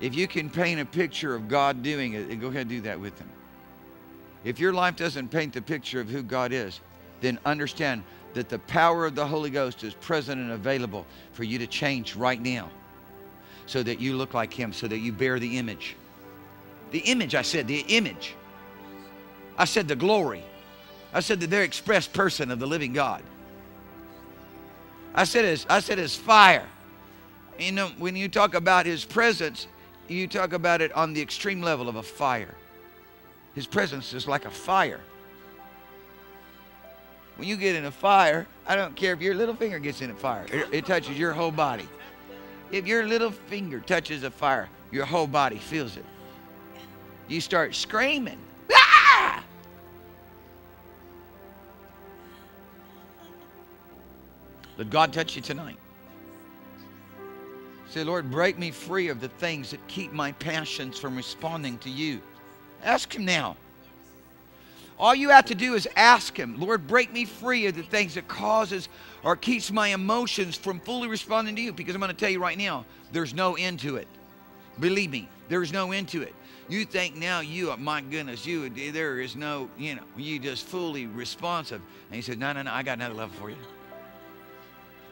If you can paint a picture of God doing it, go ahead and do that with Him. If your life doesn't paint the picture of who God is, then understand that the power of the Holy Ghost is present and available for you to change right now so that you look like Him, so that you bear the image. The image, I said, the image. I said the glory. I said the very express person of the living God. I said his, I said his fire. You know, when you talk about his presence, you talk about it on the extreme level of a fire. His presence is like a fire. When you get in a fire, I don't care if your little finger gets in a fire, it, touches your whole body. If your little finger touches a fire, your whole body feels it. You start screaming. Ah! Let God touch you tonight. Say, Lord, break me free of the things that keep my passions from responding to you. Ask Him now. All you have to do is ask Him, Lord, break me free of the things that causes or keeps my emotions from fully responding to you. Because I'm going to tell you right now, there's no end to it. Believe me, there's no end to it. You think now you, are, my goodness, you there is no, you know, you just fully responsive. And he said, No, no, no, I got another level for you.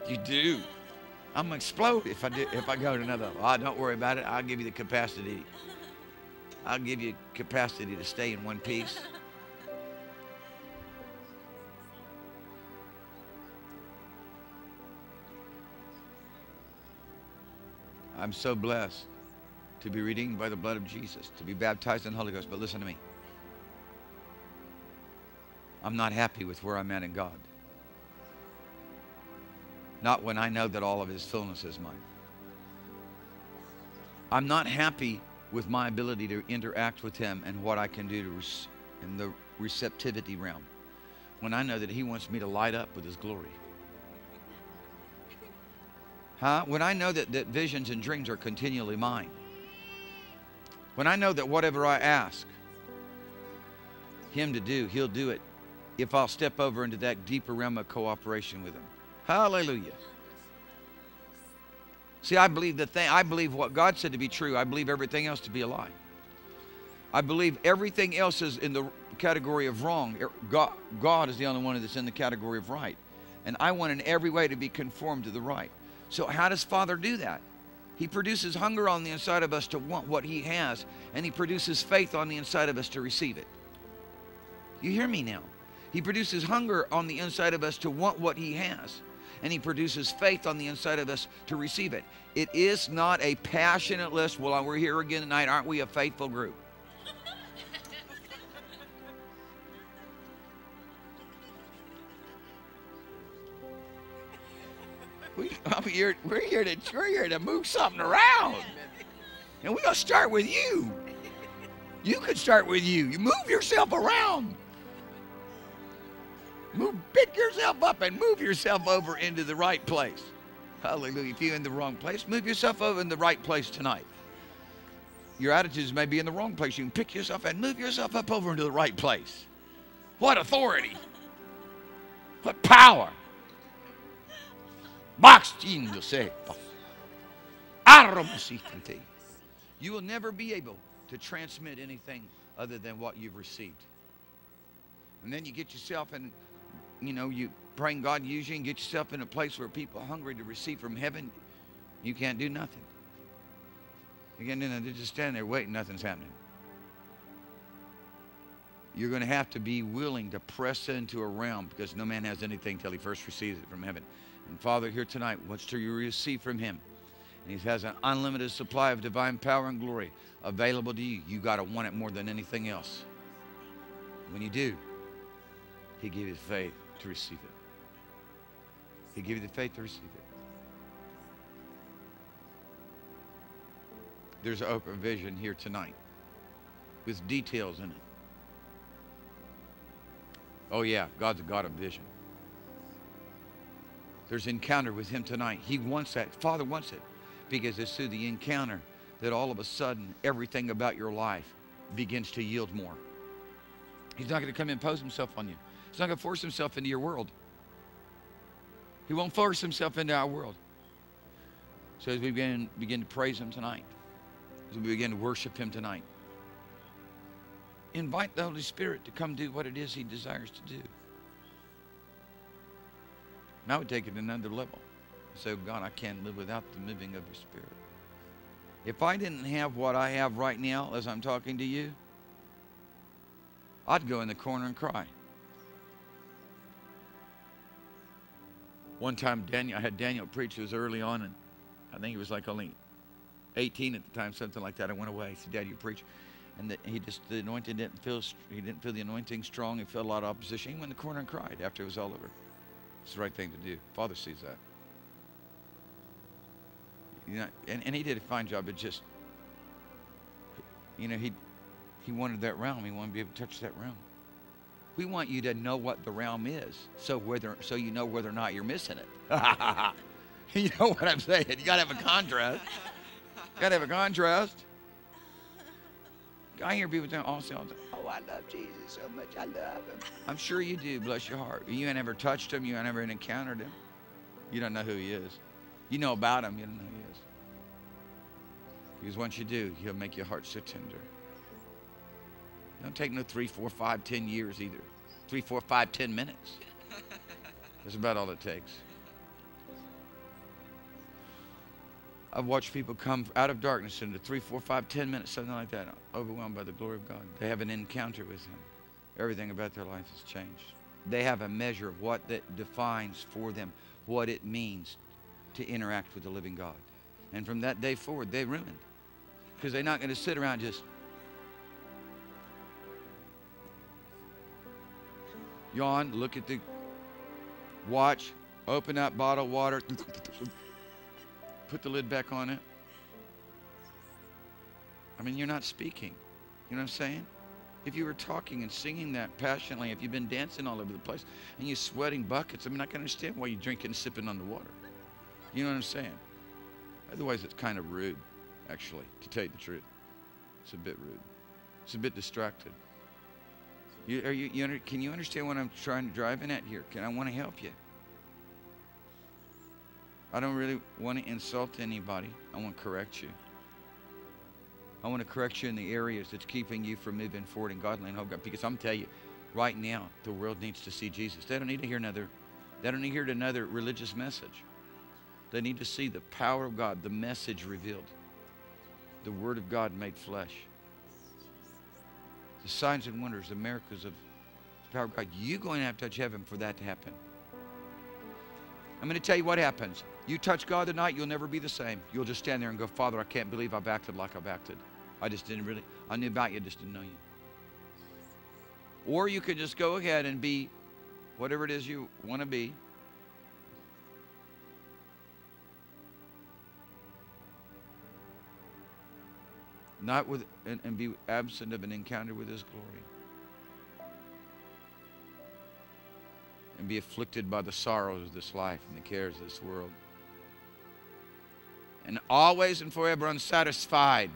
You do. I'm gonna explode if I do, if I go to another. Oh, don't worry about it. I'll give you the capacity. I'll give you capacity to stay in one piece. I'm so blessed to be redeemed by the blood of Jesus, to be baptized in the Holy Ghost. But listen to me. I'm not happy with where I'm at in God. Not when I know that all of His fullness is mine. I'm not happy with my ability to interact with Him and what I can do to in the receptivity realm. When I know that He wants me to light up with His glory. Huh? When I know that, that visions and dreams are continually mine. When I know that whatever I ask Him to do, He'll do it if I'll step over into that deeper realm of cooperation with Him. Hallelujah. See, I believe the thing, I believe what God said to be true. I believe everything else to be a lie. I believe everything else is in the category of wrong. Er, God, God is the only one that's in the category of right. And I want in every way to be conformed to the right. So, how does Father do that? He produces hunger on the inside of us to want what He has, and He produces faith on the inside of us to receive it. You hear me now? He produces hunger on the inside of us to want what He has, and He produces faith on the inside of us to receive it. It is not a passionate list. Well, we're here again tonight. Aren't we a faithful group? We, I mean, you're, we're here to we're here to move something around, and we're gonna start with you. You could start with you. You move yourself around. Move, pick yourself up and move yourself over into the right place. Hallelujah. If you're in the wrong place, move yourself over in the right place tonight. Your attitudes may be in the wrong place. You can pick yourself and move yourself up over into the right place. What authority! What power! You will never be able to transmit anything other than what you've received. And then you get yourself in, you know, you praying God use you and get yourself in a place where people are hungry to receive from heaven. You can't do nothing. Again, they're just standing there waiting, nothing's happening. You're going to have to be willing to press into a realm because no man has anything till he first receives it from heaven. And Father, here tonight wants you receive from Him. And He has an unlimited supply of divine power and glory available to you. You got to want it more than anything else. When you do, He gives you faith to receive it. He gives you the faith to receive it. There's an open vision here tonight with details in it. Oh, yeah, God's a God of vision. There's encounter with him tonight. He wants that. Father wants it because it's through the encounter that all of a sudden everything about your life begins to yield more. He's not going to come and impose himself on you. He's not going to force himself into your world. He won't force himself into our world. So as we begin, begin to praise him tonight, as we begin to worship Him tonight. Invite the Holy Spirit to come do what it is He desires to do. And I would take it to another level. Say, oh, God, I can't live without the moving of your Spirit. If I didn't have what I have right now as I'm talking to you, I'd go in the corner and cry. One time, Daniel, I had Daniel preach. It was early on, and I think he was like only 18 at the time, something like that. I went away. He said, "Dad, you preach," and the, he just the anointing didn't feel he didn't feel the anointing strong. He felt a lot of opposition. He went in the corner and cried after it was all over. It's the right thing to do. Father sees that. You know, and, and he did a fine job. It just, you know, he he wanted that realm. He wanted to be able to touch that realm. We want you to know what the realm is, so whether so you know whether or not you're missing it. you know what I'm saying? You gotta have a contrast. You gotta have a contrast. I hear people saying all "Oh, I love Jesus so much. I love him." I'm sure you do. Bless your heart. You ain't ever touched him. You ain't ever encountered him. You don't know who he is. You know about him. You don't know who he is. Because once you do, he'll make your heart so tender. It don't take no three, four, five, ten years either. Three, four, five, ten minutes. That's about all it takes. I've watched people come out of darkness into three, four, five, ten minutes, something like that, overwhelmed by the glory of God. They have an encounter with Him. Everything about their life has changed. They have a measure of what that defines for them what it means to interact with the living God. And from that day forward, they're ruined. Because they're not going to sit around just yawn, look at the watch, open that bottle of water, put the lid back on it. I mean, you're not speaking. You know what I'm saying? If you were talking and singing that passionately, if you've been dancing all over the place and you're sweating buckets, I mean, I can understand why you're drinking and sipping on the water. You know what I'm saying? Otherwise, it's kind of rude, actually, to tell you the truth. It's a bit rude. It's a bit distracted. You, are you, you under, can you understand what I'm trying to drive in at here? Can I want to help you? I don't really want to insult anybody. I want to correct you. I want to correct you in the areas that's keeping you from moving forward in godly and hope God. Because I'm telling you, right now, the world needs to see Jesus. They don't need to hear another, they don't need to hear another religious message. They need to see the power of God, the message revealed, the Word of God made flesh, the signs and wonders, the miracles of the power of God. You're going to have to touch heaven for that to happen. I'm going to tell you what happens. You touch God tonight, you'll never be the same. You'll just stand there and go, Father, I can't believe I've acted like I've acted. I just didn't really, I knew about you, I just didn't know you. Or you could just go ahead and be whatever it is you want to be. Not with, and, and be absent of an encounter with His glory. and be afflicted by the sorrows of this life and the cares of this world. And always and forever unsatisfied.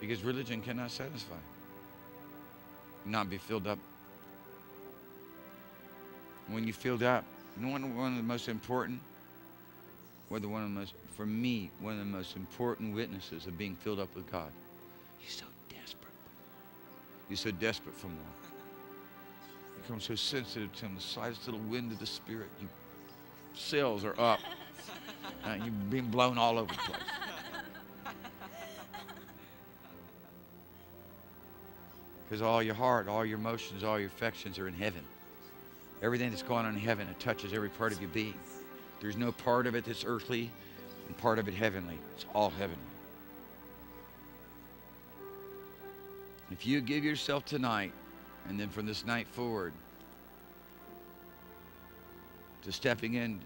Because religion cannot satisfy. Not be filled up. When you filled up, you know one, one of the most important, whether one of the most, for me, one of the most important witnesses of being filled up with God. You're so desperate. You're so desperate for more You become so sensitive to him. The slightest little wind of the spirit, your cells are up. uh, you're being blown all over the place. Because all your heart, all your emotions, all your affections are in heaven. Everything that's going on in heaven, it touches every part of your being. There's no part of it that's earthly and part of it heavenly. It's all heavenly. If you give yourself tonight and then from this night forward, to stepping in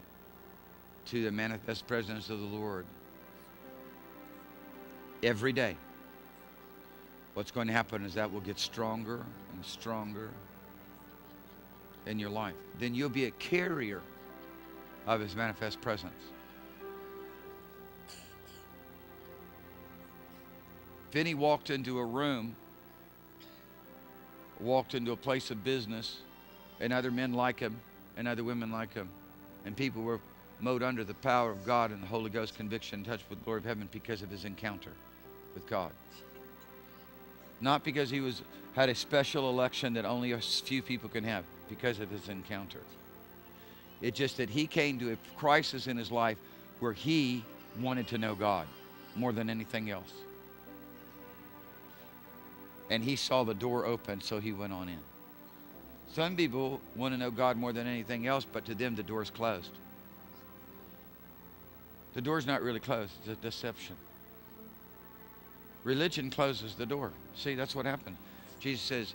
to the manifest presence of the Lord every day. What's going to happen is that will get stronger and stronger in your life. Then you'll be a carrier of His manifest presence. Finney walked into a room walked into a place of business and other men like him and other women like him. And people were mowed under the power of God and the Holy Ghost conviction, touched with the glory of heaven because of his encounter with God. Not because he was had a special election that only a few people can have, because of his encounter. It's just that he came to a crisis in his life where he wanted to know God more than anything else. And he saw the door open, so he went on in. Some people want to know God more than anything else, but to them the door's closed. The door's not really closed, it's a deception. Religion closes the door. See, that's what happened. Jesus says,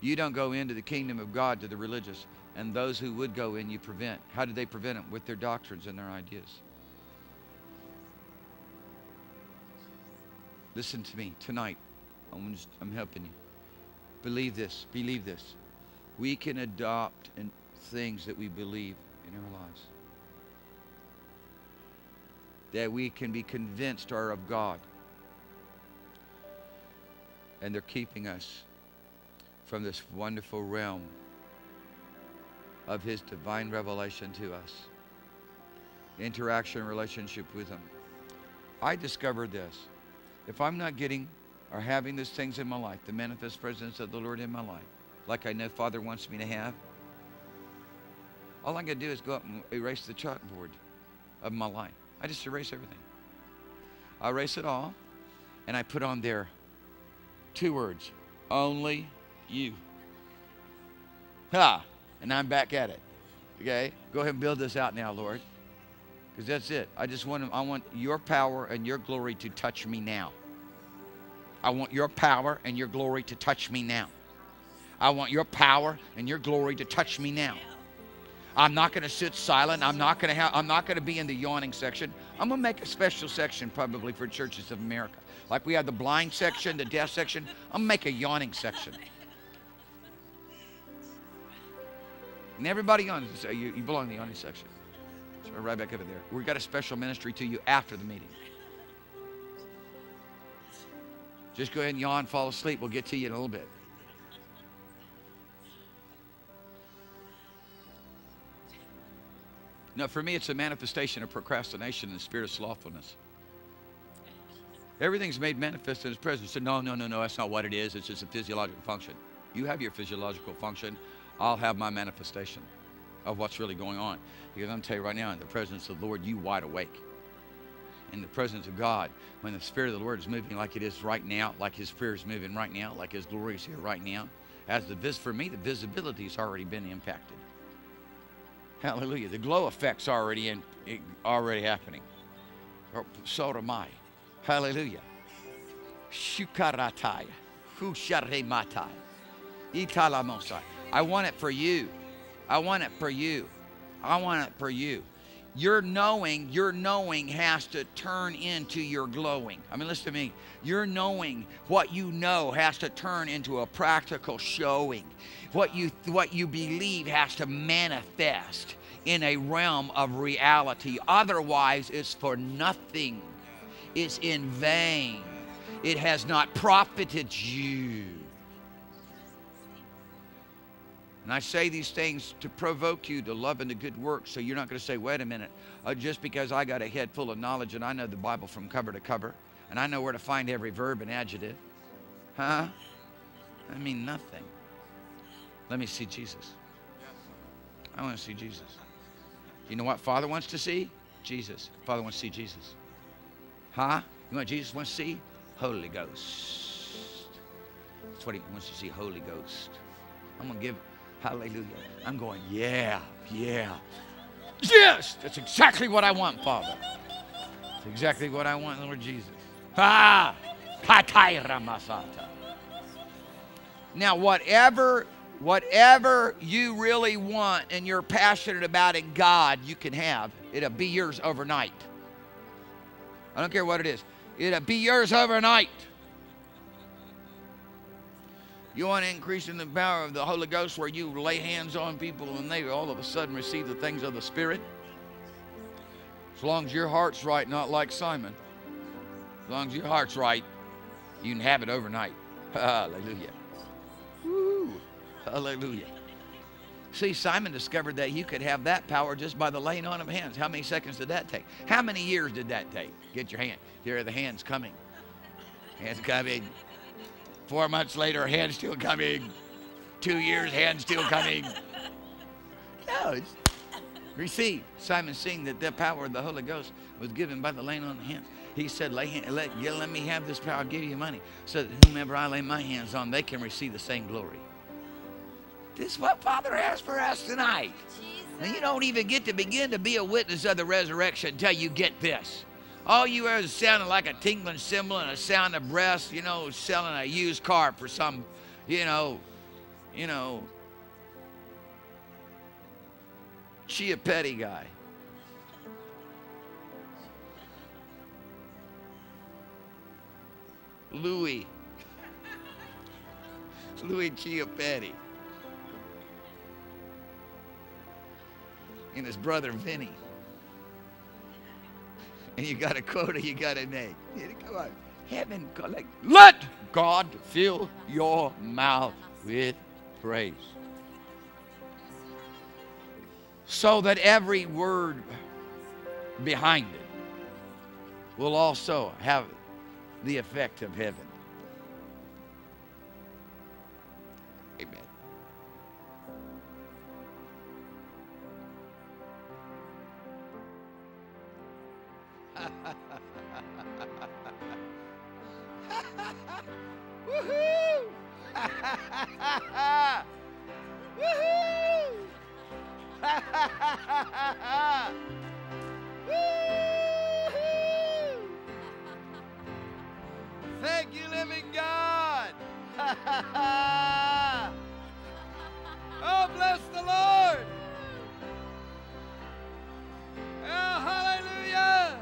You don't go into the kingdom of God to the religious, and those who would go in, you prevent. How did they prevent them? With their doctrines and their ideas. Listen to me tonight. I'm, just, I'm helping you. Believe this. Believe this. We can adopt in things that we believe in our lives. That we can be convinced are of God. And they're keeping us from this wonderful realm of His divine revelation to us. Interaction, relationship with Him. I discovered this. If I'm not getting or having these things in my life, the manifest presence of the Lord in my life, like I know Father wants me to have, all I got to do is go up and erase the chalkboard of my life. I just erase everything. I erase it all, and I put on there two words only you. Ha! And I'm back at it. Okay? Go ahead and build this out now, Lord. Because that's it. I just want I want your power and your glory to touch me now. I want your power and your glory to touch me now. I want your power and your glory to touch me now. I'm not going to sit silent. I'm not going to have I'm not going to be in the yawning section. I'm going to make a special section probably for churches of America. Like we have the blind section, the deaf section. I'm going to make a yawning section. And everybody on you, you belong in the yawning section. So right back over there. We've got a special ministry to you after the meeting. Just go ahead and yawn, fall asleep. We'll get to you in a little bit. No, for me, it's a manifestation of procrastination and the spirit of slothfulness. Everything's made manifest in His presence. So, no, no, no, no, that's not what it is. It's just a physiological function. You have your physiological function. I'll have my manifestation of what's really going on. Because I'm telling you right now, in the presence of the Lord, you wide awake. In the presence of God, when the Spirit of the Lord is moving like it is right now, like His Spirit is moving right now, like His glory is here right now, as the vis for me, the visibility has already been impacted. Hallelujah. The glow effect's already in, already happening. Oh, so am I. Hallelujah. Shukarataya. Husharematai. Italamosai. I want it for you. I want it for you. I want it for you. Your knowing, your knowing has to turn into your glowing. I mean, listen to me. Your knowing, what you know, has to turn into a practical showing. What you what you believe has to manifest in a realm of reality. Otherwise, it's for nothing. It's in vain. It has not profited you. And I say these things to provoke you to love and to good works. So you're not going to say, wait a minute, uh, just because I got a head full of knowledge and I know the Bible from cover to cover and I know where to find every verb and adjective. Huh? I mean nothing. Let me see Jesus. I want to see Jesus. You know what Father wants to see? Jesus. Father wants to see Jesus. Huh? You know what Jesus wants to see? Holy Ghost. That's what he wants to see, Holy Ghost. I'm going to give Hallelujah. I'm going, yeah, yeah. Yes, that's exactly what I want, Father. That's exactly what I want, Lord Jesus. Ah, now, whatever, whatever you really want and you're passionate about in God, you can have. It'll be yours overnight. I don't care what it is. It'll be yours overnight. You want to increase in the power of the Holy Ghost where you lay hands on people and they all of a sudden receive the things of the Spirit? As long as your heart's right, not like Simon. As long as your heart's right, you can have it overnight. Hallelujah. Woo. Hallelujah. See, Simon discovered that you could have that power just by the laying on of hands. How many seconds did that take? How many years did that take? Get your hand. Here are the hands coming. Hands coming. Four months later, hands still coming. Two years, hands still coming. No, it's receive. Simon seeing that the power of the Holy Ghost was given by the laying on the hands. He said, lay hand, let, yeah, let me have this power, I'll give you money. So that whomever I lay my hands on, they can receive the same glory. This is what Father has for us tonight. And you don't even get to begin to be a witness of the resurrection until you get this. All you hear is sounding like a tingling cymbal and a sound of breath, you know, selling a used car for some, you know, you know, Chiappetti guy. Louis. Louis Chiappetti. And his brother Vinny. And you got a quota, you got a name. Come on. Heaven, let God fill your mouth with praise. So that every word behind it will also have the effect of heaven. Woohoo! Woohoo! Woohoo! Thank you, living God. oh, bless the Lord. Oh, hallelujah.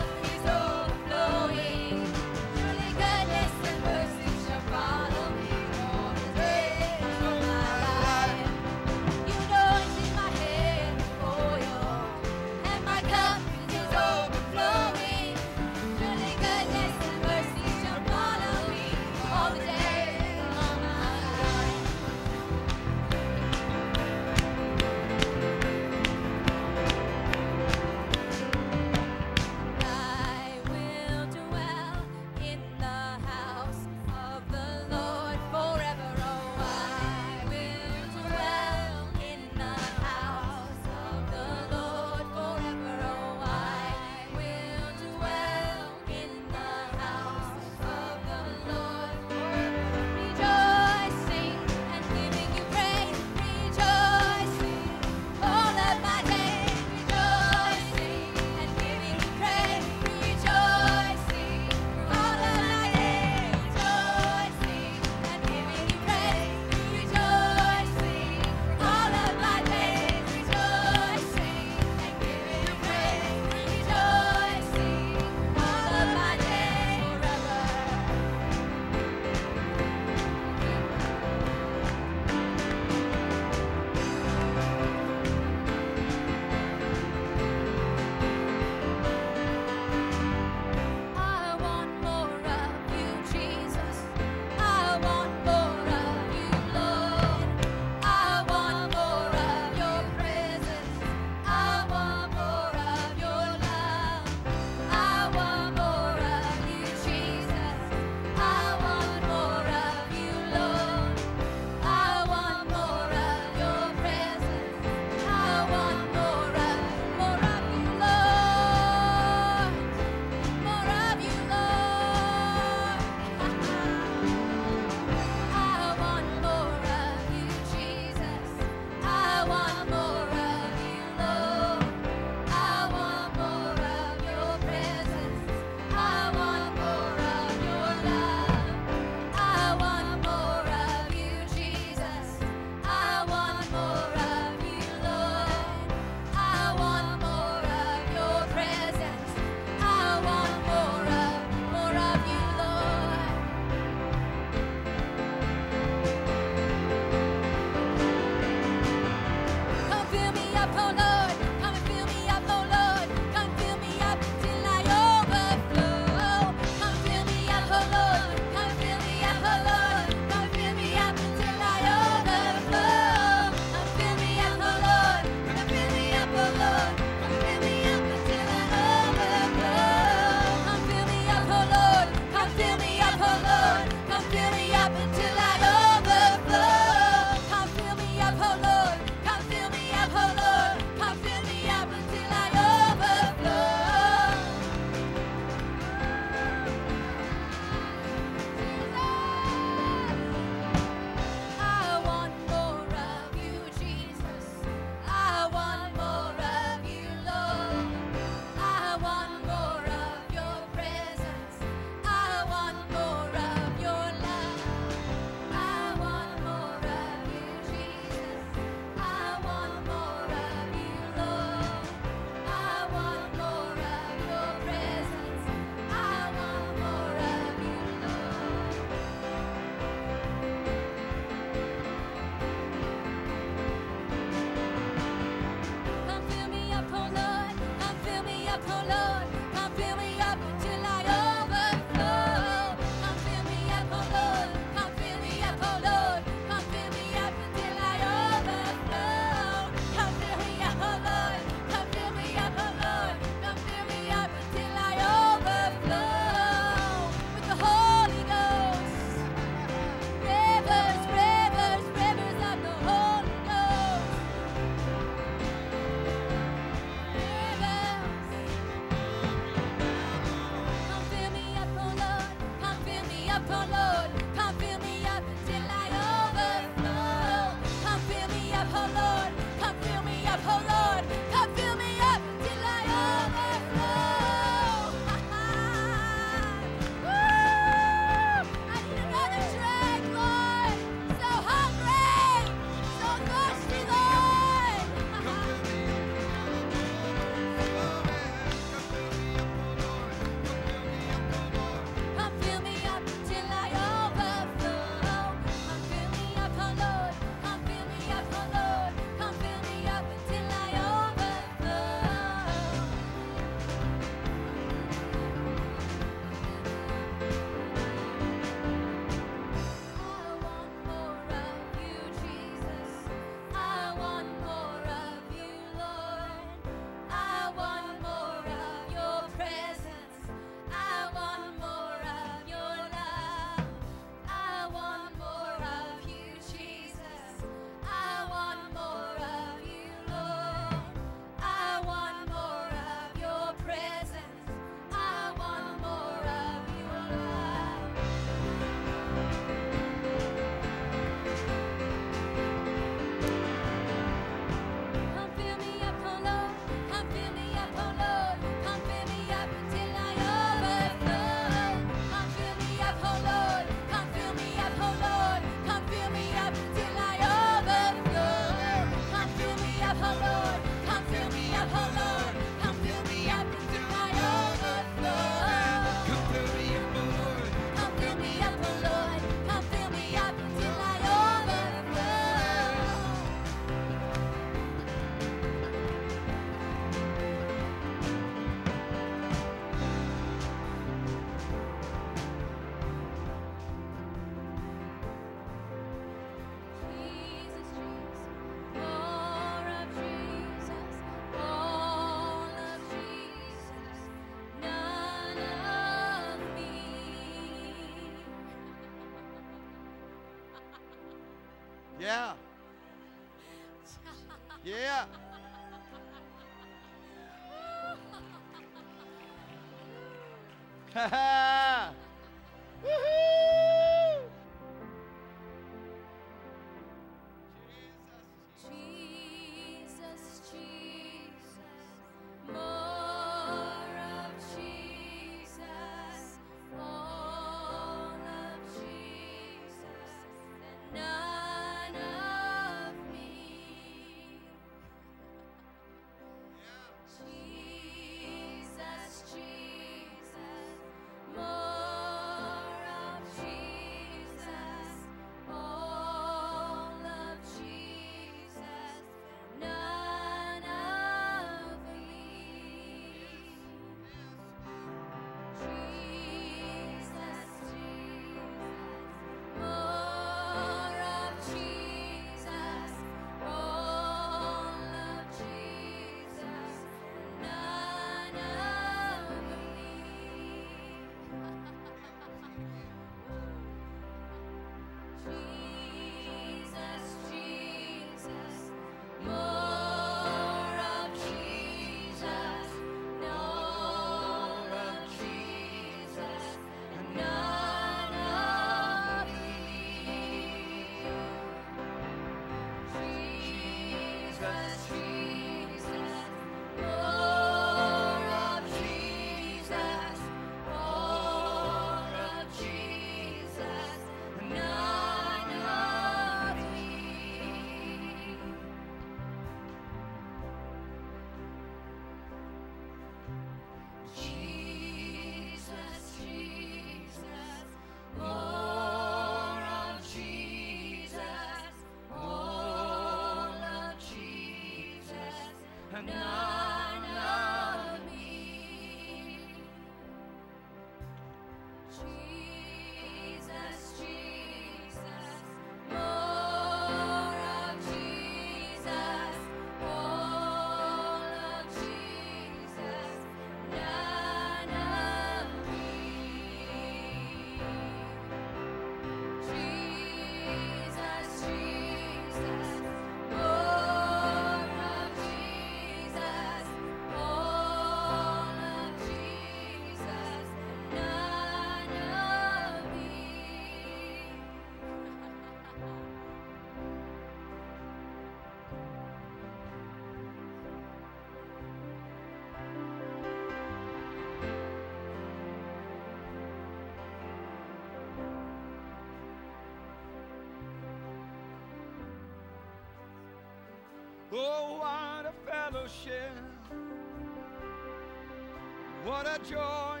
What a joy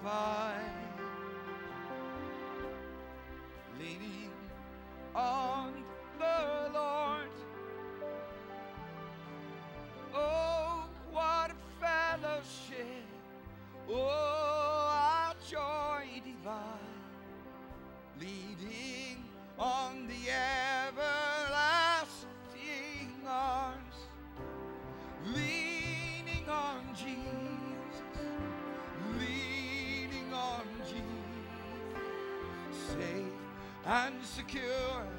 divine. Secure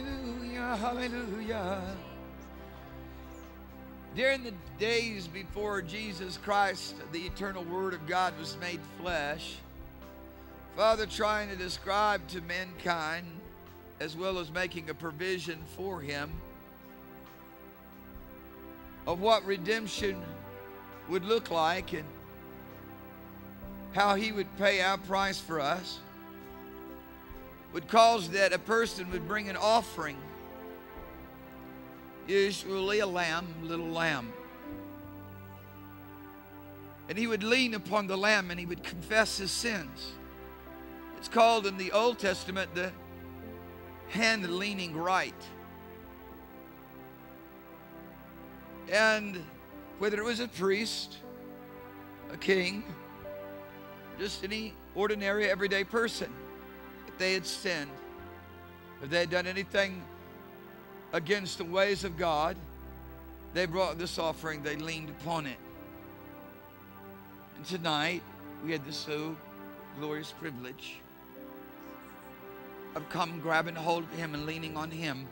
hallelujah, hallelujah. During the days before Jesus Christ, the eternal Word of God was made flesh, Father, trying to describe to mankind, as well as making a provision for him, of what redemption would look like and how he would pay our price for us, would cause that a person would bring an offering usually a lamb, little lamb. And he would lean upon the lamb and he would confess his sins. It's called in the Old Testament the hand leaning rite. And whether it was a priest, a king, just any ordinary everyday person, they had sinned, if they had done anything against the ways of God, they brought this offering, they leaned upon it. And tonight, we had this so glorious privilege of come grabbing hold of Him and leaning on Him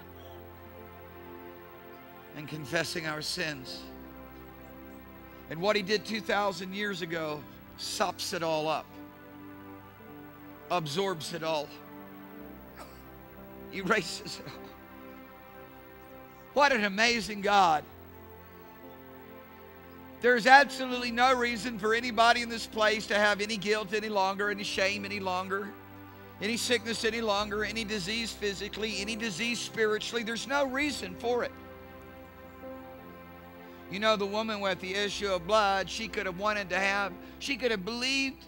and confessing our sins. And what He did 2,000 years ago sops it all up, absorbs it all, erases it all. What an amazing God. There's absolutely no reason for anybody in this place to have any guilt any longer, any shame any longer, any sickness any longer, any disease physically, any disease spiritually. There's no reason for it. You know, the woman with the issue of blood, she could have wanted to have, she could have believed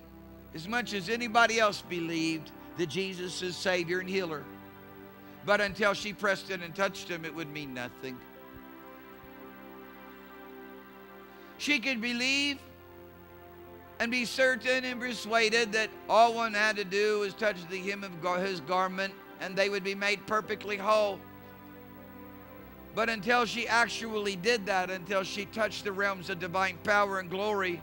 as much as anybody else believed that Jesus is Savior and healer. But until she pressed it and touched him, it would mean nothing. She could believe and be certain and persuaded that all one had to do was touch the hem of his garment and they would be made perfectly whole. But until she actually did that, until she touched the realms of divine power and glory,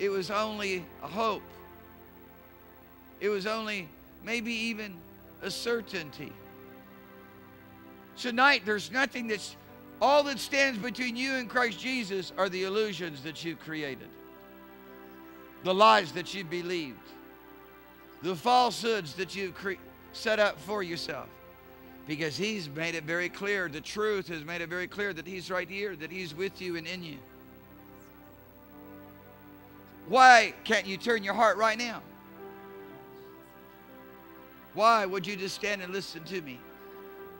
it was only a hope. It was only maybe even a certainty. Tonight, there's nothing that's, all that stands between you and Christ Jesus are the illusions that you've created, the lies that you believed, the falsehoods that you've set up for yourself. Because He's made it very clear, the truth has made it very clear that He's right here, that He's with you and in you. Why can't you turn your heart right now? Why would you just stand and listen to me?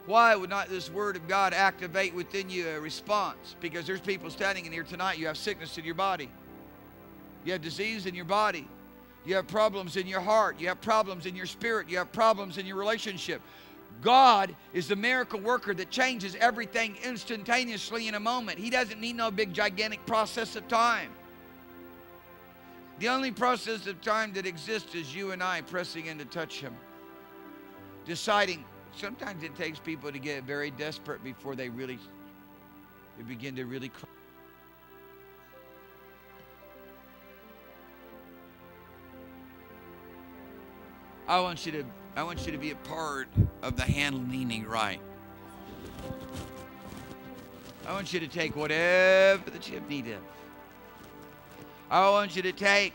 Why would not this word of God activate within you a response? Because there's people standing in here tonight. You have sickness in your body, you have disease in your body, you have problems in your heart, you have problems in your spirit, you have problems in your relationship. God is the miracle worker that changes everything instantaneously in a moment. He doesn't need no big, gigantic process of time. The only process of time that exists is you and I pressing in to touch Him. Deciding, sometimes it takes people to get very desperate before they really they begin to really cry. I want you to I want you to be a part of the hand leaning rite. I want you to take whatever that you have need of. I want you to take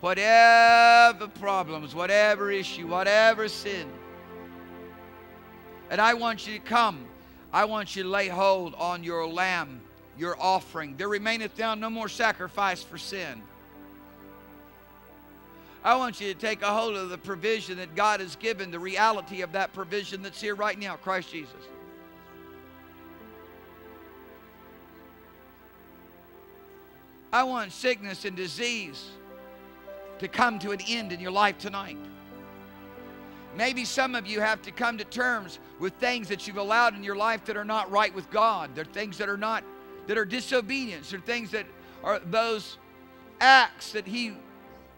whatever problems, whatever issue, whatever sin. And I want you to come. I want you to lay hold on your lamb, your offering. There remaineth now no more sacrifice for sin. I want you to take a hold of the provision that God has given, the reality of that provision that's here right now, Christ Jesus. I want sickness and disease to come to an end in your life tonight. Maybe some of you have to come to terms with things that you've allowed in your life that are not right with God. They're things that are not, that are disobedience. They're things that are those acts that He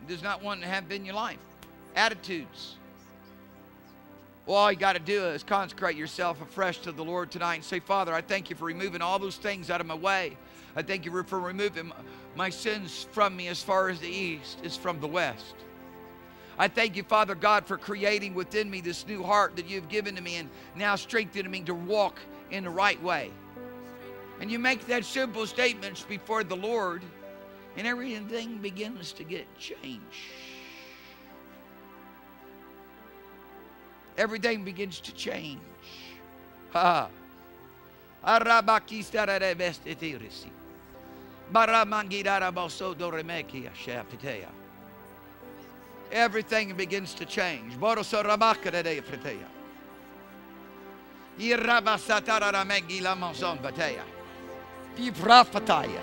does not want to have in your life. Attitudes. Well, all you got to do is consecrate yourself afresh to the Lord tonight and say, Father, I thank you for removing all those things out of my way. I thank you for removing my sins from me as far as the east is from the west. I thank you, Father God, for creating within me this new heart that you've given to me and now strengthening me to walk in the right way. And you make that simple statements before the Lord, and everything begins to get changed. Everything begins to change. Ha. Everything begins to change.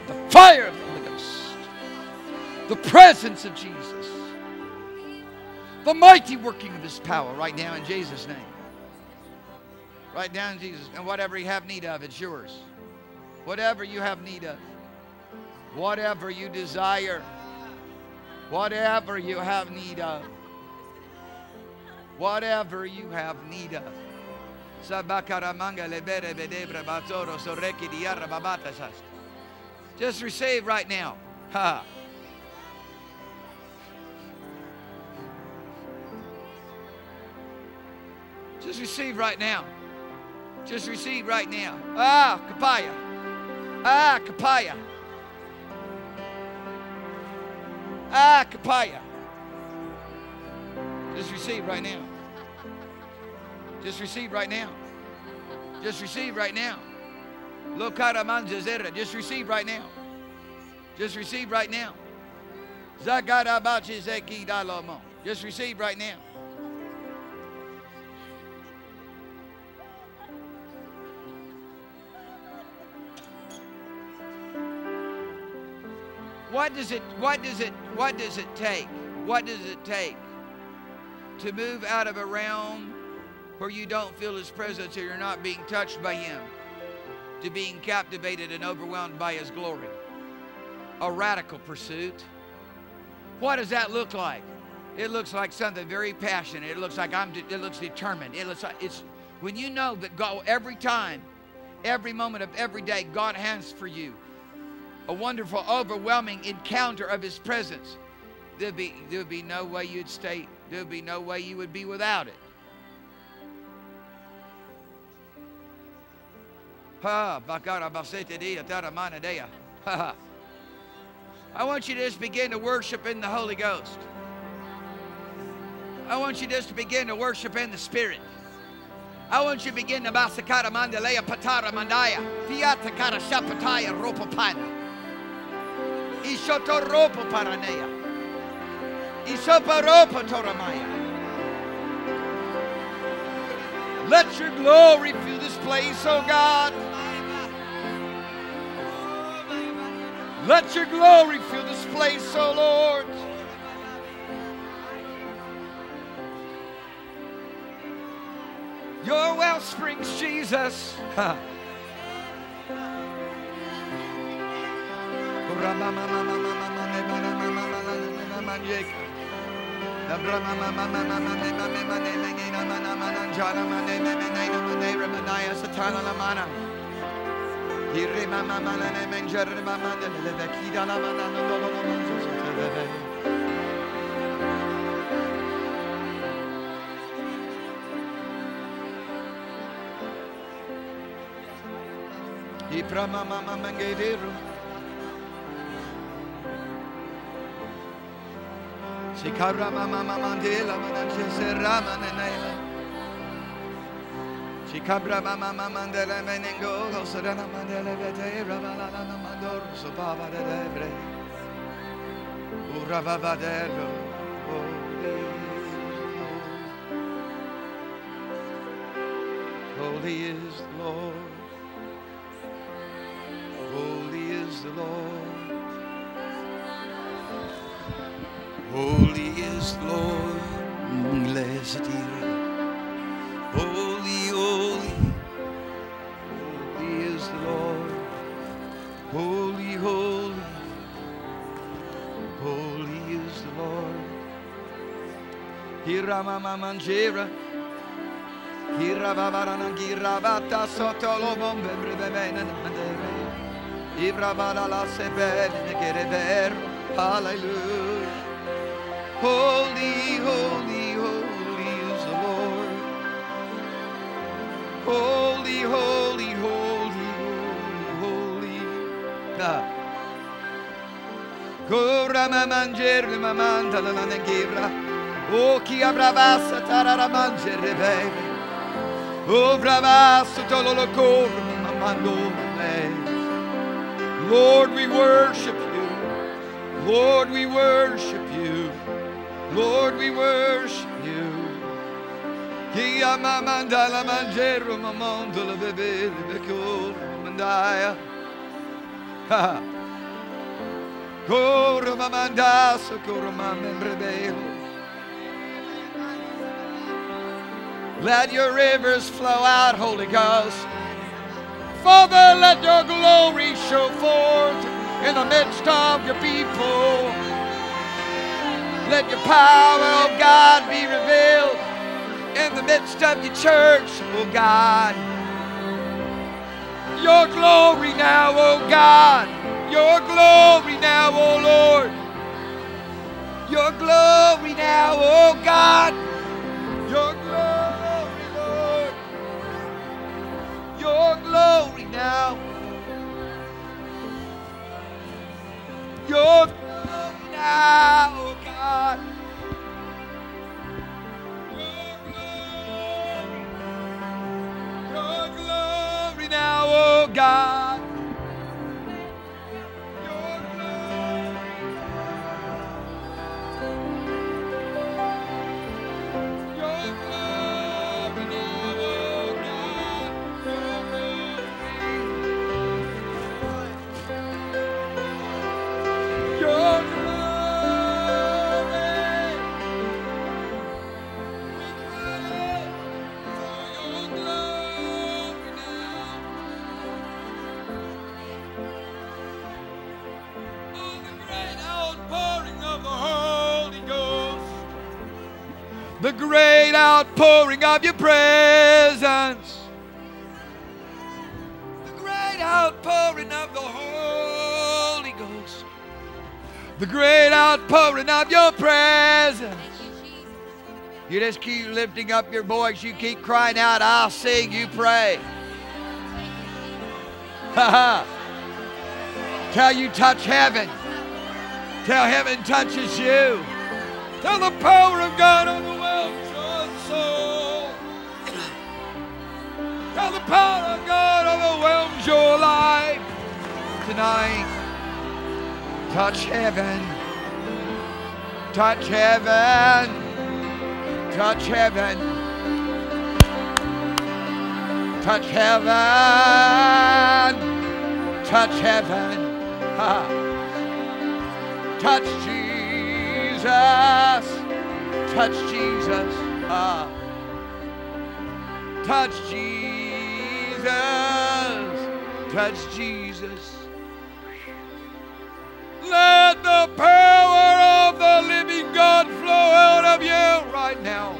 The fire of the Holy Ghost. The presence of Jesus. The mighty working of His power right now in Jesus' name. Right now in Jesus. And whatever you have need of, it's yours. Whatever you have need of. Whatever you desire. Whatever you have need of. Whatever you have need of. Just receive right now. Ha. Just receive right now. Just receive right now. Ah, kapaya. Ah, kapaya. Ah, kapaya. Just receive right now. Just receive right now. Just receive right now. Lokara manjazera. Just receive right now. Just receive right now. Zagara. Just receive right now. What does it what does it what does it take? What does it take to move out of a realm where you don't feel his presence or you're not being touched by him to being captivated and overwhelmed by his glory? A radical pursuit. What does that look like? It looks like something very passionate. It looks like I'm. It looks determined. It looks like it's when you know that God every time, every moment of every day, God has for you a wonderful, overwhelming encounter of His presence, there'd be, there'd be no way you'd stay, there'd be no way you would be without it. I want you to just begin to worship in the Holy Ghost. I want you just to begin to worship in the Spirit. I want you to begin to basakara mandalaya patara mandaya. Fiata kara shapataya ropa. Ishoto ropa paranea. Ishopa ropa toramaya. Let your glory fill this place, oh God. Let your glory fill this place, oh Lord. Your well springs, Jesus. Ibrahim Mama Mangederu. Holy is the Lord. Holy is the Lord. Holy is the Lord. Blessed He Holy, holy. Holy is the Lord. Holy, holy. Holy is the Lord. Hiramamamanjera. Hiravavarana giravata sotto lo bombe brevene mandere. Ibravada la sebene che vero. Hallelujah. Holy, holy, holy is the Lord. Holy, holy, holy, holy, holy. Ah. Corra ma mangiare ma manda la nanghira. O chi abravassa tarara mangiare bene. O bravasso tolo lo corro ma mando. Lord, we worship you. Lord, we worship you. Lord, we worship you. Corro ma mandasso, corro ma membrebeo. Let your rivers flow out, Holy Ghost. Father, let your glory show forth in the midst of your people. Let your power, oh God, be revealed in the midst of your church, oh God. Your glory now, oh God. Your glory now, oh Lord. Your glory now, oh God. Your glory, Lord. Your glory now. Your now, oh God. Your glory. Glory now, oh God. The great outpouring of your presence. The great outpouring of the Holy Ghost, The great outpouring of your presence. You, just keep lifting up your voice. You keep crying out, I'll sing, you pray. Till you touch heaven. Till heaven touches you. Till the power of God overwhelms your soul. Till the power of God overwhelms your life tonight. Touch heaven. Touch heaven. Touch heaven. Touch heaven. Touch heaven. Touch Jesus. Touch Jesus. Ah. Touch Jesus. Touch Jesus. Let the power of the living God flow out of you right now.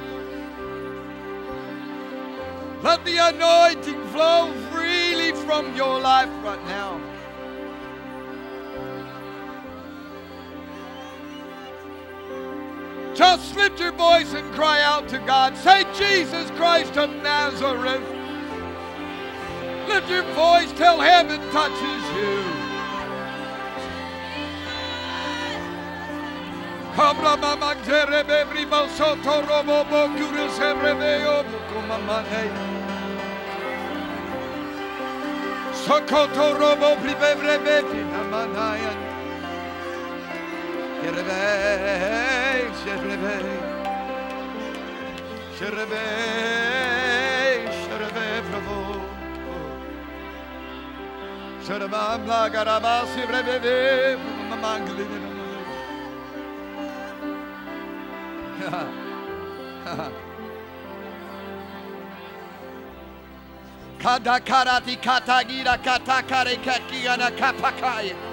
Let the anointing flow freely from your life right now. Just lift your voice and cry out to God. Say, Jesus Christ of Nazareth. Lift your voice till heaven touches you. Terebe brimo Şerbey, şerbey. Şerbey, şerbey provo Şerbam la garaba sivrebevi Manglinin Ha ha Kada karati katagira katakare kakiyana kapakaya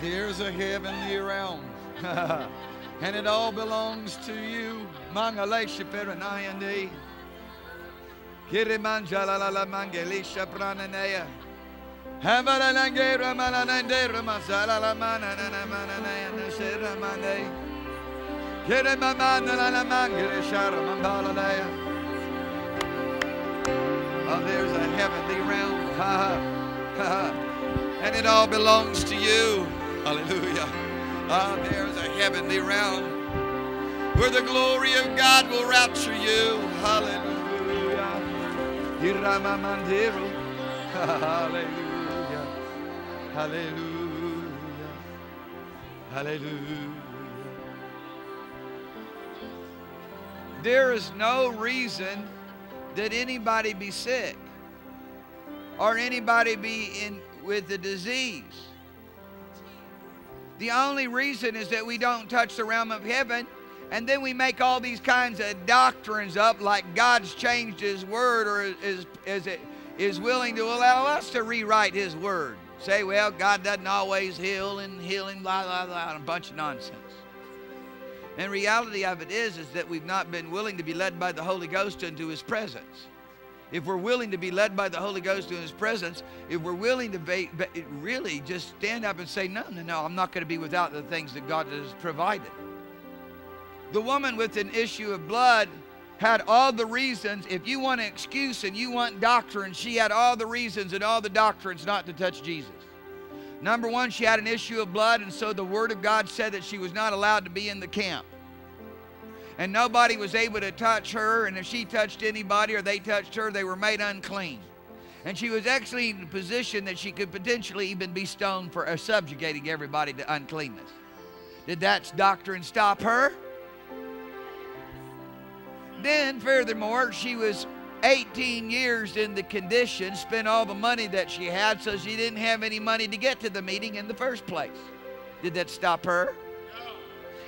There's a heavenly realm, and it all belongs to you. Mangalesha Peranayandi. Oh, there's a heavenly realm. Ha ha. And it all belongs to you. Hallelujah. Ah, there's a heavenly realm where the glory of God will rapture you. Hallelujah. Hallelujah. Hallelujah. Hallelujah. There is no reason that anybody be sick or anybody be in with the disease. The only reason is that we don't touch the realm of heaven and then we make all these kinds of doctrines up like God's changed his word or is, is, is willing to allow us to rewrite his word. Say, well, God doesn't always heal and healing, blah, blah, blah, and a bunch of nonsense. And reality of it is, is that we've not been willing to be led by the Holy Ghost into his presence. If we're willing to be led by the Holy Ghost into his presence, if we're willing to be, really just stand up and say, no, no, no, I'm not going to be without the things that God has provided. The woman with an issue of blood had all the reasons. If you want an excuse and you want doctrine, she had all the reasons and all the doctrines not to touch Jesus. Number one, she had an issue of blood, and so the Word of God said that she was not allowed to be in the camp. And nobody was able to touch her, and if she touched anybody or they touched her, they were made unclean. And she was actually in a position that she could potentially even be stoned for subjugating everybody to uncleanness. Did that doctrine stop her? Then, furthermore, she was 18 years in the condition, spent all the money that she had, so she didn't have any money to get to the meeting in the first place. Did that stop her? No.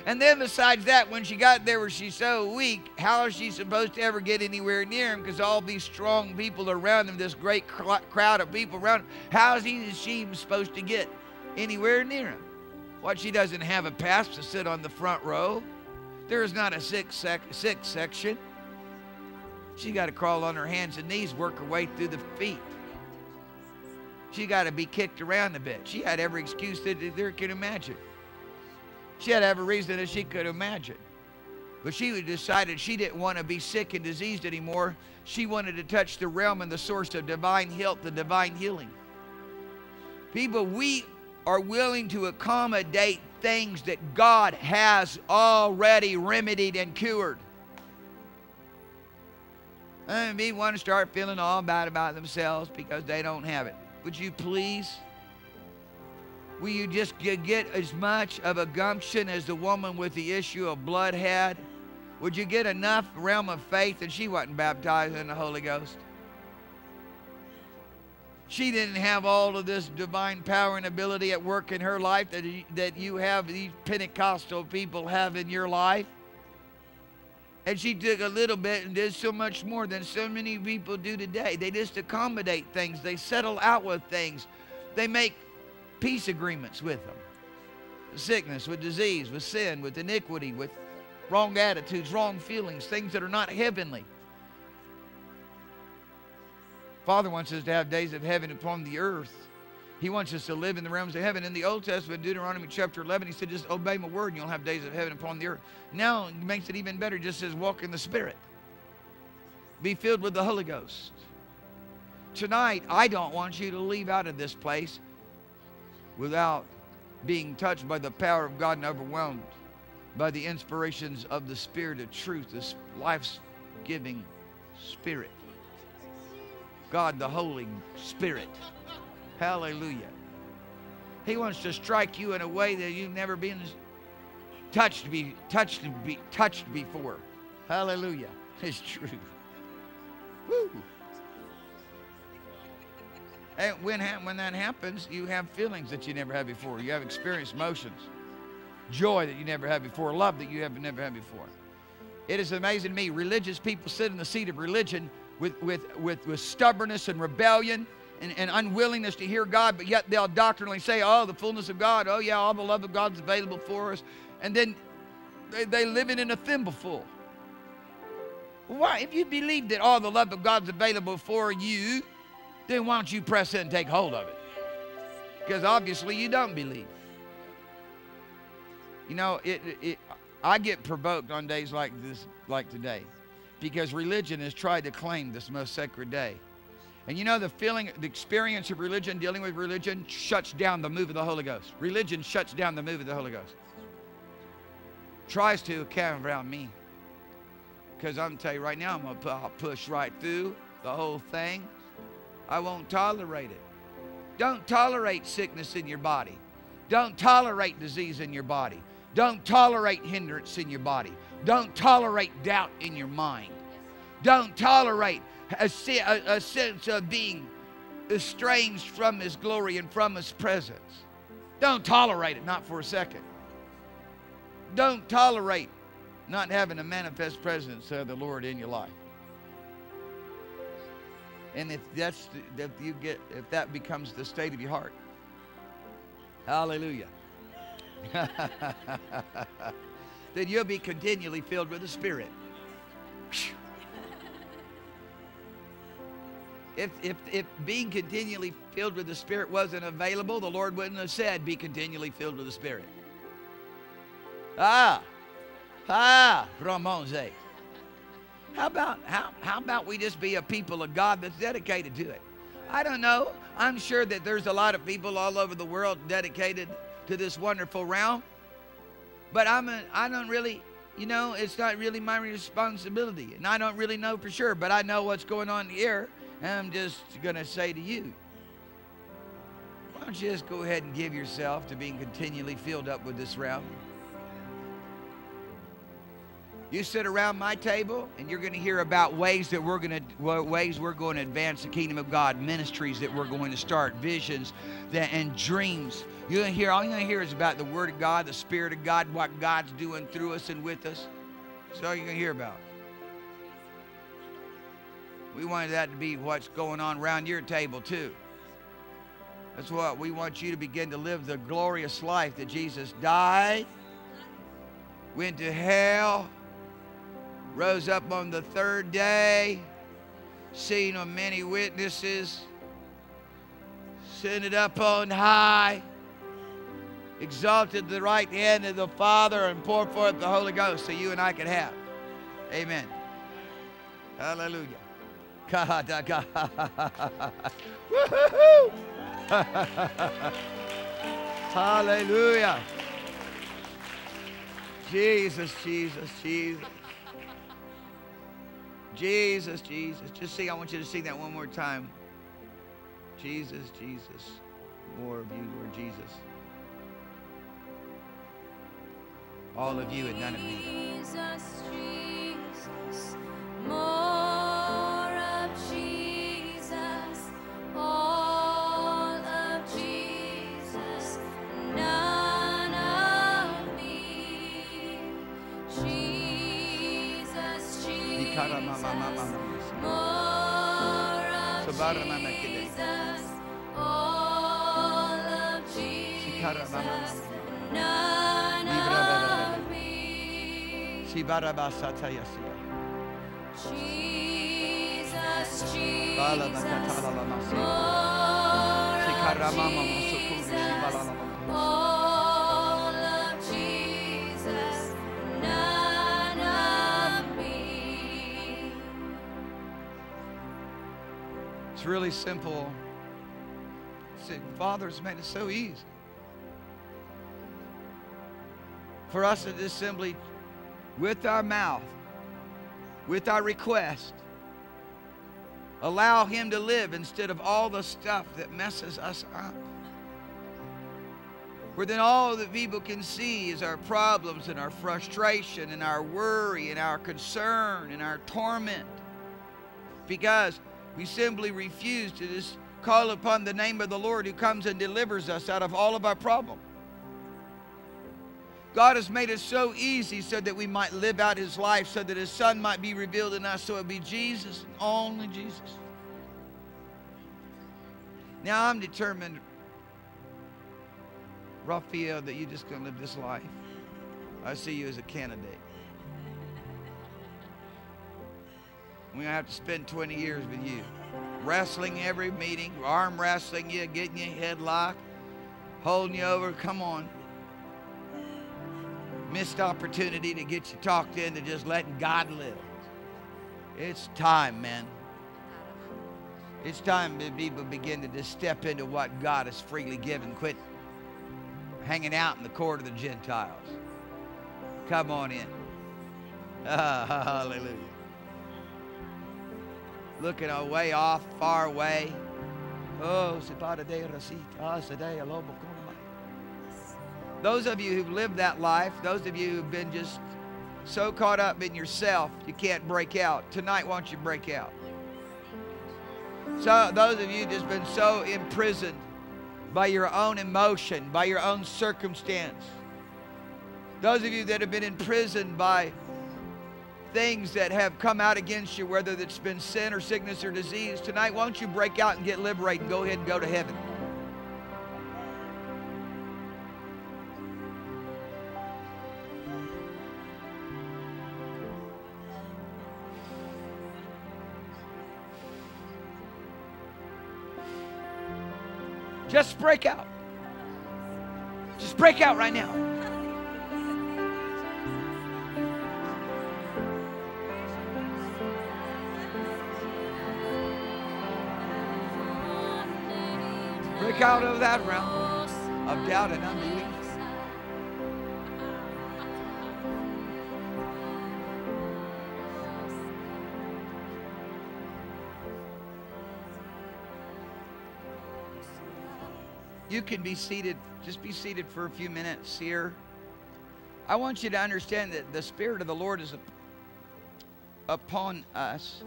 And then, besides that, when she got there where she's so weak, how is she supposed to ever get anywhere near him? Because all these strong people around him, this great crowd of people around him, how is, he, she even supposed to get anywhere near him? What, she doesn't have a pass to sit on the front row? There is not a sick, sec- six section. She got to crawl on her hands and knees, work her way through the feet. She got to be kicked around a bit. She had every excuse that there can imagine. She had every reason that she could imagine. But she decided she didn't want to be sick and diseased anymore. She wanted to touch the realm and the source of divine health, the divine healing. People, we are willing to accommodate things that God has already remedied and cured. And people want to start feeling all bad about themselves because they don't have it. Would you please? Will you just get as much of a gumption as the woman with the issue of blood had? Would you get enough realm of faith that she wasn't baptized in the Holy Ghost? She didn't have all of this divine power and ability at work in her life that, that you have, these Pentecostal people have in your life. And she took a little bit and did so much more than so many people do today. They just accommodate things, they settle out with things, they make peace agreements with them. Sickness, with disease, with sin, with iniquity, with wrong attitudes, wrong feelings, things that are not heavenly. Father wants us to have days of heaven upon the earth. He wants us to live in the realms of heaven. In the Old Testament, Deuteronomy chapter 11, he said, just obey my word and you'll have days of heaven upon the earth. Now, he makes it even better. Just says, walk in the Spirit. Be filled with the Holy Ghost. Tonight, I don't want you to leave out of this place without being touched by the power of God and overwhelmed by the inspirations of the Spirit of truth, this life giving Spirit. God, the Holy Spirit. Hallelujah. He wants to strike you in a way that you've never been touched, be, touched, be, touched before. Hallelujah. It's true. Woo. And when, when that happens, you have feelings that you never had before. You have experienced emotions, joy that you never had before, love that you have never had before. It is amazing to me. Religious people sit in the seat of religion with, with, with, with stubbornness and rebellion and, and unwillingness to hear God, but yet they'll doctrinally say, oh, the fullness of God, oh, yeah, all the love of God's available for us. And then they, they live it in a thimbleful. Why? If you believe that all the love of God's available for you, then why don't you press it and take hold of it? Because obviously you don't believe. You know, it, it, I get provoked on days like this, like today, because religion has tried to claim this most sacred day. And you know, the feeling, the experience of religion, dealing with religion, shuts down the move of the Holy Ghost. Religion shuts down the move of the Holy Ghost. Tries to come around me. Because I'm tell you right now, I'm gonna push right through the whole thing. I won't tolerate it. Don't tolerate sickness in your body. Don't tolerate disease in your body. Don't tolerate hindrance in your body. Don't tolerate doubt in your mind. Don't tolerate a, a, a sense of being estranged from His glory and from His presence. Don't tolerate it, not for a second. Don't tolerate not having a manifest presence of the Lord in your life. And if that's if you get if that becomes the state of your heart, hallelujah. then you'll be continually filled with the Spirit. If, if, if being continually filled with the Spirit wasn't available, the Lord wouldn't have said, Be continually filled with the Spirit. Ah, ah, Ramonze. How about how, how about we just be a people of God that's dedicated to it? I don't know. I'm sure that there's a lot of people all over the world dedicated to this wonderful realm. But I'm a, I don't really, you know, it's not really my responsibility. And I don't really know for sure, but I know what's going on here. And I'm just going to say to you, why don't you just go ahead and give yourself to being continually filled up with this realm? You sit around my table and you're going to hear about ways that we're going to ways we're going to advance the kingdom of God, ministries that we're going to start, visions that, and dreams. You're going to hear all you're going to hear is about the word of God, the spirit of God, what God's doing through us and with us. That's all you're going to hear about. We wanted that to be what's going on around your table too. That's what we want you to begin to live the glorious life that Jesus died, went to hell, rose up on the third day, seen of many witnesses, sent it up on high, exalted the right hand of the Father, and poured forth the Holy Ghost so you and I could have. Amen. Hallelujah. Hallelujah. Jesus, Jesus, Jesus. Jesus, Jesus. Just sing. I want you to sing that one more time. Jesus, Jesus. More of you, Lord Jesus. All of you and none of me. Jesus, Jesus, more of Jesus, all of Jesus, none ma ma. all of Jesus, none of me. It's really simple. See, Father's made it so easy. For us to just simply, with our mouth, with our request, allow Him to live instead of all the stuff that messes us up. Where then all that people can see is our problems and our frustration and our worry and our concern and our torment because we simply refuse to just call upon the name of the Lord who comes and delivers us out of all of our problems. God has made it so easy so that we might live out his life, so that his son might be revealed in us, so it be Jesus and only Jesus. Now I'm determined, Raphael, that you're just going to live this life. I see you as a candidate. We're going to have to spend 20 years with you. Wrestling every meeting, arm wrestling you, getting you headlock, holding you over. Come on. Missed opportunity to get you talked into just letting God live. It's time, man. It's time that people begin to just step into what God has freely given. Quit hanging out in the court of the Gentiles. Come on in. Ah, hallelujah. Looking away off, far away. Oh, separa de rasita, sedea lobo konamai. Those of you who've lived that life, those of you who've been just so caught up in yourself, you can't break out. Tonight, why don't you break out? So, those of you just been so imprisoned by your own emotion, by your own circumstance. Those of you that have been imprisoned by things that have come out against you, whether it's been sin or sickness or disease, tonight, why don't you break out and get liberated and go ahead and go to heaven? Just break out. Just break out right now. Break out of that realm of doubt and unbelief. You can be seated, just be seated for a few minutes here. I want you to understand that the Spirit of the Lord is upon us.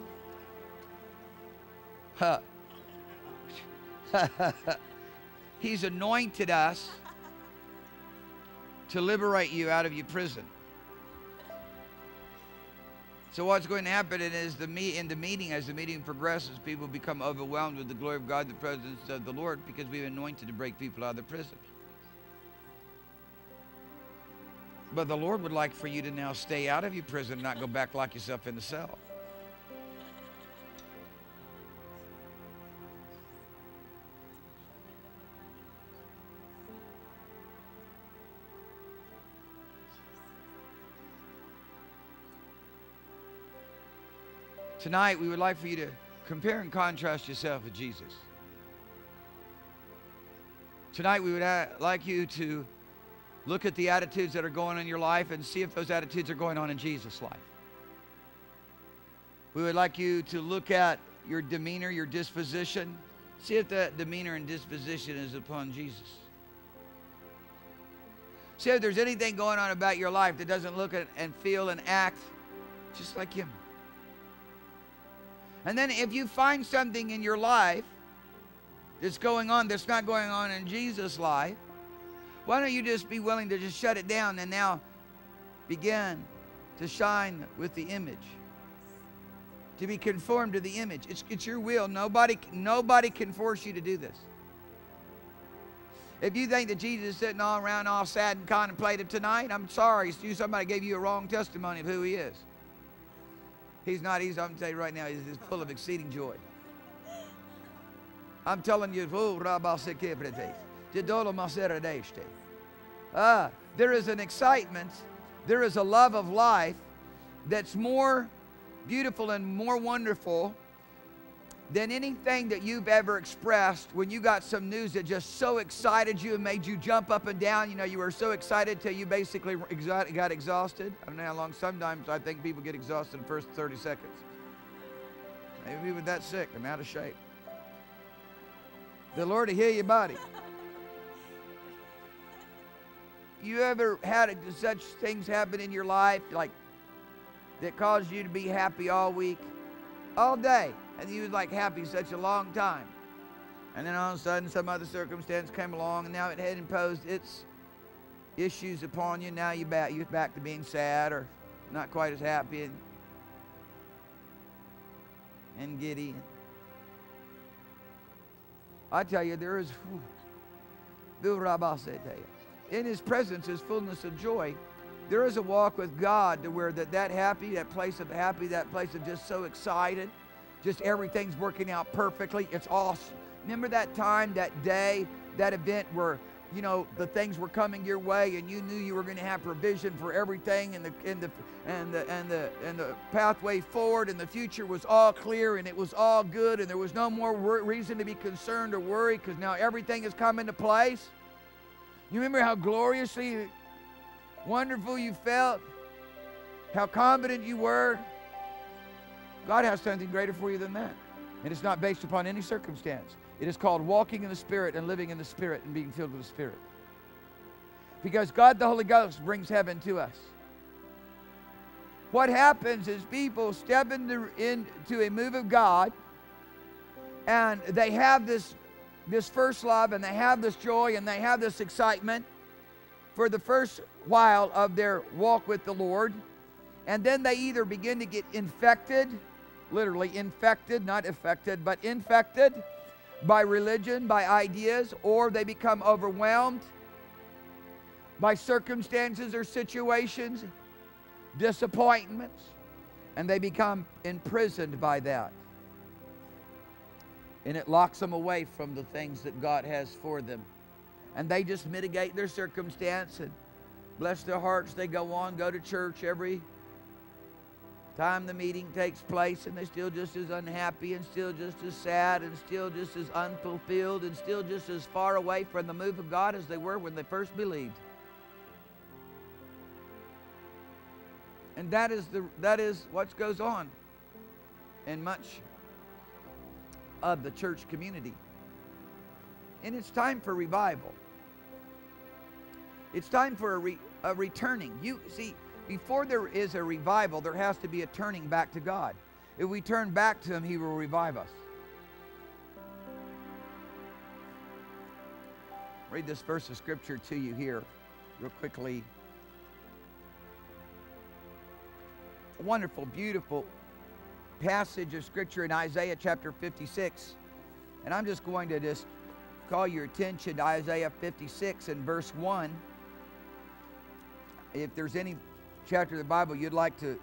Huh. He's anointed us to liberate you out of your prison. So what's going to happen is the me in the meeting, as the meeting progresses, people become overwhelmed with the glory of God, the presence of the Lord, because we've anointed to break people out of the prison. But the Lord would like for you to now stay out of your prison and not go back lock yourself in the cell. Tonight, we would like for you to compare and contrast yourself with Jesus. Tonight, we would like you to look at the attitudes that are going on in your life and see if those attitudes are going on in Jesus' life. We would like you to look at your demeanor, your disposition, see if that demeanor and disposition is upon Jesus. See if there's anything going on about your life that doesn't look and feel and act just like Him. And then if you find something in your life that's going on that's not going on in Jesus' life, why don't you just be willing to just shut it down and now begin to shine with the image? To be conformed to the image. It's, it's your will. Nobody, nobody can force you to do this. If you think that Jesus is sitting all around all sad and contemplative tonight, I'm sorry. Somebody gave you a wrong testimony of who he is. He's not. He's. I'm telling you right now. He's, he's full of exceeding joy. I'm telling you. Ah, there is an excitement. There is a love of life that's more beautiful and more wonderful than anything that you've ever expressed when you got some news that just so excited you and made you jump up and down. You know, you were so excited till you basically got exhausted. I don't know how long. Sometimes I think people get exhausted in the first 30 seconds. Maybe even that sick I'm out of shape. The Lord will heal your body. You ever had such things happen in your life, like that caused you to be happy all week, all day? And you was like happy such a long time. And then all of a sudden, some other circumstance came along, and now it had imposed its issues upon you. Now you back you're back to being sad or not quite as happy and, and giddy. I tell you, there is in His presence is fullness of joy. There is a walk with God to where that that happy, that place of happy, that place of just so excited just everything's working out perfectly. It's awesome. Remember that time, that day, that event where you know the things were coming your way and you knew you were going to have provision for everything and the and the and the and the and the pathway forward and the future was all clear and it was all good and there was no more reason to be concerned or worried because now everything has come into place you remember how gloriously wonderful you felt how confident you were God has something greater for you than that. And it's not based upon any circumstance. It is called walking in the Spirit and living in the Spirit and being filled with the Spirit. Because God the Holy Ghost brings heaven to us. What happens is people step into, into a move of God and they have this, this first love and they have this joy and they have this excitement for the first while of their walk with the Lord. And then they either begin to get infected literally infected, not affected, but infected by religion, by ideas, or they become overwhelmed by circumstances or situations, disappointments, and they become imprisoned by that. And it locks them away from the things that God has for them. And they just mitigate their circumstance and bless their hearts. They go on, go to church every time the meeting takes place and they're still just as unhappy and still just as sad and still just as unfulfilled and still just as far away from the move of God as they were when they first believed. And that is the that is what goes on in much of the church community. And it's time for revival. It's time for a, re, a returning. You see, before there is a revival, there has to be a turning back to God. If we turn back to Him, He will revive us. Read this verse of scripture to you here, real quickly. A wonderful, beautiful passage of scripture in Isaiah chapter 56. And I'm just going to just call your attention to Isaiah 56 and verse 1. If there's any chapter of the Bible you'd like to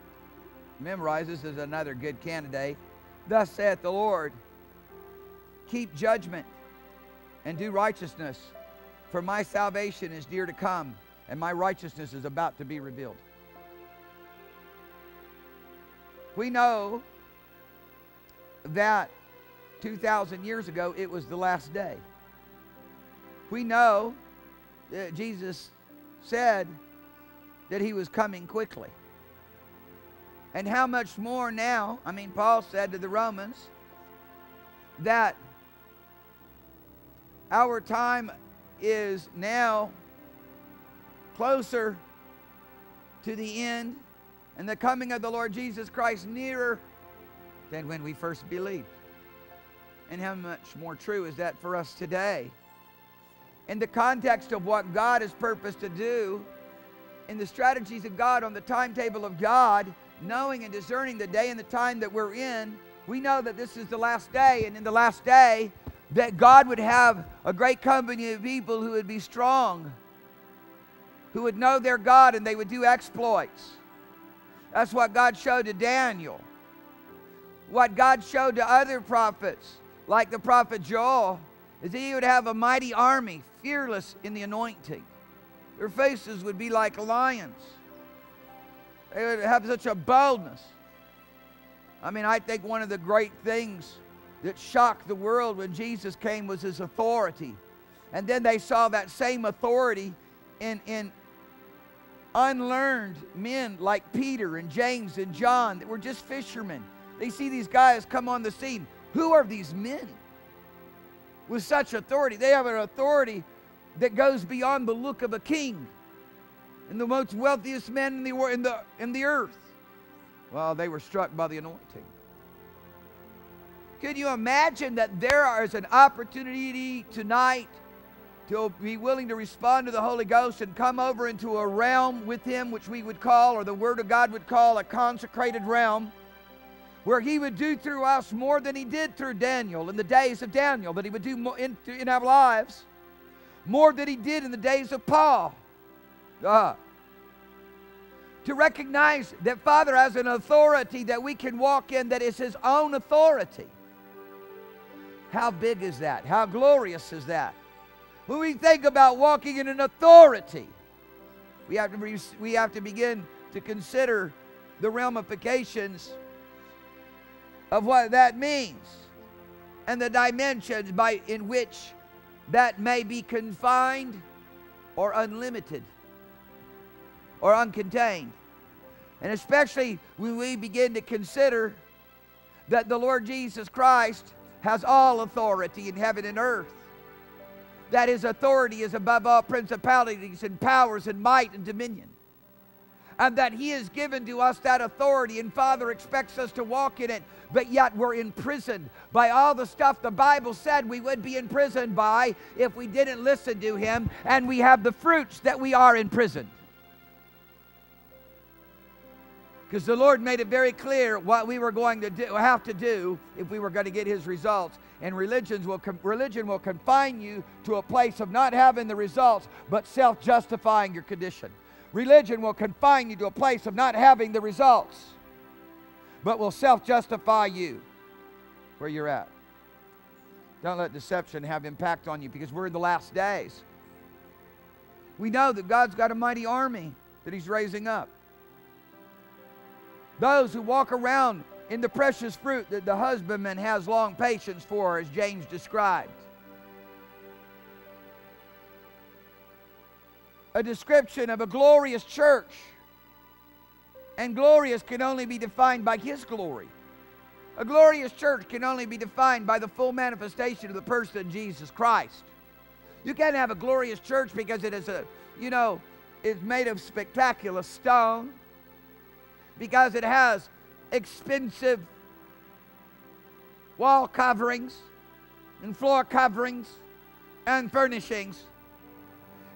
memorize, this is another good candidate. Thus saith the Lord, keep judgment and do righteousness, for my salvation is near to come, and my righteousness is about to be revealed. We know that 2,000 years ago it was the last day. We know that Jesus said that he was coming quickly. And how much more now? I mean, Paul said to the Romans that our time is now closer to the end and the coming of the Lord Jesus Christ nearer than when we first believed. And how much more true is that for us today? In the context of what God has purposed to do, in the strategies of God, on the timetable of God, knowing and discerning the day and the time that we're in, we know that this is the last day, and in the last day, that God would have a great company of people who would be strong, who would know their God, and they would do exploits. That's what God showed to Daniel. What God showed to other prophets, like the prophet Joel, is that he would have a mighty army, fearless in the anointing. Their faces would be like lions. They would have such a boldness. I mean, I think one of the great things that shocked the world when Jesus came was his authority. And then they saw that same authority in, in unlearned men like Peter and James and John that were just fishermen. They see these guys come on the scene. Who are these men? With such authority. They have an authority that goes beyond the look of a king and the most wealthiest men in the, in the, in the earth. Well, they were struck by the anointing. Can you imagine that there is an opportunity tonight to be willing to respond to the Holy Ghost and come over into a realm with Him, which we would call, or the Word of God would call, a consecrated realm, where He would do through us more than He did through Daniel in the days of Daniel, that He would do more in, in our lives more than He did in the days of Paul. Uh, to recognize that Father has an authority that we can walk in that is His own authority. How big is that? How glorious is that? When we think about walking in an authority, we have to, we have to begin to consider the ramifications of what that means and the dimensions by, in which that may be confined or unlimited or uncontained. And especially when we begin to consider that the Lord Jesus Christ has all authority in heaven and earth. That his authority is above all principalities and powers and might and dominion. And that he has given to us that authority, and Father expects us to walk in it, but yet we're imprisoned by all the stuff the Bible said we would be imprisoned by if we didn't listen to him, and we have the fruits that we are imprisoned. Because the Lord made it very clear what we were going to do, have to do if we were going to get His results. And religions will religion will confine you to a place of not having the results, but self-justifying your condition. Religion will confine you to a place of not having the results, but will self-justify you where you're at. Don't let deception have impact on you because we're in the last days. We know that God's got a mighty army that He's raising up. Those who walk around in the precious fruit that the husbandman has long patience for, as James described. A description of a glorious church. And glorious can only be defined by His glory. A glorious church can only be defined by the full manifestation of the person Jesus Christ. You can't have a glorious church because it is a, you know, is made of spectacular stone, because it has expensive wall coverings and floor coverings and furnishings.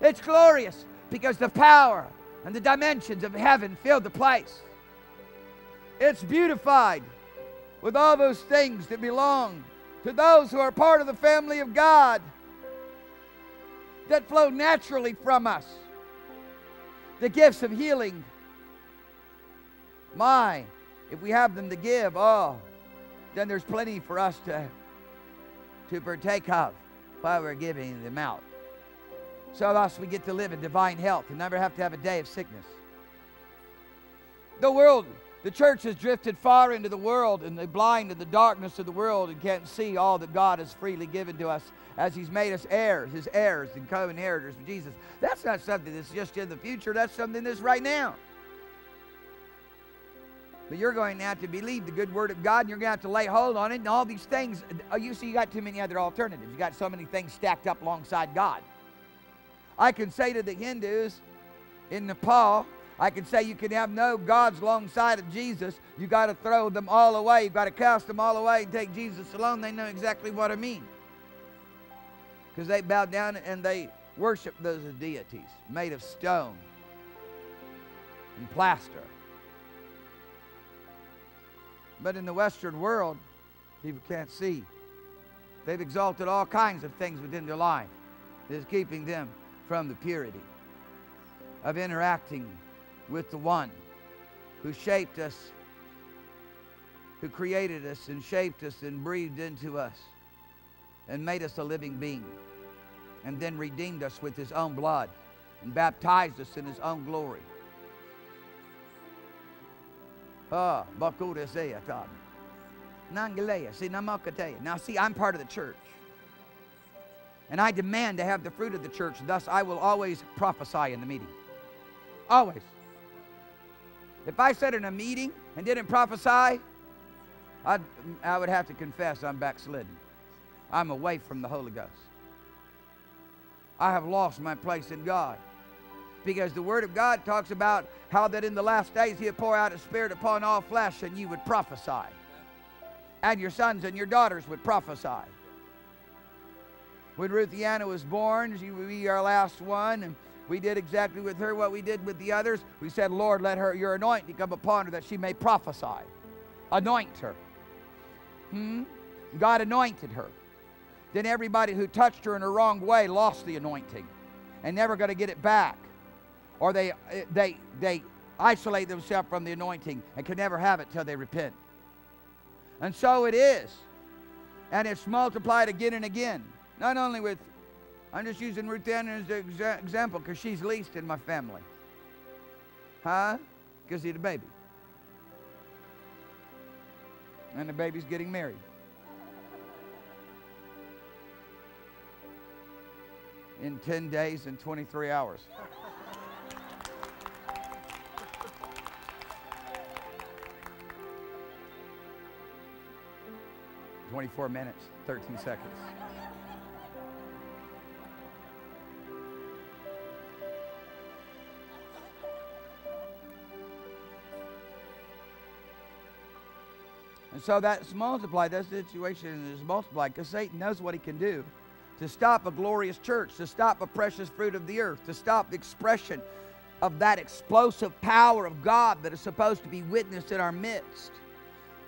It's glorious because the power and the dimensions of heaven filled the place. It's beautified with all those things that belong to those who are part of the family of God that flow naturally from us. The gifts of healing. My, if we have them to give, oh, then there's plenty for us to, to partake of while we're giving them out. So thus we get to live in divine health and never have to have a day of sickness. The world, the church has drifted far into the world and they're blind in the darkness of the world and can't see all that God has freely given to us as He's made us heirs, His heirs and co inheritors with Jesus. That's not something that's just in the future, that's something that's right now. But you're going to have to believe the good word of God and you're going to have to lay hold on it and all these things. You see, you got too many other alternatives. You got so many things stacked up alongside God. I can say to the Hindus in Nepal, I can say you can have no gods alongside of Jesus. You got to throw them all away. You got to cast them all away and take Jesus alone. They know exactly what I mean. Because they bow down and they worship those deities made of stone and plaster. But in the Western world, people can't see. They've exalted all kinds of things within their life that is keeping them from the purity of interacting with the one who shaped us, who created us and shaped us and breathed into us and made us a living being and then redeemed us with his own blood and baptized us in his own glory. Ah. Now see, I'm part of the church. And I demand to have the fruit of the church. Thus, I will always prophesy in the meeting. Always. If I said in a meeting and didn't prophesy, I'd, I would have to confess I'm backslidden. I'm away from the Holy Ghost. I have lost my place in God. Because the Word of God talks about how that in the last days He'll pour out His Spirit upon all flesh and you would prophesy. And your sons and your daughters would prophesy. When Ruthiana was born, she would be our last one, and we did exactly with her what we did with the others. We said, Lord, let her your anointing come upon her that she may prophesy. Anoint her. Hmm? God anointed her. Then everybody who touched her in a wrong way lost the anointing and never going to get it back. Or they, they, they isolate themselves from the anointing and can never have it till they repent. And so it is. And it's multiplied again and again. Not only with, I'm just using Ruth Ann as an exa- example because she's least in my family. Huh? Because he's a baby. And the baby's getting married. In 10 days and 23 hours. Twenty-four minutes, thirteen seconds. And so that's multiplied. That situation is multiplied because Satan knows what he can do to stop a glorious church, to stop a precious fruit of the earth, to stop the expression of that explosive power of God that is supposed to be witnessed in our midst.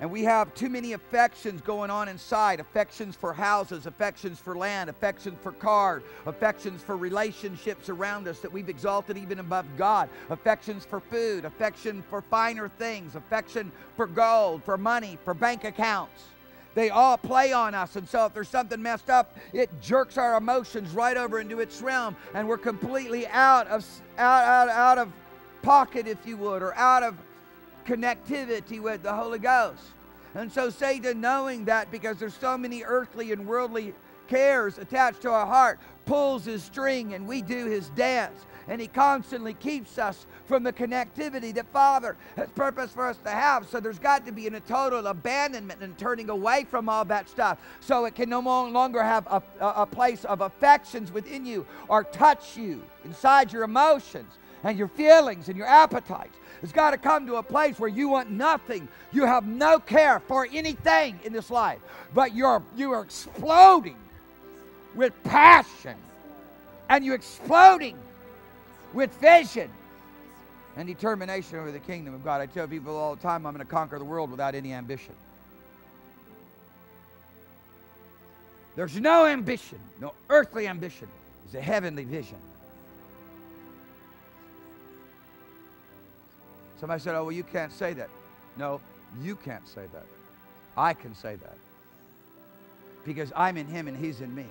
And we have too many affections going on inside affections for houses, affections for land, affections for cars, affections for relationships around us that we've exalted even above God, affections for food, affection for finer things, affection for gold, for money, for bank accounts. They all play on us. And so if there's something messed up, it jerks our emotions right over into its realm. And we're completely out of, out, out, out of pocket, if you would, or out of connectivity with the Holy Ghost. And so Satan, knowing that because there's so many earthly and worldly cares attached to our heart, pulls his string, and we do his dance. And he constantly keeps us from the connectivity that Father has purposed for us to have. So there's got to be a total abandonment and turning away from all that stuff so it can no longer have a, a, a place of affections within you or touch you inside your emotions and your feelings and your appetites. It's got to come to a place where you want nothing. You have no care for anything in this life, but you're you are exploding with passion, and you're exploding with vision and determination over the kingdom of God. I tell people all the time, I'm going to conquer the world without any ambition. There's no ambition, no earthly ambition. It's a heavenly vision. Somebody said, Oh, well, you can't say that. No, you can't say that. I can say that. Because I'm in him and he's in me.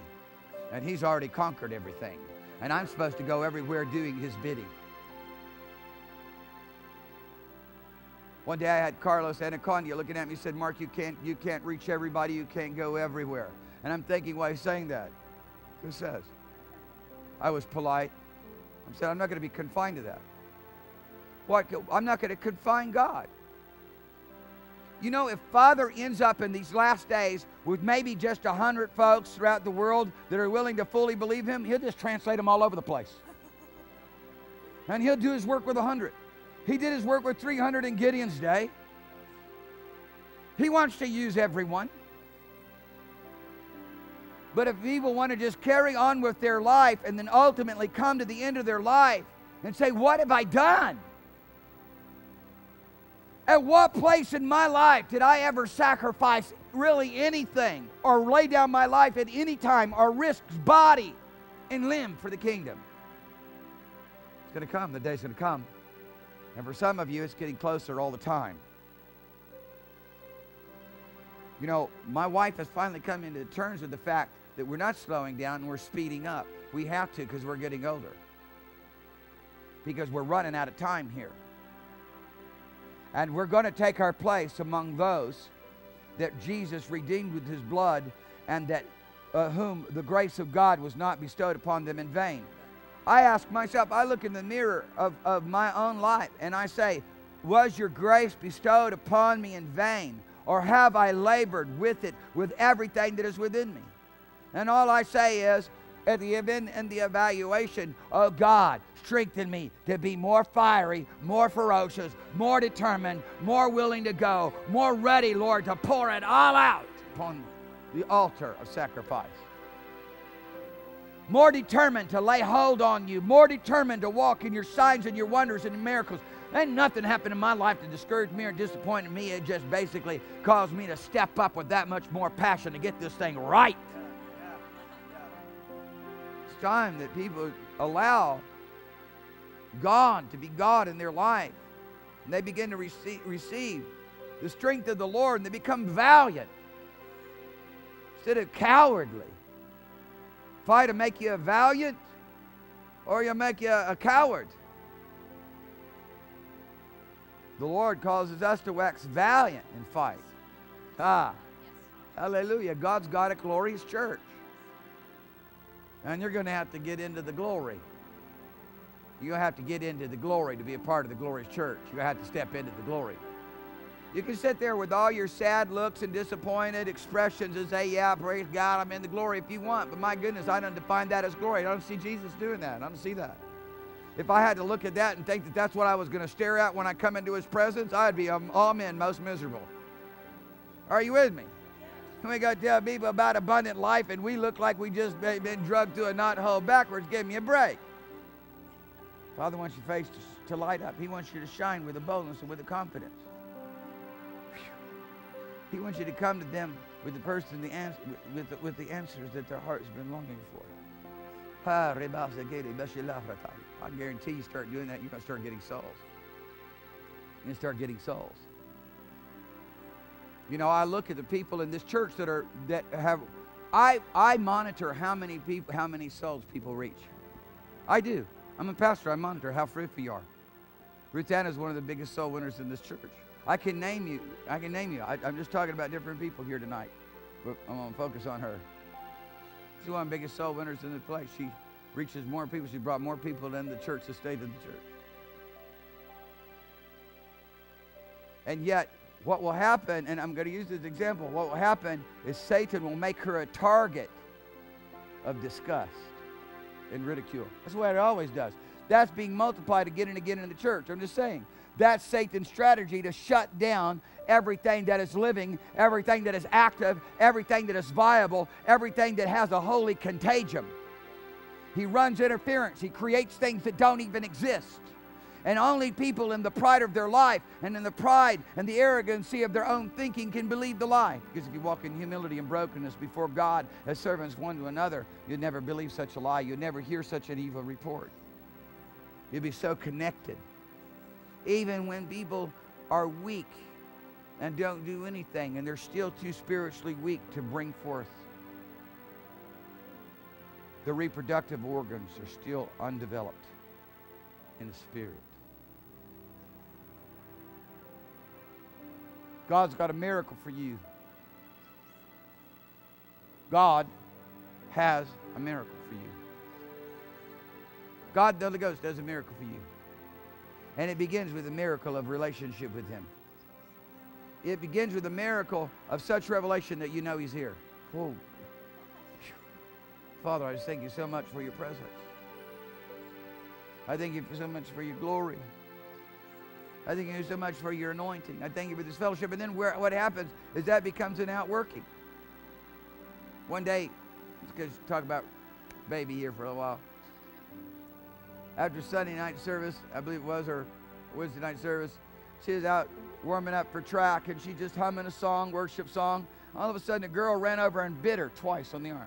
And he's already conquered everything. And I'm supposed to go everywhere doing his bidding. One day I had Carlos Annacondia looking at me and said, Mark, you can't, you can't reach everybody, you can't go everywhere. And I'm thinking, why he's saying that? Who says? I was polite. I said, I'm not going to be confined to that. What? I'm not going to confine God. You know, if Father ends up in these last days with maybe just a hundred folks throughout the world that are willing to fully believe Him, He'll just translate them all over the place. And He'll do His work with a hundred. He did His work with 300 in Gideon's day. He wants to use everyone. But if people want to just carry on with their life and then ultimately come to the end of their life and say, What have I done? At what place in my life did I ever sacrifice really anything or lay down my life at any time or risk body and limb for the kingdom? It's going to come. The day's going to come. And for some of you, it's getting closer all the time. You know, my wife has finally come into terms with the fact that we're not slowing down and we're speeding up. We have to because we're getting older. Because we're running out of time here. And we're going to take our place among those that Jesus redeemed with his blood and that uh, whom the grace of God was not bestowed upon them in vain. I ask myself, I look in the mirror of, of my own life and I say, Was your grace bestowed upon me in vain? Or have I labored with it with everything that is within me? And all I say is, at the end and the evaluation, oh God, strengthen me to be more fiery, more ferocious, more determined, more willing to go, more ready, Lord, to pour it all out upon the altar of sacrifice. More determined to lay hold on you, more determined to walk in your signs and your wonders and your miracles. Ain't nothing happened in my life to discourage me or disappoint me. It just basically caused me to step up with that much more passion to get this thing right time that people allow God to be God in their life. And they begin to receive, receive the strength of the Lord and they become valiant instead of cowardly. I to make you a valiant or you make you a coward. The Lord causes us to wax valiant in fight. Ah, hallelujah. God's got a glorious church. And you're going to have to get into the glory. You have to get into the glory to be a part of the glorious church. You have to step into the glory. You can sit there with all your sad looks and disappointed expressions and say, Yeah, praise God, I'm in the glory if you want. But my goodness, I don't define that as glory. I don't see Jesus doing that. I don't see that. If I had to look at that and think that that's what I was going to stare at when I come into his presence, I'd be um, all men most miserable. Are you with me? We got to tell people about abundant life, and we look like we just been drugged through a knot hole backwards. Give me a break. Father wants your face to, to light up. He wants you to shine with a boldness and with a confidence. He wants you to come to them with the person, the ans- with, the, with the answers that their heart's been longing for. I guarantee you start doing that, you're going to start getting souls. You're going to start getting souls. You know, I look at the people in this church that are that have I I monitor how many people how many souls people reach. I do. I'm a pastor. I monitor how fruitful you are. Ruth Anna is one of the biggest soul winners in this church. I can name you. I can name you. I, am just talking about different people here tonight, but I'm gonna focus on her. She's one of the biggest soul winners in the place. She reaches more people. She brought more people in the church, the state of the church. And yet, what will happen, and I'm going to use this example, what will happen is Satan will make her a target of disgust and ridicule. That's what it always does. That's being multiplied again and again in the church. I'm just saying. That's Satan's strategy to shut down everything that is living, everything that is active, everything that is viable, everything that has a holy contagion. He runs interference. He creates things that don't even exist. And only people in the pride of their life and in the pride and the arrogancy of their own thinking can believe the lie. Because if you walk in humility and brokenness before God as servants one to another, you'd never believe such a lie. You'd never hear such an evil report. You'd be so connected. Even when people are weak and don't do anything and they're still too spiritually weak to bring forth the reproductive organs are still undeveloped in the spirit. God's got a miracle for you. God has a miracle for you. God, the Holy Ghost, does a miracle for you. And it begins with a miracle of relationship with Him. It begins with a miracle of such revelation that you know He's here. Whoa. Father, I just thank you so much for your presence. I thank you so much for your glory. I thank you so much for your anointing. I thank you for this fellowship. And then where, what happens is that becomes an outworking. One day, let's talk about baby here for a while. After Sunday night service, I believe it was, or Wednesday night service, she was out warming up for track and she just humming a song, worship song. All of a sudden, a girl ran over and bit her twice on the arm.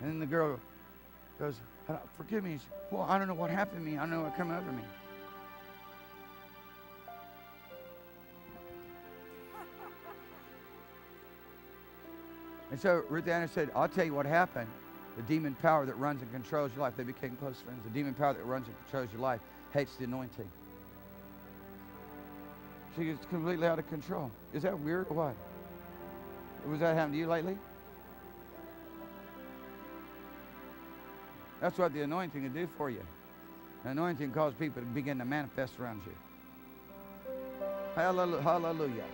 And then the girl goes, Forgive me. Well, I don't know what happened to me. I don't know what came over me. And so Ruth Anna said, I'll tell you what happened. The demon power that runs and controls your life, they became close friends. The demon power that runs and controls your life hates the anointing. She gets completely out of control. Is that weird or what? Was that happening to you lately? That's what the anointing will do for you. The anointing causes people to begin to manifest around you. Hallelujah. Hallelujah.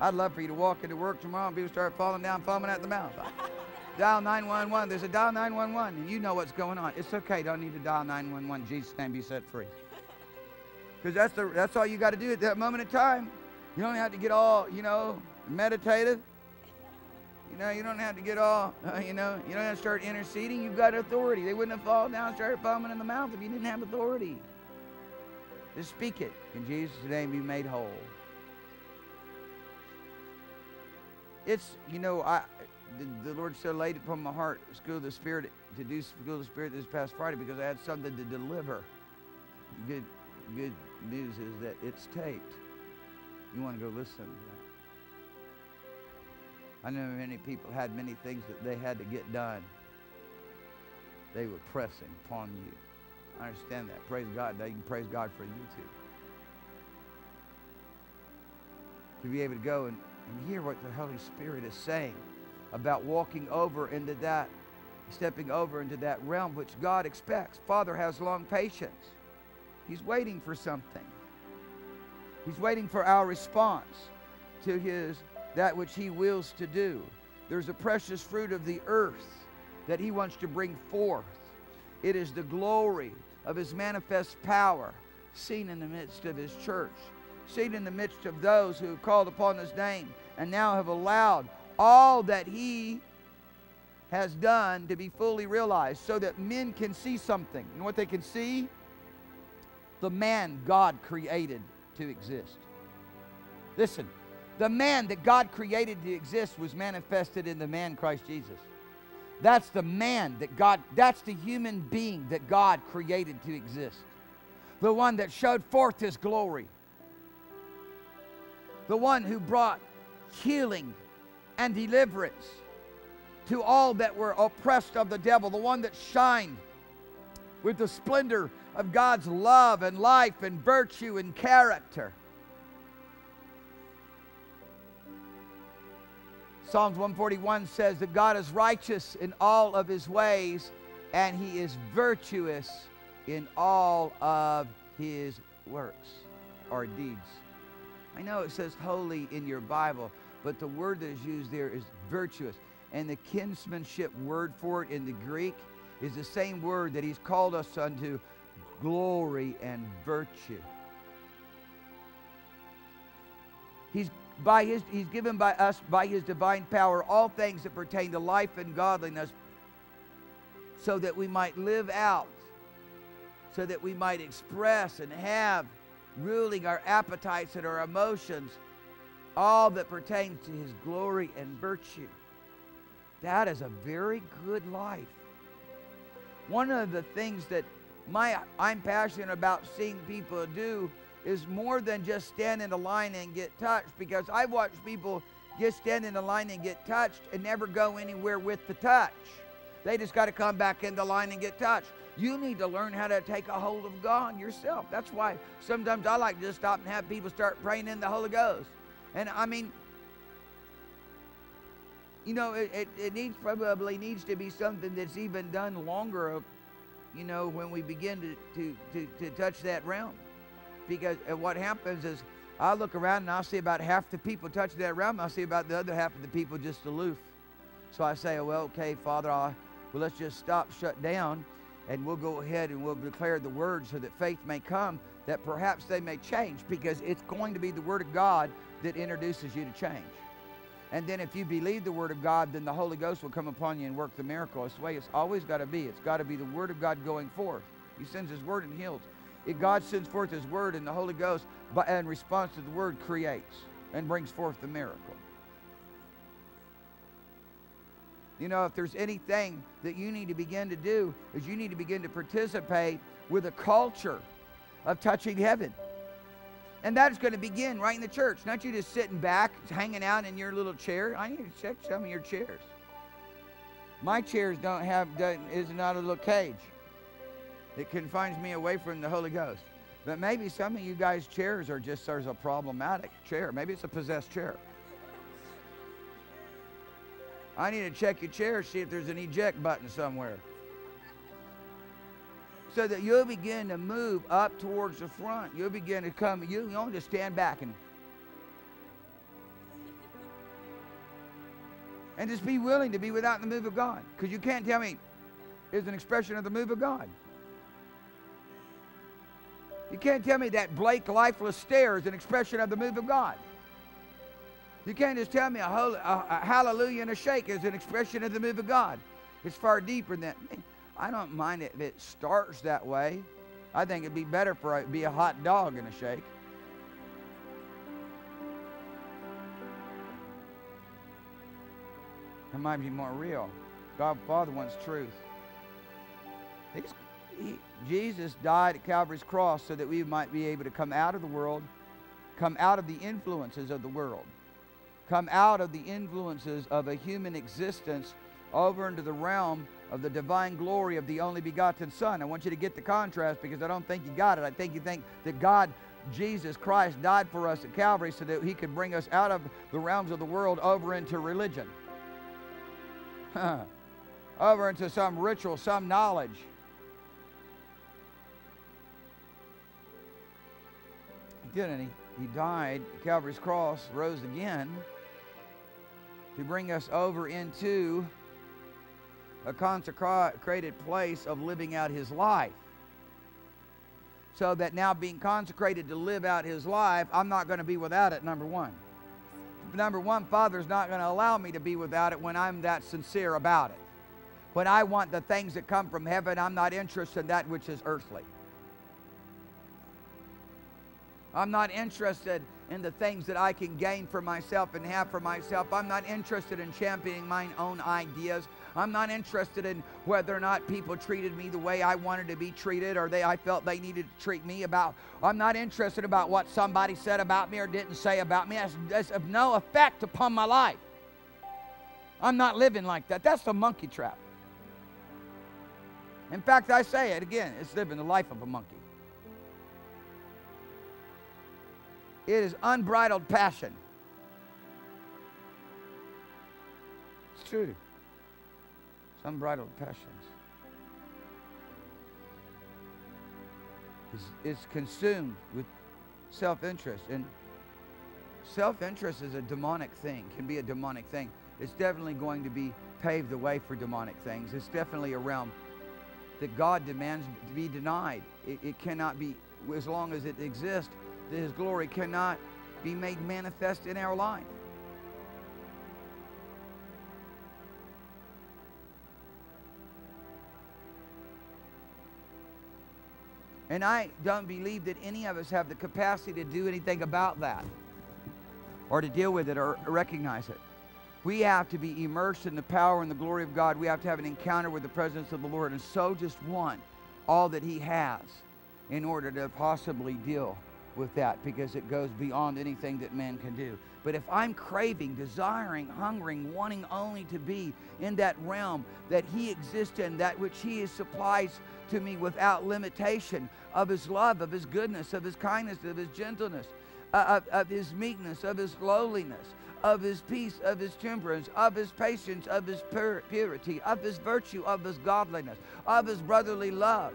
I'd love for you to walk into work tomorrow and people start falling down, foaming at the mouth. dial 911. There's a dial 911, and you know what's going on. It's okay. Don't need to dial 911. Jesus' name be set free. Because that's, the, that's all you got to do at that moment in time. You don't have to get all, you know, meditative. You know, you don't have to get all, uh, you know, you don't have to start interceding. You've got authority. They wouldn't have fallen down and started foaming in the mouth if you didn't have authority. Just speak it. In Jesus' name, be made whole. It's, you know, I, the, the Lord so laid upon my heart, School of the Spirit, to do School of the Spirit this past Friday because I had something to deliver. Good, good news is that it's taped. You want to go listen to that. I know many people had many things that they had to get done. They were pressing upon you. I understand that. Praise God. They can praise God for you too. To be able to go and, and hear what the Holy Spirit is saying about walking over into that, stepping over into that realm which God expects. Father has long patience. He's waiting for something. He's waiting for our response to his that which he wills to do. There's a precious fruit of the earth that he wants to bring forth. It is the glory of his manifest power seen in the midst of his church, seen in the midst of those who have called upon his name and now have allowed all that he has done to be fully realized so that men can see something. And what they can see? The man God created to exist. Listen, the man that God created to exist was manifested in the man Christ Jesus. That's the man that God, that's the human being that God created to exist. The one that showed forth his glory. The one who brought healing and deliverance to all that were oppressed of the devil. The one that shined with the splendor of God's love and life and virtue and character. Psalms 141 says that God is righteous in all of his ways and he is virtuous in all of his works or deeds. I know it says holy in your Bible, but the word that is used there is virtuous. And the kinsmanship word for it in the Greek is the same word that he's called us unto glory and virtue. He's by his he's given by us by his divine power all things that pertain to life and godliness so that we might live out so that we might express and have ruling our appetites and our emotions all that pertains to his glory and virtue that is a very good life one of the things that my i'm passionate about seeing people do is more than just stand in the line and get touched because I've watched people just stand in the line and get touched and never go anywhere with the touch. They just got to come back in the line and get touched. You need to learn how to take a hold of God yourself. That's why sometimes I like to just stop and have people start praying in the Holy Ghost. And I mean, you know, it, it, it needs probably needs to be something that's even done longer you know, when we begin to, to, to, to touch that realm because uh, what happens is I look around and I see about half the people touching that realm. I see about the other half of the people just aloof. So I say, well, okay, Father, I, well, let's just stop, shut down, and we'll go ahead and we'll declare the word so that faith may come, that perhaps they may change, because it's going to be the word of God that introduces you to change. And then if you believe the word of God, then the Holy Ghost will come upon you and work the miracle. It's the way it's always got to be. It's got to be the word of God going forth. He sends his word and heals. If God sends forth His Word and the Holy Ghost, in response to the Word, creates and brings forth the miracle. You know, if there's anything that you need to begin to do, is you need to begin to participate with a culture of touching heaven. And that's going to begin right in the church, not you just sitting back, hanging out in your little chair. I need to check some of your chairs. My chairs don't have, is not a little cage It confines me away from the Holy Ghost. But maybe some of you guys' chairs are just there's a problematic chair. Maybe it's a possessed chair. I need to check your chair, see if there's an eject button somewhere. So that you'll begin to move up towards the front. You'll begin to come, you, don't just stand back and and just be willing to be without the move of God. Because you can't tell me it's an expression of the move of God. You can't tell me that Blake lifeless stare is an expression of the move of God. You can't just tell me a, a, a hallelujah and a shake is an expression of the move of God. It's far deeper than that. I don't mind if it starts that way. I think it'd be better for it to be a hot dog and a shake. It might be more real. God Father wants truth. He, Jesus died at Calvary's cross so that we might be able to come out of the world, come out of the influences of the world, come out of the influences of a human existence over into the realm of the divine glory of the only begotten Son. I want you to get the contrast because I don't think you got it. I think you think that God, Jesus Christ, died for us at Calvary so that he could bring us out of the realms of the world over into religion, over into some ritual, some knowledge. He didn't. He, he died Calvary's cross, rose again to bring us over into a consecrated place of living out his life. So that now being consecrated to live out his life, I'm not going to be without it, number one. Number one, Father's not going to allow me to be without it when I'm that sincere about it. When I want the things that come from heaven, I'm not interested in that which is earthly. I'm not interested in the things that I can gain for myself and have for myself. I'm not interested in championing my own ideas. I'm not interested in whether or not people treated me the way I wanted to be treated or they I felt they needed to treat me about. I'm not interested about what somebody said about me or didn't say about me. That's, that's of no effect upon my life. I'm not living like that. That's a monkey trap. In fact, I say it again, it's living the life of a monkey. It is unbridled passion. It's true. It's unbridled passions. Is, is consumed with self-interest. And self-interest is a demonic thing, can be a demonic thing. It's definitely going to be paved the way for demonic things. It's definitely a realm that God demands to be denied. It, it cannot be, as long as it exists, that His glory cannot be made manifest in our life. And I don't believe that any of us have the capacity to do anything about that or to deal with it or recognize it. We have to be immersed in the power and the glory of God. We have to have an encounter with the presence of the Lord and so just want all that He has in order to possibly deal with that because it goes beyond anything that man can do. But if I'm craving, desiring, hungering, wanting only to be in that realm that He exists in, that which He supplies to me without limitation of His love, of His goodness, of His kindness, of His gentleness, uh, of, of His meekness, of His lowliness, of His peace, of His temperance, of His patience, of His pur- purity, of His virtue, of His godliness, of His brotherly love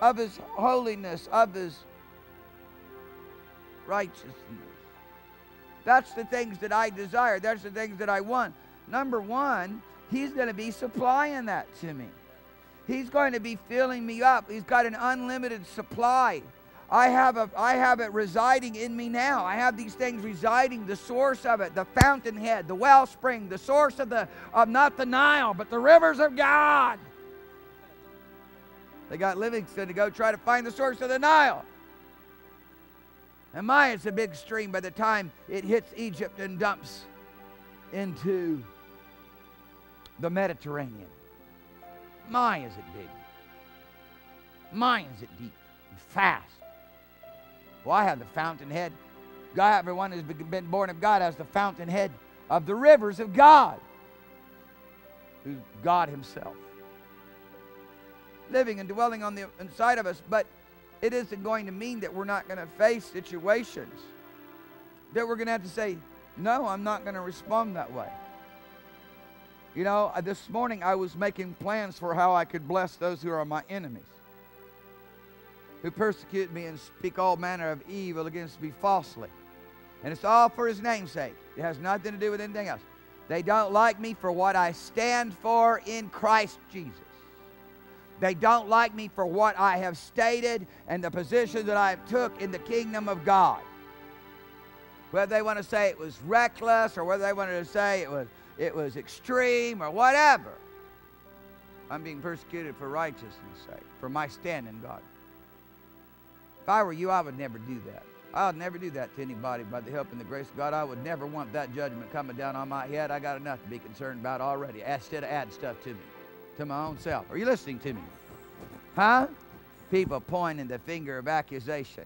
of his holiness, of his righteousness. That's the things that I desire. That's the things that I want. Number one, he's going to be supplying that to me. He's going to be filling me up. He's got an unlimited supply. I have, a, I have it residing in me now. I have these things residing, the source of it, the fountainhead, the wellspring, the source of the, of not the Nile, but the rivers of God. They got Livingstone to go try to find the source of the Nile. And my, it's a big stream by the time it hits Egypt and dumps into the Mediterranean. My, is it big. My, is it deep and fast. Well, I have the fountainhead. God, everyone who's been born of God has the fountainhead of the rivers of God, who's God Himself living and dwelling on the inside of us, but it isn't going to mean that we're not going to face situations that we're going to have to say, no, I'm not going to respond that way. You know, this morning I was making plans for how I could bless those who are my enemies, who persecute me and speak all manner of evil against me falsely. And it's all for his namesake. It has nothing to do with anything else. They don't like me for what I stand for in Christ Jesus. They don't like me for what I have stated and the position that I have took in the kingdom of God. Whether they want to say it was reckless or whether they wanted to say it was, it was extreme or whatever. I'm being persecuted for righteousness' sake, for my stand in God. If I were you, I would never do that. I would never do that to anybody by the help and the grace of God. I would never want that judgment coming down on my head. I got enough to be concerned about already, instead of add stuff to me to my own self. Are you listening to me? Huh? People pointing the finger of accusation.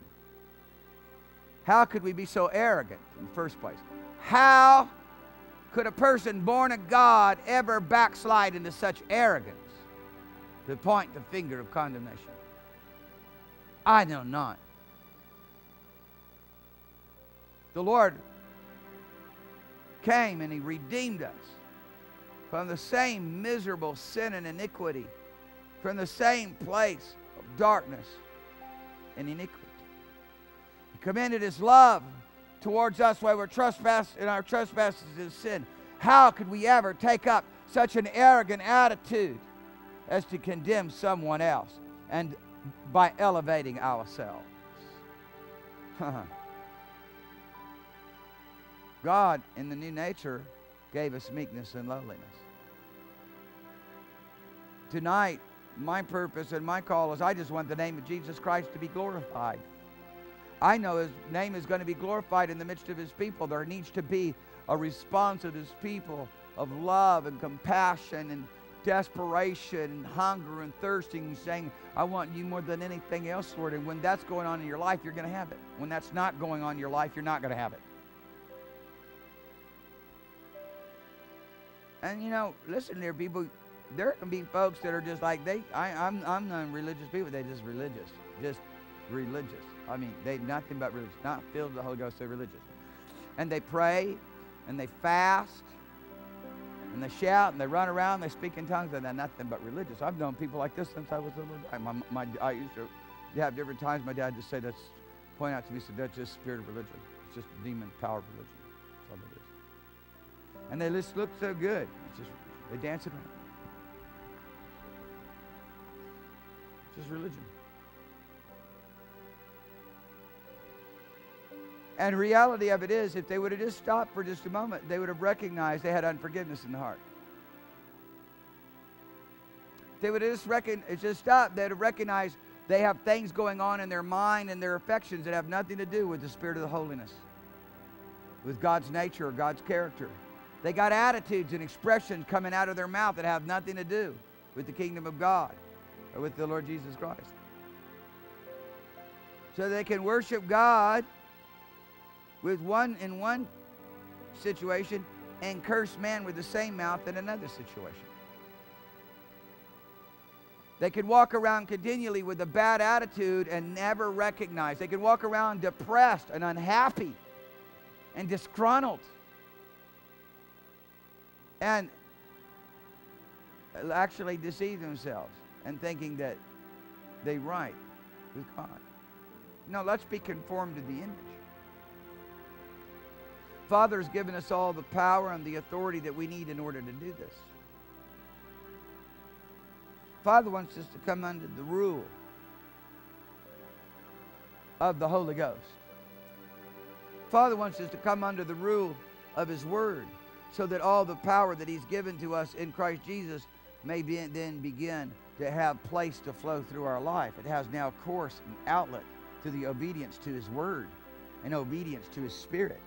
How could we be so arrogant in the first place? How could a person born of God ever backslide into such arrogance to point the finger of condemnation? I know not. The Lord came and He redeemed us from the same miserable sin and iniquity, from the same place of darkness and iniquity. He commended his love towards us while we're trespassed in our trespasses and sin. How could we ever take up such an arrogant attitude as to condemn someone else and by elevating ourselves? God in the new nature gave us meekness and lowliness. Tonight, my purpose and my call is I just want the name of Jesus Christ to be glorified. I know his name is going to be glorified in the midst of his people. There needs to be a response of his people of love and compassion and desperation and hunger and thirsting and saying, I want you more than anything else, Lord. And when that's going on in your life, you're going to have it. When that's not going on in your life, you're not going to have it. And you know, listen there, people. There can be folks that are just like they. I, I'm I'm non-religious people. They just religious, just religious. I mean, they nothing but religious, not filled with the Holy Ghost. They're religious, and they pray, and they fast and they shout and they run around, they speak in tongues, and they're nothing but religious. I've known people like this since I was a little guy. My, my, I used to have different times my dad just say that's point out to me, said that's just spirit of religion. It's just demon power of religion. That's all it is. And they just look so good. It's just they dance around. Just religion. And reality of it is, if they would have just stopped for just a moment, they would have recognized they had unforgiveness in the heart. If they would have just, recon- just stopped, they'd have recognized they have things going on in their mind and their affections that have nothing to do with the spirit of the holiness, with God's nature or God's character. They got attitudes and expressions coming out of their mouth that have nothing to do with the kingdom of God with the Lord Jesus Christ. So they can worship God with one in one situation and curse man with the same mouth in another situation. They can walk around continually with a bad attitude and never recognize. They can walk around depressed and unhappy and disgruntled. And actually deceive themselves and thinking that they right with God. No, let's be conformed to the image. Father has given us all the power and the authority that we need in order to do this. Father wants us to come under the rule of the Holy Ghost. Father wants us to come under the rule of His Word so that all the power that He's given to us in Christ Jesus may be, then begin to have place to flow through our life. It has now course and outlet to the obedience to His Word and obedience to His Spirit.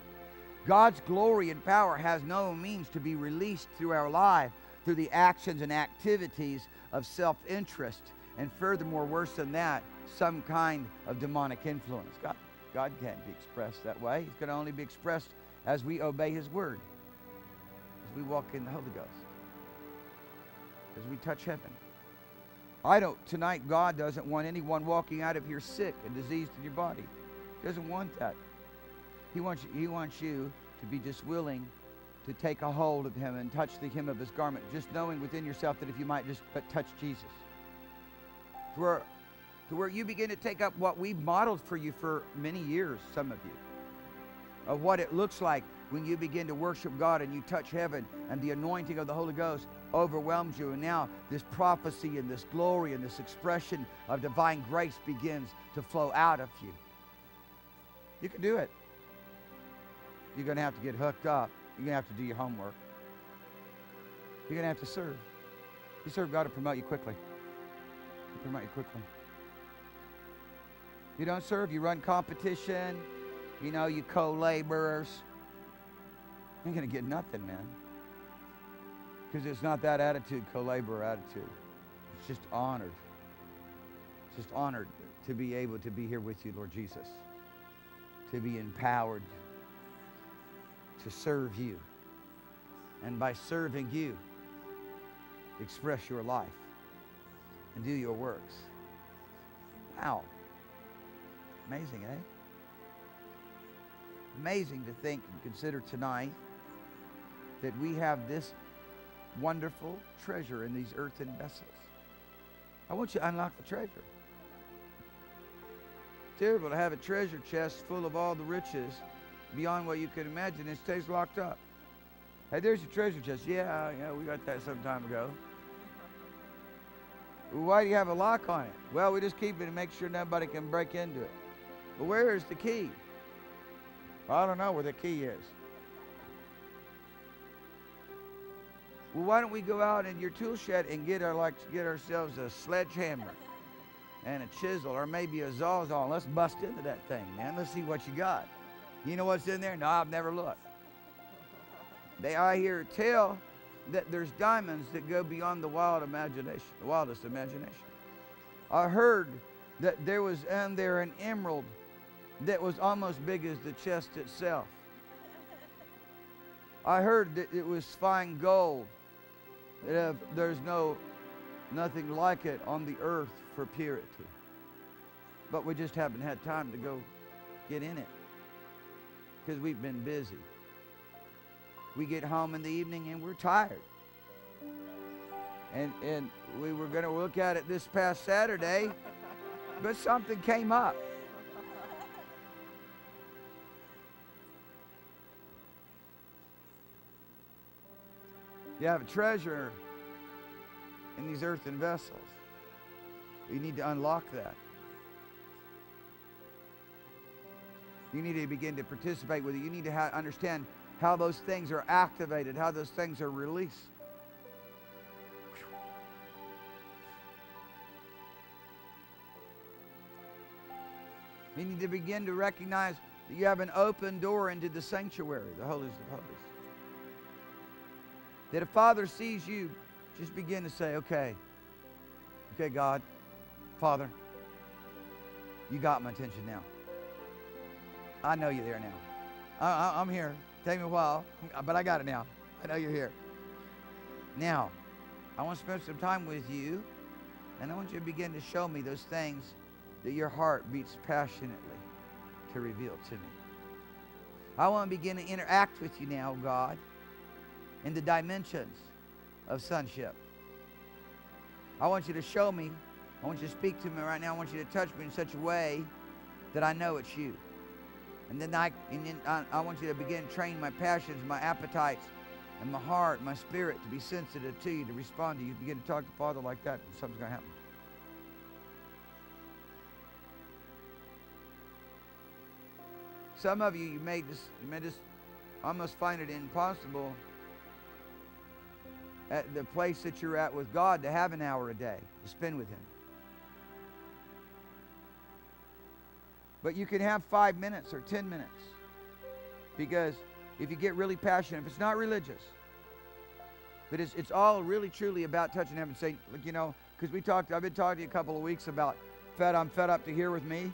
God's glory and power has no means to be released through our life through the actions and activities of self interest, and furthermore, worse than that, some kind of demonic influence. God, God can't be expressed that way. He's going to only be expressed as we obey His word, as we walk in the Holy Ghost, as we touch heaven. I don't, tonight, God doesn't want anyone walking out of here sick and diseased in your body. He doesn't want that. He wants, he wants you to be just willing to take a hold of him and touch the hem of his garment, just knowing within yourself that if you might just but touch Jesus. To where, to where you begin to take up what we've modeled for you for many years, some of you, of what it looks like when you begin to worship God and you touch heaven and the anointing of the Holy Ghost overwhelms you. And now this prophecy and this glory and this expression of divine grace begins to flow out of you. You can do it. You're going to have to get hooked up. You're going to have to do your homework. You're going to have to serve. You serve God to promote you quickly. Promote you quickly. You don't serve, you run competition, you know, you co-laborers. You ain't going to get nothing, man. Because it's not that attitude, co-laborer attitude. It's just honored. It's just honored to be able to be here with you, Lord Jesus. To be empowered to serve you. And by serving you, express your life and do your works. Wow. Amazing, eh? Amazing to think and consider tonight that we have this wonderful treasure in these earthen vessels. I want you to unlock the treasure. It's terrible to have a treasure chest full of all the riches beyond what you could imagine. It stays locked up. Hey, there's your treasure chest. Yeah, yeah, we got that some time ago. Why do you have a lock on it? Well, we just keep it to make sure nobody can break into it. But where is the key? I don't know where the key is. Well, why don't we go out in your tool shed and get our like get ourselves a sledgehammer and a chisel or maybe a sawzall. Let's bust into that thing, man. Let's see what you got. You know what's in there? No, I've never looked. They I hear tell that there's diamonds that go beyond the wild imagination, the wildest imagination. I heard that there was in there an emerald that was almost big as the chest itself. I heard that it was fine gold. There's no nothing like it on the earth for purity. But we just haven't had time to go get in it because we've been busy. we get home in the evening and we're tired. And, and we were going to look at it this past Saturday, but something came up. You have a treasure in these earthen vessels. You need to unlock that. You need to begin to participate with it. You need to understand how those things are activated, how those things are released. You need to begin to recognize that you have an open door into the sanctuary, the holies of holies. That if Father sees you, just begin to say, okay, okay, God, Father, you got my attention now. I know you're there now. I, am here. Take me a while, but I got it now. I know you're here. Now, I want to spend some time with you, and I want you to begin to show me those things that your heart beats passionately to reveal to me. I want to begin to interact with you now, God, in the dimensions of sonship. I want you to show me. I want you to speak to me right now. I want you to touch me in such a way that I know it's you. And then I, and then I, I want you to begin to train my passions, my appetites, and my heart, my spirit to be sensitive to you, to respond to you. Begin to talk to Father like that, and something's going to happen. Some of you, you may just, you may just almost find it impossible at the place that you're at with God to have an hour a day to spend with Him. But you can have five minutes or ten minutes. Because if you get really passionate, if it's not religious, but it's, it's all really truly about touching heaven, saying, like, you know, because we talked, I've been talking to you a couple of weeks about fed, I'm fed up to here with me.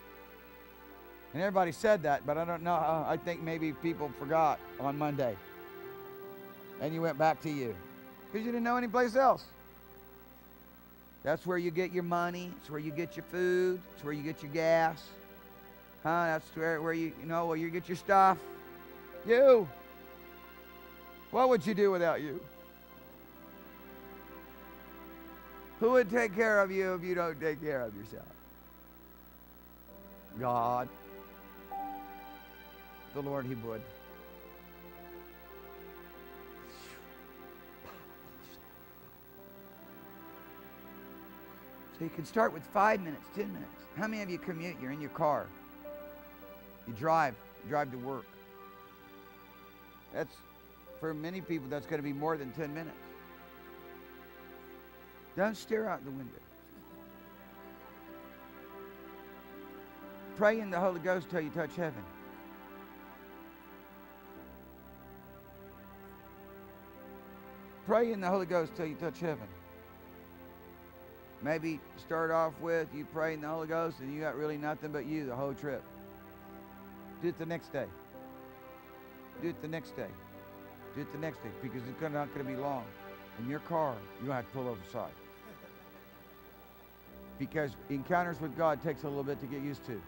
And everybody said that, but I don't know. I think maybe people forgot on Monday. And you went back to you because you didn't know any place else. That's where you get your money. It's where you get your food. It's where you get your gas. Huh? That's where, where you, you know, where you get your stuff. You. What would you do without you? Who would take care of you if you don't take care of yourself? God. The Lord, He would. So you can start with five minutes, ten minutes. How many of you commute? You're in your car. You drive. You drive to work. That's for many people. That's going to be more than ten minutes. Don't stare out the window. Pray in the Holy Ghost till you touch heaven. Pray in the Holy Ghost till you touch heaven. Maybe start off with you pray in the Holy Ghost and you got really nothing but you the whole trip. Do it the next day. Do it the next day. Do it the next day because it's not going to be long. In your car, you don't have to pull over the side. Because encounters with God takes a little bit to get used to.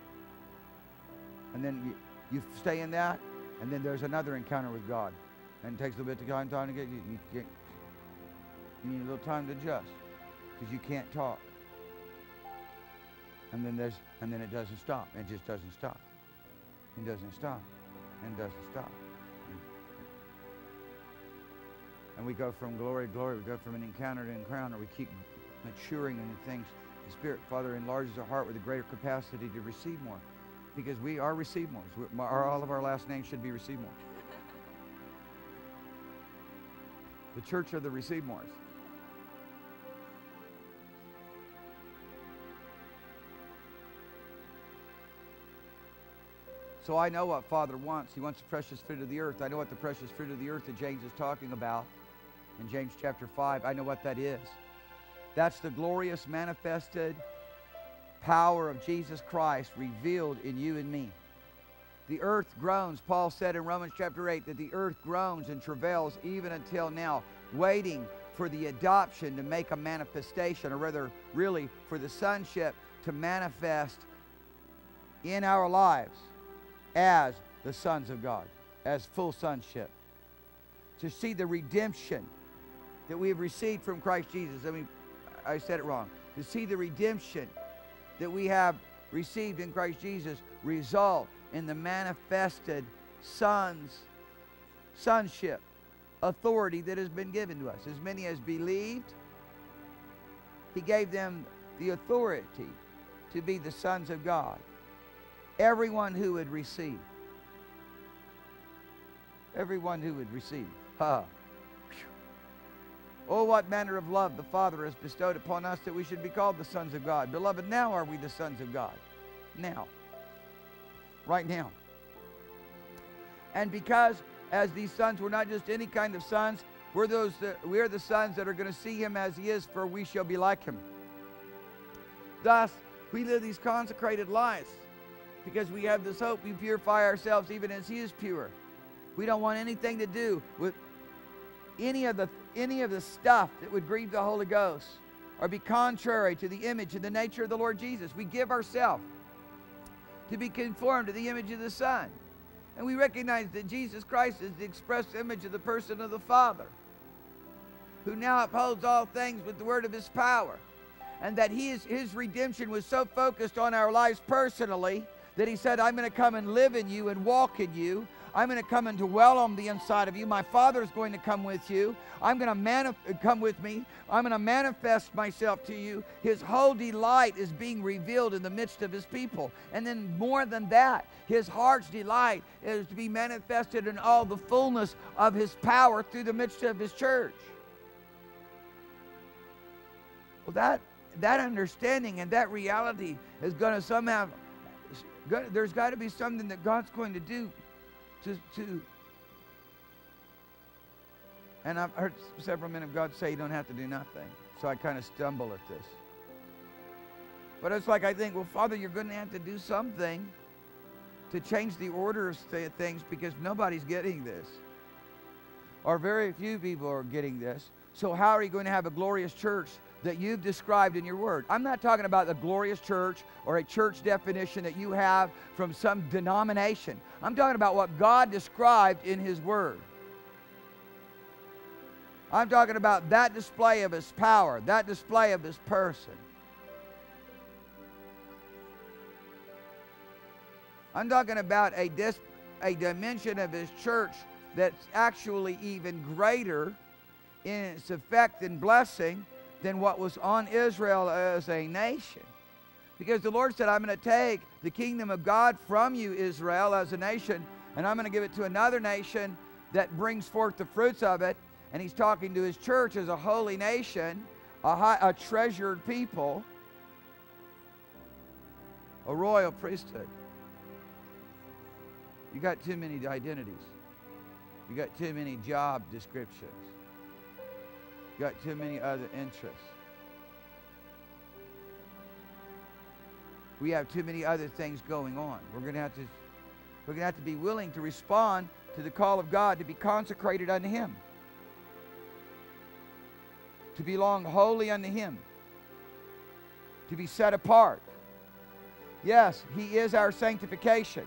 And then you, you stay in that, and then there's another encounter with God. And it takes a little bit to time, time to get you, you, get, you need a little time to adjust because you can't talk. And then there's and then it doesn't stop. It just doesn't stop. It doesn't stop. And doesn't stop. And, and we go from glory to glory. We go from an encounter to encounter. We keep maturing in the things. The Spirit, Father, enlarges our heart with a greater capacity to receive more. Because we are receive more. All of our last names should be receive more. The church of the receive mores. So I know what Father wants. He wants the precious fruit of the earth. I know what the precious fruit of the earth that James is talking about in James chapter 5. I know what that is. That's the glorious manifested power of Jesus Christ revealed in you and me. The earth groans, Paul said in Romans chapter 8, that the earth groans and travails even until now, waiting for the adoption to make a manifestation, or rather, really, for the sonship to manifest in our lives as the sons of God, as full sonship. to see the redemption that we have received from Christ Jesus. I mean, I said it wrong. To see the redemption that we have received in Christ Jesus result in the manifested sons sonship authority that has been given to us. As many as believed, he gave them the authority to be the sons of God. Everyone who would receive. Everyone who would receive. Ha. Oh, what manner of love the Father has bestowed upon us that we should be called the sons of God. Beloved, now are we the sons of God. Now. Right now. And because as these sons, we're not just any kind of sons, we're those that, we're the sons that are going to see him as he is, for we shall be like him. Thus, we live these consecrated lives because we have this hope. We purify ourselves even as he is pure. We don't want anything to do with any of the any of the stuff that would grieve the Holy Ghost or be contrary to the image and the nature of the Lord Jesus. We give ourselves to be conformed to the image of the Son. And we recognize that Jesus Christ is the express image of the person of the Father, who now upholds all things with the word of his power. And that he is, his redemption was so focused on our lives personally that he said, I'm going to come and live in you and walk in you. I'm going to come and dwell on the inside of you. My Father is going to come with you. I'm going to manif- uh, come with me. I'm going to manifest myself to you. His whole delight is being revealed in the midst of his people. And then more than that, his heart's delight is to be manifested in all the fullness of his power through the midst of his church. Well, that that understanding and that reality is going to somehow there's got to be something that God's going to do to, to and I've heard several men of God say you don't have to do nothing. So I kind of stumble at this. But it's like I think, well, Father, you're going to have to do something to change the order of things because nobody's getting this. Or very few people are getting this. So how are you going to have a glorious church that you've described in your word. I'm not talking about the glorious church or a church definition that you have from some denomination. I'm talking about what God described in his word. I'm talking about that display of his power, that display of his person. I'm talking about a, dis- a dimension of his church that's actually even greater in its effect and blessing than what was on Israel as a nation. Because the Lord said, I'm going to take the kingdom of God from you, Israel, as a nation, and I'm going to give it to another nation that brings forth the fruits of it. And He's talking to His church as a holy nation, a, high, a treasured people, a royal priesthood. You got too many identities. You got too many job descriptions got too many other interests. We have too many other things going on. We're going to have to we're going to have to be willing to respond to the call of God to be consecrated unto him. To belong wholly unto him. To be set apart. Yes, he is our sanctification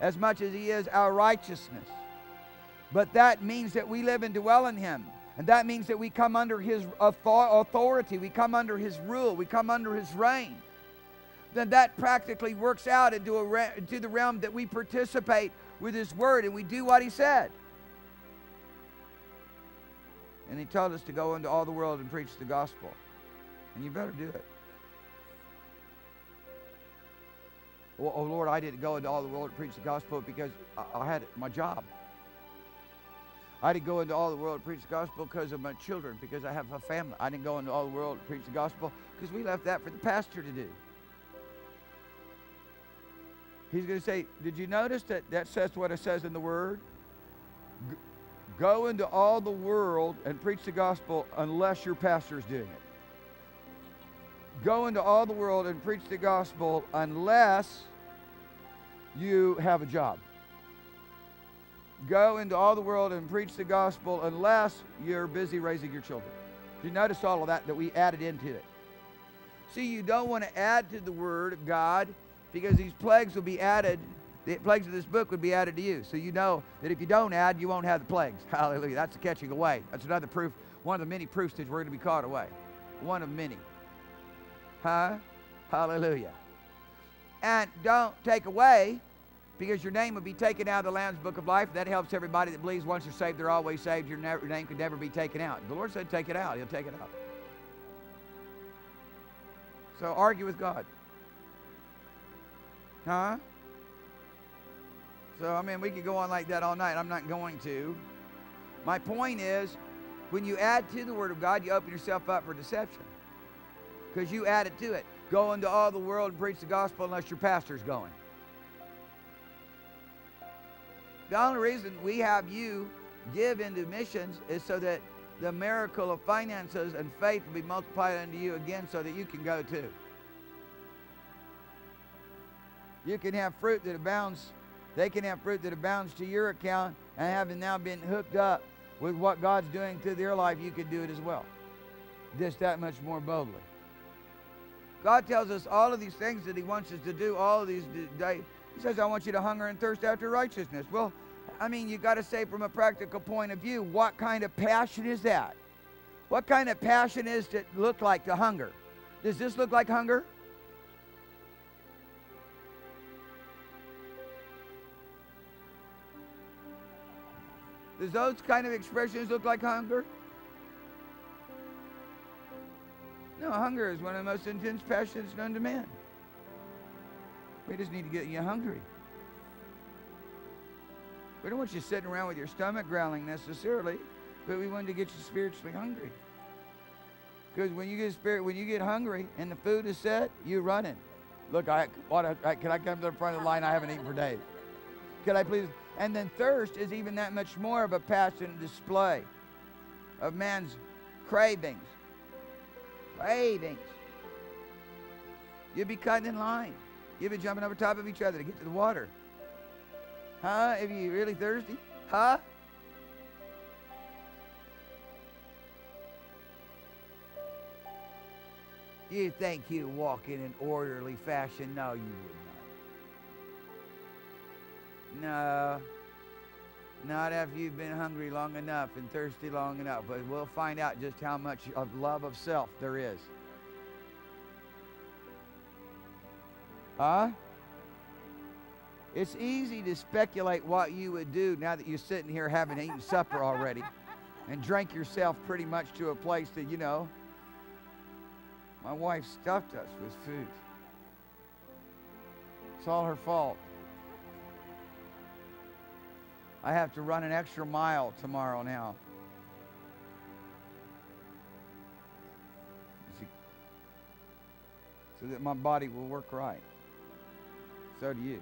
as much as he is our righteousness. But that means that we live and dwell in him. And that means that we come under his authority, we come under his rule, we come under his reign. Then that practically works out into, a, into the realm that we participate with his word and we do what he said. And he told us to go into all the world and preach the gospel. And you better do it. Oh, oh Lord, I didn't go into all the world and preach the gospel because I, I had my job. I didn't go into all the world to preach the gospel because of my children, because I have a family. I didn't go into all the world to preach the gospel because we left that for the pastor to do. He's going to say, Did you notice that that says what it says in the Word? Go into all the world and preach the gospel unless your pastor is doing it. Go into all the world and preach the gospel unless you have a job go into all the world and preach the gospel unless you're busy raising your children. Do you notice all of that that we added into it. See, you don't want to add to the word of God because these plagues will be added the plagues of this book would be added to you. So you know that if you don't add, you won't have the plagues. Hallelujah. That's the catching away. That's another proof, one of the many proofs that we're going to be caught away. One of many. Huh? Hallelujah. And don't take away because your name would be taken out of the Lamb's Book of Life. That helps everybody that believes once you're saved, they're always saved. Your, your name could never be taken out. The Lord said, take it out. He'll take it out. So argue with God. Huh? So, I mean, we could go on like that all night. I'm not going to. My point is, when you add to the Word of God, you open yourself up for deception. Because you added to it. Go into all the world and preach the gospel unless your pastor's going. The only reason we have you give into missions is so that the miracle of finances and faith will be multiplied unto you again so that you can go too. You can have fruit that abounds, they can have fruit that abounds to your account, and having now been hooked up with what God's doing through their life, you can do it as well. Just that much more boldly. God tells us all of these things that He wants us to do, all of these days. Says, I want you to hunger and thirst after righteousness. Well, I mean, you got to say from a practical point of view, what kind of passion is that? What kind of passion is it look like to hunger? Does this look like hunger? Does those kind of expressions look like hunger? No, hunger is one of the most intense passions known to man. We just need to get you hungry. We don't want you sitting around with your stomach growling necessarily, but we want to get you spiritually hungry. Because when you get spirit, when you get hungry and the food is set, you're running. Look, I, what, I, can I come to the front of the line? I haven't eaten for days. Could I please? And then thirst is even that much more of a passionate display of man's cravings. Cravings. You'd be cutting in line. You'll be jumping over top of each other to get to the water. Huh? If you really thirsty? Huh? You think you walk in an orderly fashion? No, you would not. No. Not after you've been hungry long enough and thirsty long enough. But we'll find out just how much of love of self there is. Huh? It's easy to speculate what you would do now that you're sitting here having eaten supper already and drank yourself pretty much to a place that, you know, my wife stuffed us with food. It's all her fault. I have to run an extra mile tomorrow now. So that my body will work right. So do you.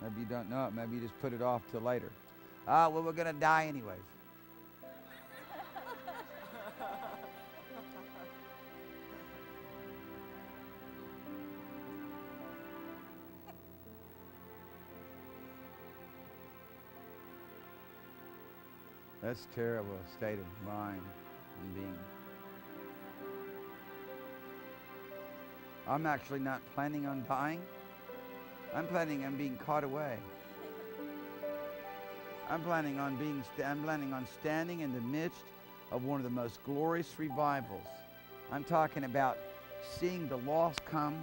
Maybe you don't know it. Maybe you just put it off till later. Ah, well, we're going to die anyways. That's terrible state of mind and being. I'm actually not planning on dying. I'm planning on being caught away. I'm planning on being I'm planning on standing in the midst of one of the most glorious revivals. I'm talking about seeing the lost come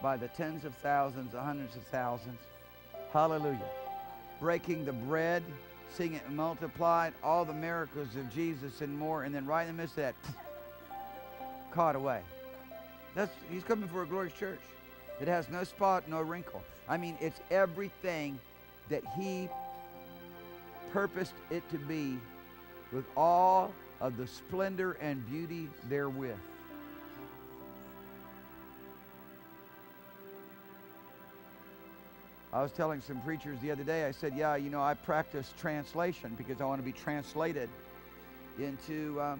by the tens of thousands, the hundreds of thousands. Hallelujah. Breaking the bread, seeing it multiplied, all the miracles of Jesus and more, and then right in the midst of that, caught away. That's he's coming for a glorious church. It has no spot, no wrinkle. I mean, it's everything that He purposed it to be with all of the splendor and beauty therewith. I was telling some preachers the other day, I said, Yeah, you know, I practice translation because I want to be translated into, um,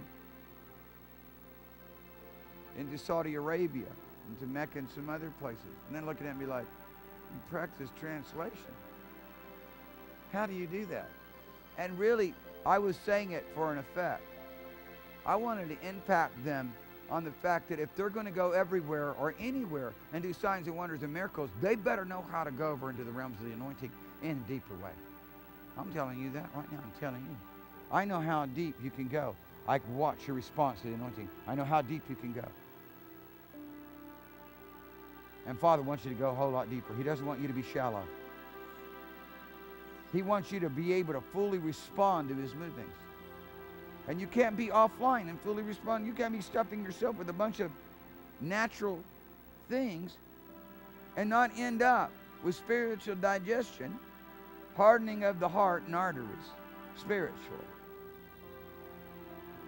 into Saudi Arabia, into Mecca and some other places. And then looking at me like, You practice translation? How do you do that? And really, I was saying it for an effect. I wanted to impact them on the fact that if they're going to go everywhere or anywhere and do signs and wonders and miracles, they better know how to go over into the realms of the anointing in a deeper way. I'm telling you that right now. I'm telling you. I know how deep you can go. I watch your response to the anointing. I know how deep you can go. And Father wants you to go a whole lot deeper. He doesn't want you to be shallow. He wants you to be able to fully respond to his movements. And you can't be offline and fully respond. You can't be stuffing yourself with a bunch of natural things and not end up with spiritual digestion, hardening of the heart and arteries spiritually.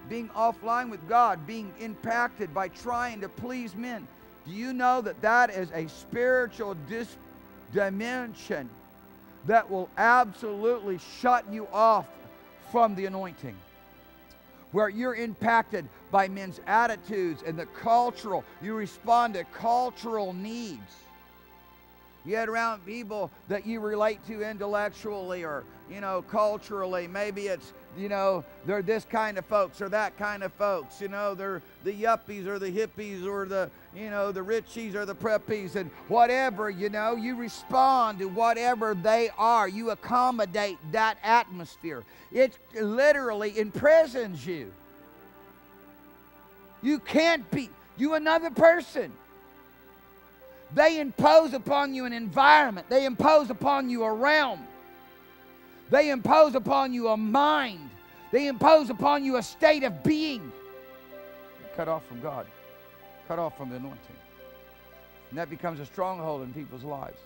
Being offline with God, being impacted by trying to please men. Do you know that that is a spiritual dis- dimension that will absolutely shut you off from the anointing? Where you're impacted by men's attitudes and the cultural, you respond to cultural needs. You get around people that you relate to intellectually or, you know, culturally. Maybe it's, you know, they're this kind of folks or that kind of folks. You know, they're the yuppies or the hippies or the, you know, the richies or the preppies and whatever, you know, you respond to whatever they are. You accommodate that atmosphere. It literally imprisons you. You can't be, you another person. They impose upon you an environment. They impose upon you a realm. They impose upon you a mind. They impose upon you a state of being. You're cut off from God, cut off from the anointing. And that becomes a stronghold in people's lives.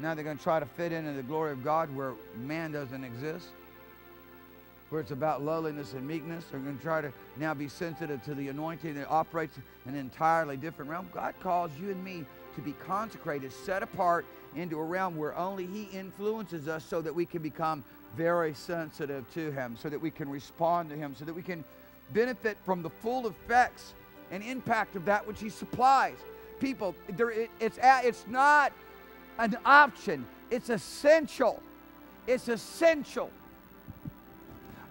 Now they're going to try to fit into the glory of God where man doesn't exist where it's about lowliness and meekness. They're going to try to now be sensitive to the anointing that operates in an entirely different realm. God calls you and me to be consecrated, set apart into a realm where only He influences us so that we can become very sensitive to Him, so that we can respond to Him, so that we can benefit from the full effects and impact of that which He supplies. People, there, it, it's, it's not an option, it's essential. It's essential.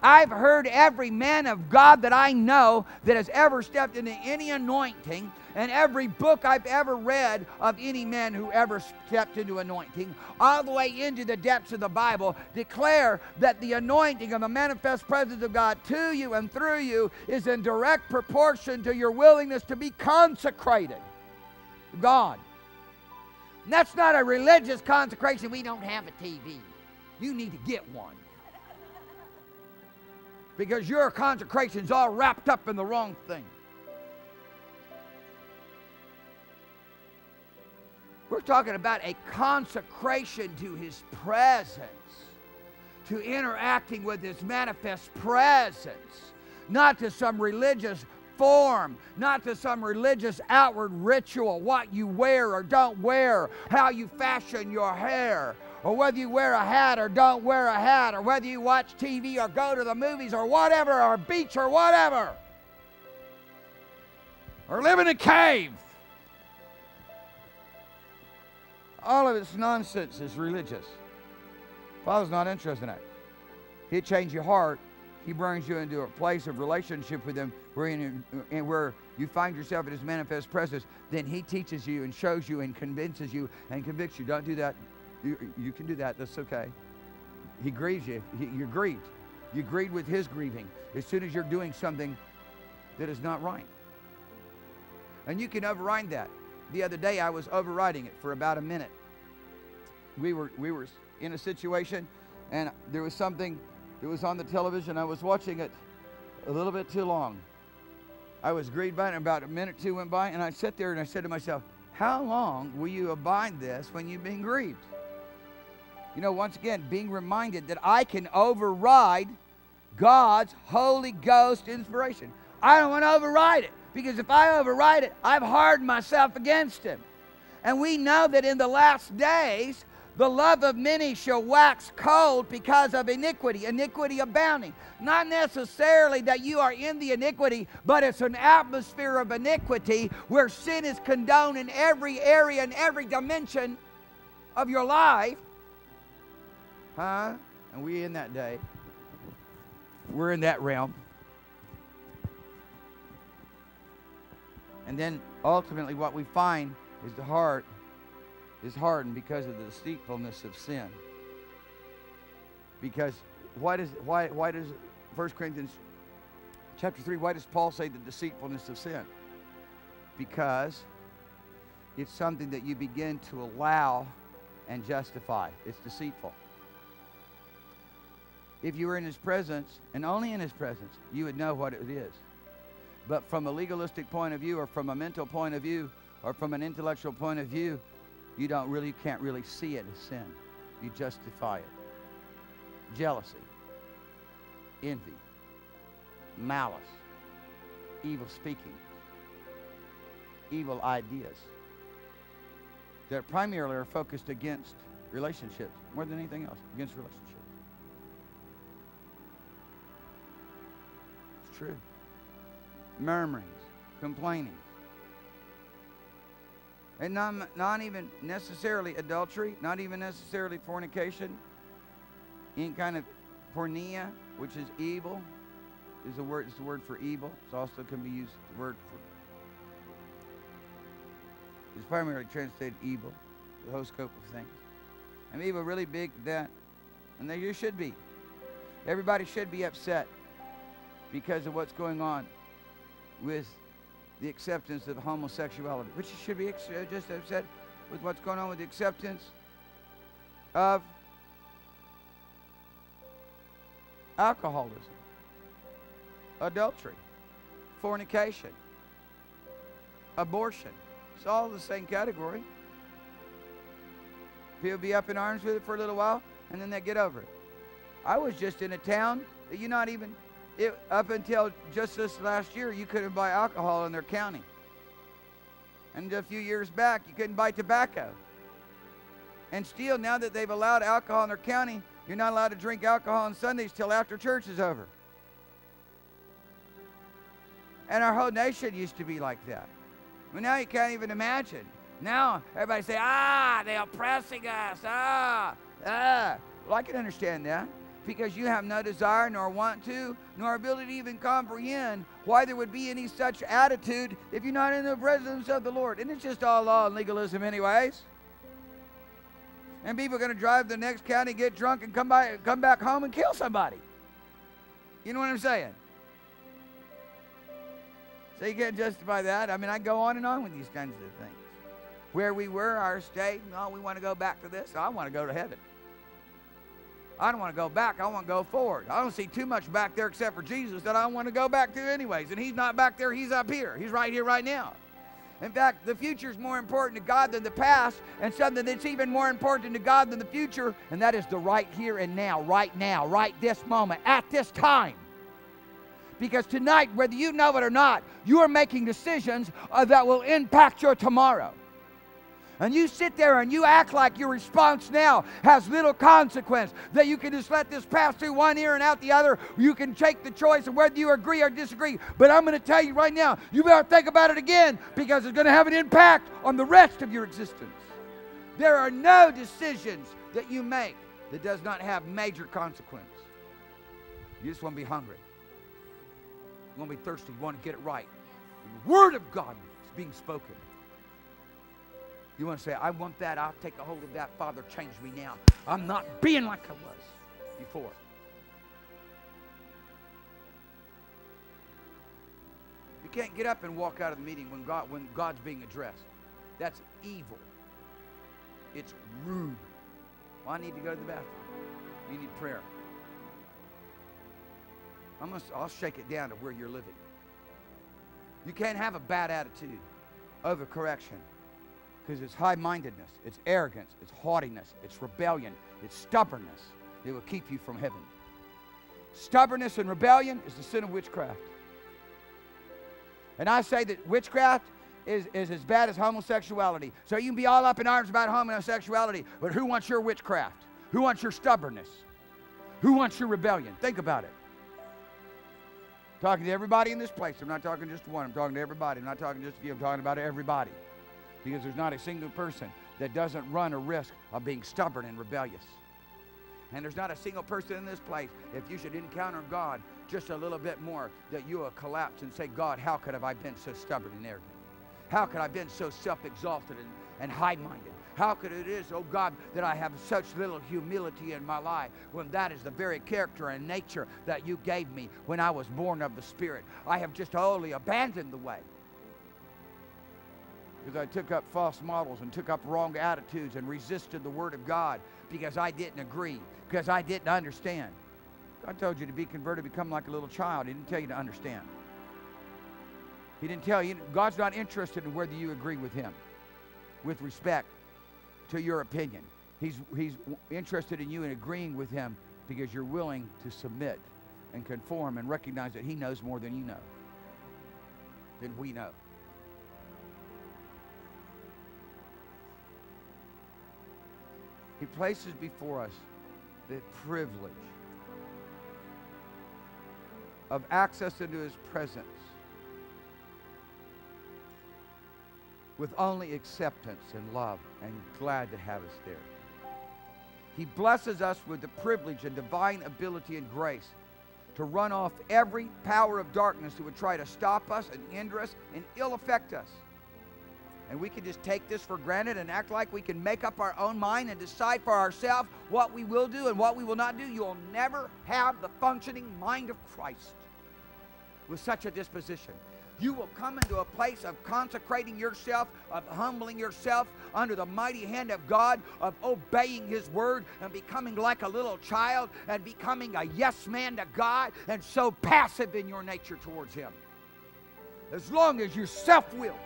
I've heard every man of God that I know that has ever stepped into any anointing, and every book I've ever read of any man who ever stepped into anointing, all the way into the depths of the Bible, declare that the anointing of the manifest presence of God to you and through you is in direct proportion to your willingness to be consecrated God. And that's not a religious consecration. We don't have a TV. You need to get one because your consecration's all wrapped up in the wrong thing. We're talking about a consecration to His presence, to interacting with His manifest presence, not to some religious form, not to some religious outward ritual, what you wear or don't wear, how you fashion your hair, or whether you wear a hat or don't wear a hat, or whether you watch TV or go to the movies or whatever, or beach or whatever, or live in a cave. All of it's nonsense is religious. Father's not interested in that. He'll change your heart. He brings you into a place of relationship with Him where, in, in, where you find yourself in His manifest presence. Then He teaches you and shows you and convinces you and convicts you. Don't do that. You, you can do that. That's okay. He grieves you. He, you're grieved. You grieved with His grieving as soon as you're doing something that is not right. And you can override that. The other day, I was overriding it for about a minute. We were, we were in a situation, and there was something that was on the television. I was watching it a little bit too long. I was grieved by it, and about a minute two went by, and I sat there and I said to myself, How long will you abide this when you've been grieved? You know, once again, being reminded that I can override God's Holy Ghost inspiration. I don't want to override it because if I override it, I've hardened myself against Him. And we know that in the last days, the love of many shall wax cold because of iniquity, iniquity abounding. Not necessarily that you are in the iniquity, but it's an atmosphere of iniquity where sin is condoned in every area and every dimension of your life. Huh? And we in that day. We're in that realm. And then ultimately, what we find is the heart is hardened because of the deceitfulness of sin. Because why does why why does 1 Corinthians chapter 3 why does Paul say the deceitfulness of sin? Because it's something that you begin to allow and justify. It's deceitful. If you were in his presence and only in his presence, you would know what it is. But from a legalistic point of view or from a mental point of view or from an intellectual point of view, you don't really you can't really see it as sin. You justify it. Jealousy, envy, malice, evil speaking, evil ideas that primarily are focused against relationships more than anything else, against relationships. It's true. Murmurings, complaining. And not, not even necessarily adultery, not even necessarily fornication, any kind of porneia, which is evil, is the word, is the word for evil. It also can be used the word for it's primarily translated evil, the whole scope of things. And evil really big that, and there you should be. Everybody should be upset because of what's going on with the acceptance of homosexuality, which should be uh, just upset with what's going on with the acceptance of alcoholism, adultery, fornication, abortion. It's all the same category. People be up in arms with it for a little while, and then they get over it. I was just in a town that you're not even, it, up until just this last year, you couldn't buy alcohol in their county. And a few years back, you couldn't buy tobacco. And still, now that they've allowed alcohol in their county, you're not allowed to drink alcohol on Sundays till after church is over. And our whole nation used to be like that. Well, now you can't even imagine. Now everybody say, ah, they're oppressing us. Ah, ah. Well, I can understand that because you have no desire nor want to, nor ability to even comprehend why there would be any such attitude if you're not in the presence of the Lord. And it's just all law and legalism, anyways. And people are going to drive the next county, get drunk, and come, by, come back home and kill somebody. You know what I'm saying? So you can't justify that. I mean, I go on and on with these kinds of things. Where we were, our state, no, we want to go back to this. I want to go to heaven. I don't want to go back. I want to go forward. I don't see too much back there except for Jesus that I want to go back to anyways. And he's not back there, he's up here. He's right here, right now. In fact, the future is more important to God than the past, and something that's even more important to God than the future, and that is the right here and now, right now, right this moment, at this time. Because tonight, whether you know it or not, you are making decisions uh, that will impact your tomorrow. And you sit there and you act like your response now has little consequence, that you can just let this pass through one ear and out the other. You can take the choice of whether you agree or disagree. But I'm going to tell you right now, you better think about it again because it's going to have an impact on the rest of your existence. There are no decisions that you make that does not have major consequence. You just want to be hungry. You want to be thirsty. You want to get it right. The Word of God is being spoken. You want to say, I want that. I'll take a hold of that. Father, change me now. I'm not being like I was before. You can't get up and walk out of the meeting when, God, when God's being addressed. That's evil. It's rude. Well, I need to go to the bathroom. You need prayer. I'm gonna, I'll shake it down to where you're living. You can't have a bad attitude, overcorrection, because it's high mindedness, it's arrogance, it's haughtiness, it's rebellion, it's stubbornness that will keep you from heaven. Stubbornness and rebellion is the sin of witchcraft. And I say that witchcraft is, is as bad as homosexuality. So you can be all up in arms about homosexuality, but who wants your witchcraft? Who wants your stubbornness? Who wants your rebellion? Think about it. Talking to everybody in this place. I'm not talking just to one. I'm talking to everybody. I'm not talking just to you. I'm talking about everybody. Because there's not a single person that doesn't run a risk of being stubborn and rebellious. And there's not a single person in this place, if you should encounter God just a little bit more, that you will collapse and say, God, how could have I been so stubborn and arrogant? How could I have been so self-exalted and, and high-minded? How could it is, oh God, that I have such little humility in my life when that is the very character and nature that you gave me when I was born of the Spirit? I have just wholly abandoned the way. Because I took up false models and took up wrong attitudes and resisted the Word of God because I didn't agree, because I didn't understand. God told you to be converted, become like a little child. He didn't tell you to understand. He didn't tell you. God's not interested in whether you agree with Him with respect to your opinion. He's, he's interested in you in agreeing with Him because you're willing to submit and conform and recognize that He knows more than you know, than we know. He places before us the privilege of access into His presence with only acceptance and love and glad to have us there. He blesses us with the privilege and divine ability and grace to run off every power of darkness that would try to stop us and hinder us and ill affect us. And we can just take this for granted and act like we can make up our own mind and decide for ourselves what we will do and what we will not do. You'll never have the functioning mind of Christ with such a disposition. You will come into a place of consecrating yourself, of humbling yourself under the mighty hand of God, of obeying His word and becoming like a little child and becoming a yes man to God and so passive in your nature towards Him. As long as you're self willed,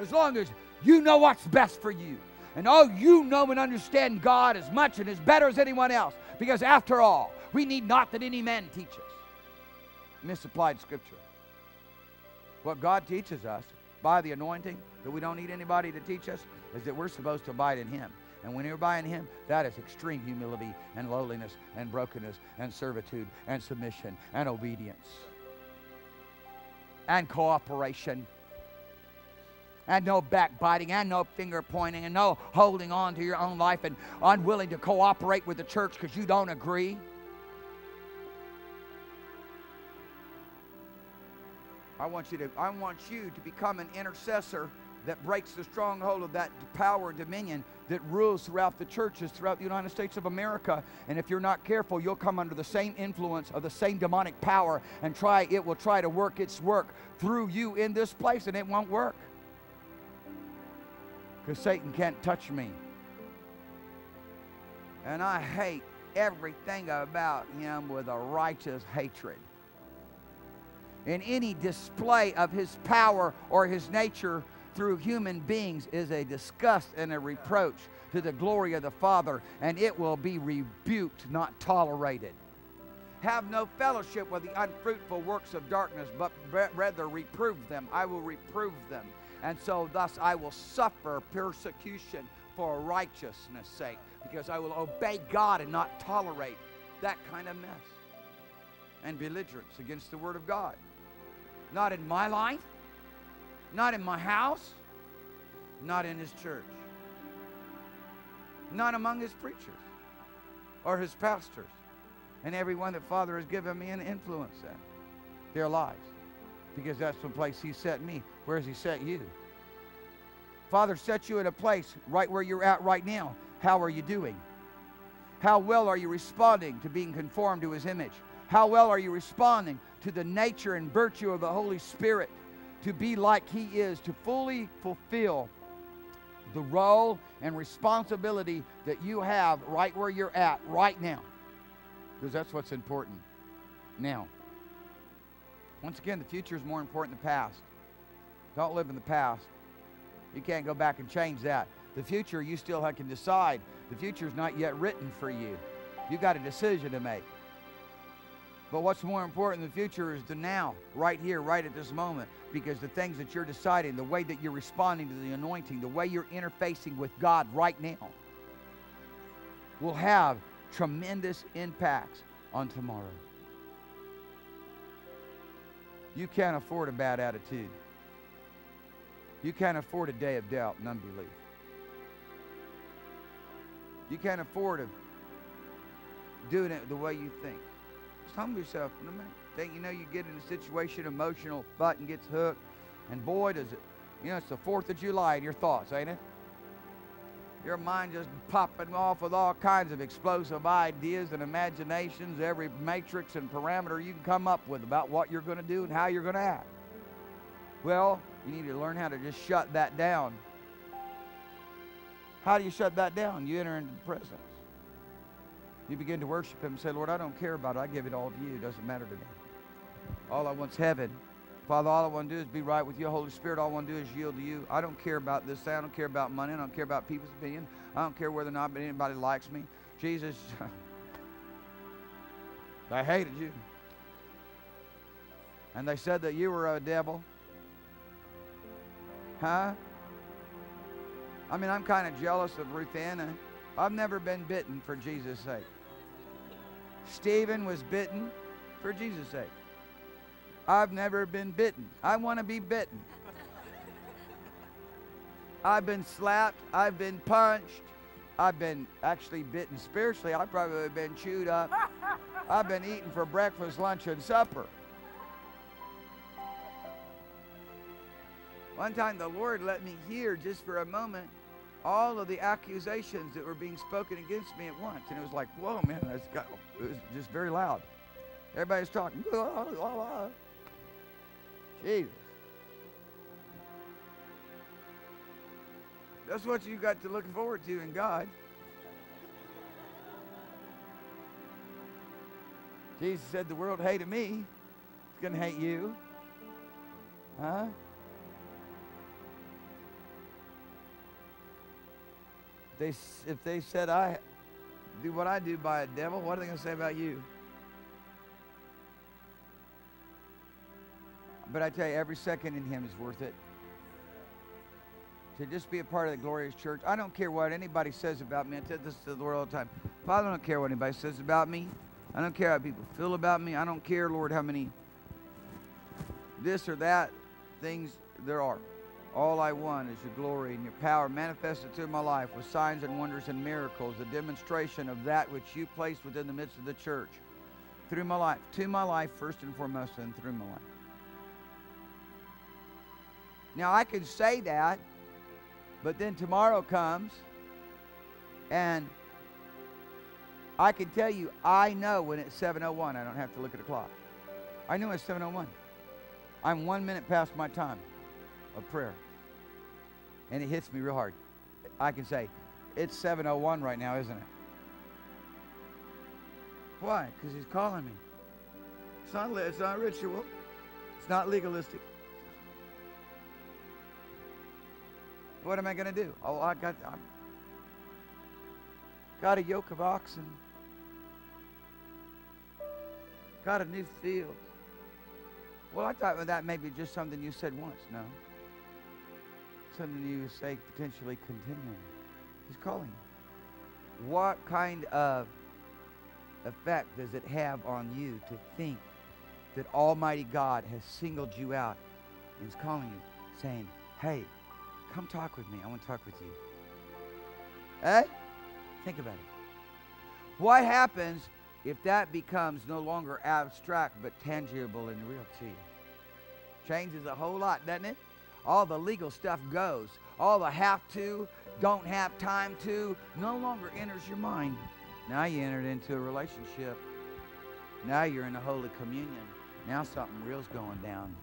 as long as you know what's best for you, and oh, you know and understand God as much and as better as anyone else, because after all, we need not that any man teach us. Misapplied scripture. What God teaches us by the anointing, that we don't need anybody to teach us, is that we're supposed to abide in Him. And when you're abiding in Him, that is extreme humility and lowliness and brokenness and servitude and submission and obedience and cooperation and no backbiting and no finger pointing and no holding on to your own life and unwilling to cooperate with the church because you don't agree. I want you to I want you to become an intercessor that breaks the stronghold of that power and dominion that rules throughout the churches throughout the United States of America. And if you're not careful, you'll come under the same influence of the same demonic power and try it will try to work its work through you in this place and it won't work. Because Satan can't touch me. And I hate everything about him with a righteous hatred in any display of his power or his nature through human beings is a disgust and a reproach to the glory of the Father, and it will be rebuked, not tolerated. Have no fellowship with the unfruitful works of darkness, but rather reprove them. I will reprove them. And so, thus, I will suffer persecution for righteousness' sake, because I will obey God and not tolerate that kind of mess and belligerence against the Word of God. Not in my life, not in my house, not in his church, not among his preachers or his pastors, and everyone that Father has given me an influence in their lives. Because that's the place he set me. Where has he set you? Father set you in a place right where you're at right now. How are you doing? How well are you responding to being conformed to his image? How well are you responding to the nature and virtue of the Holy Spirit to be like He is, to fully fulfill the role and responsibility that you have right where you're at right now. Because that's what's important now. Once again, the future is more important than the past. Don't live in the past. You can't go back and change that. The future, you still can decide. The future is not yet written for you. You've got a decision to make. But what's more important in the future is the now, right here, right at this moment. Because the things that you're deciding, the way that you're responding to the anointing, the way you're interfacing with God right now, will have tremendous impacts on tomorrow. You can't afford a bad attitude. You can't afford a day of doubt and unbelief. You can't afford to doing it the way you think. Just humble yourself in a minute. Think you know you get in a situation, emotional button gets hooked, and boy does it You know, it's the 4th of July in your thoughts, ain't it? Your mind just popping off with all kinds of explosive ideas and imaginations, every matrix and parameter you can come up with about what you're going to do and how you're going to act. Well, you need to learn how to just shut that down. How do you shut that down? You enter into the presence. You begin to worship Him and say, Lord, I don't care about it. I give it all to you. It doesn't matter to me. All I want's heaven. Father, all I want to do is be right with you. Holy Spirit, all I want to do is yield to you. I don't care about this. I don't care about money. I don't care about people's opinion. I don't care whether or not anybody likes me. Jesus, they hated you. And they said that you were a devil. Huh? I mean, I'm kind of jealous of Ruth Ann. I've never been bitten for Jesus' sake. Stephen was bitten for Jesus' sake. I've never been bitten. I want to be bitten. I've been slapped. I've been punched. I've been actually bitten spiritually. I've probably been chewed up. I've been eaten for breakfast, lunch, and supper. One time the Lord let me hear just for a moment all of the accusations that were being spoken against me at once. And it was like, whoa, man, that's got, it was just very loud. Everybody's talking. Jesus. That's what you got to look forward to in God. Jesus said the world hated me. It's going to hate you. Huh? They, if they said I do what I do by a devil, what are they going to say about you? But I tell you, every second in Him is worth it. To just be a part of the glorious church. I don't care what anybody says about me. I tell this to the Lord all the time. Father, I don't care what anybody says about me. I don't care how people feel about me. I don't care, Lord, how many this or that things there are. All I want is your glory and your power manifested through my life with signs and wonders and miracles, the demonstration of that which you placed within the midst of the church through my life, to my life first and foremost, and through my life. Now, I can say that, but then tomorrow comes and I can tell you, I know when it's 7.01, I don't have to look at a clock. I know it's 7.01. I'm one minute past my time of prayer. And it hits me real hard. I can say, it's 7.01 right now, isn't it? Why? Because he's calling me. It's not, it's not ritual. It's not legalistic. What am I going to do? Oh, I got, I'm, got a yoke of oxen. Got a new field. Well, I thought that may be just something you said once. No. Something you say potentially continually. He's calling. What kind of effect does it have on you to think that Almighty God has singled you out and is calling you, saying, hey, come talk with me. I want to talk with you. Eh? Think about it. What happens if that becomes no longer abstract but tangible and real to you? Changes a whole lot, doesn't it? All the legal stuff goes. All the have to, don't have time to, no longer enters your mind. Now you entered into a relationship. Now you're in a holy communion. Now something real's going down.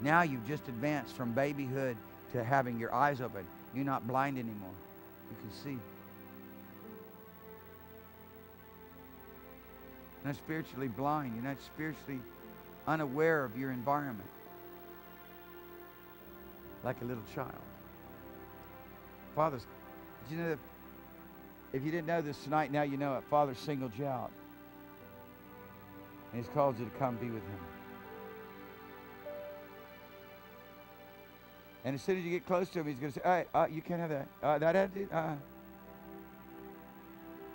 Now you've just advanced from babyhood to having your eyes open. You're not blind anymore. You can see. You're not spiritually blind. You're not spiritually unaware of your environment. Like a little child. Fathers, did you know that if you didn't know this tonight, now you know it. Father singled you out. And he's called you to come be with him. And as soon as you get close to him, he's going to say, All right, uh, you can't have that. Uh, that attitude? Uh,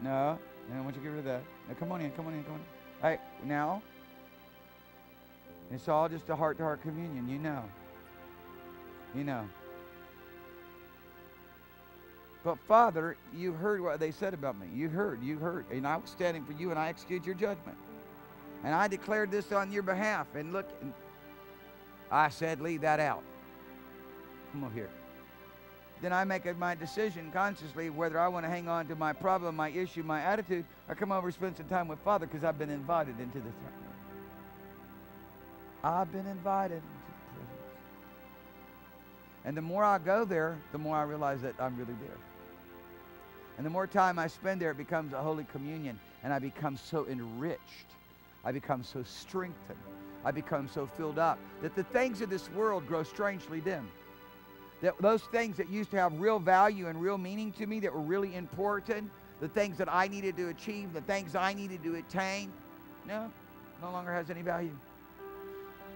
no. And I want you to get rid of that. Now, come on in, come on in, come on in. Hey, now. It's all just a heart-to-heart communion. You know. You know. But Father, you heard what they said about me. You heard, you heard. And I was standing for you and I executed your judgment. And I declared this on your behalf. And look, I said, leave that out. Come over here. Then I make my decision consciously whether I want to hang on to my problem, my issue, my attitude, or come over and spend some time with Father because I've been invited into the throne. I've been invited into the presence. And the more I go there, the more I realize that I'm really there. And the more time I spend there, it becomes a holy communion, and I become so enriched. I become so strengthened. I become so filled up that the things of this world grow strangely dim. That those things that used to have real value and real meaning to me, that were really important, the things that I needed to achieve, the things I needed to attain, no, no longer has any value.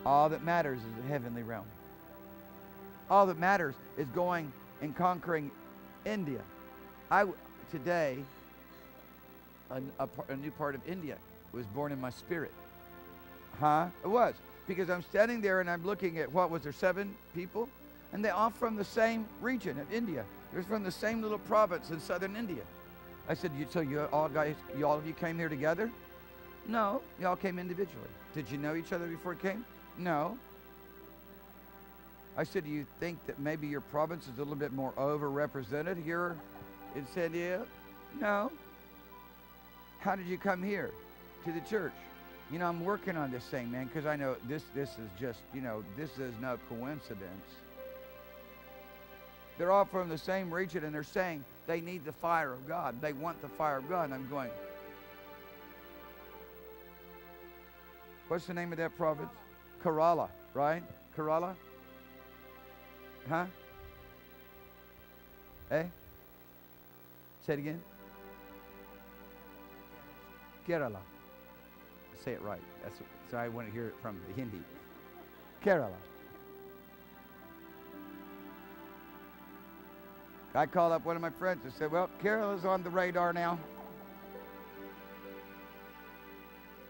All that matters is the heavenly realm. All that matters is going and conquering India. I today, a, a a new part of India was born in my spirit. Huh? It was because I'm standing there and I'm looking at what was there seven people, and they all from the same region of India. They're from the same little province in southern India. I said, you, so you all guys, you, all of you came here together? No, you all came individually. Did you know each other before you came? No. I said, do you think that maybe your province is a little bit more overrepresented here in San Diego? No. How did you come here to the church? You know, I'm working on this thing, man, because I know this this is just, you know, this is no coincidence. They're all from the same region and they're saying they need the fire of God. They want the fire of God. And I'm going, what's the name of that province? Kerala, right? Kerala? Huh? Hey? Say it again. Kerala. Say it right. That's so I want to hear it from the Hindi. Kerala. I called up one of my friends and said, Well, Kerala is on the radar now.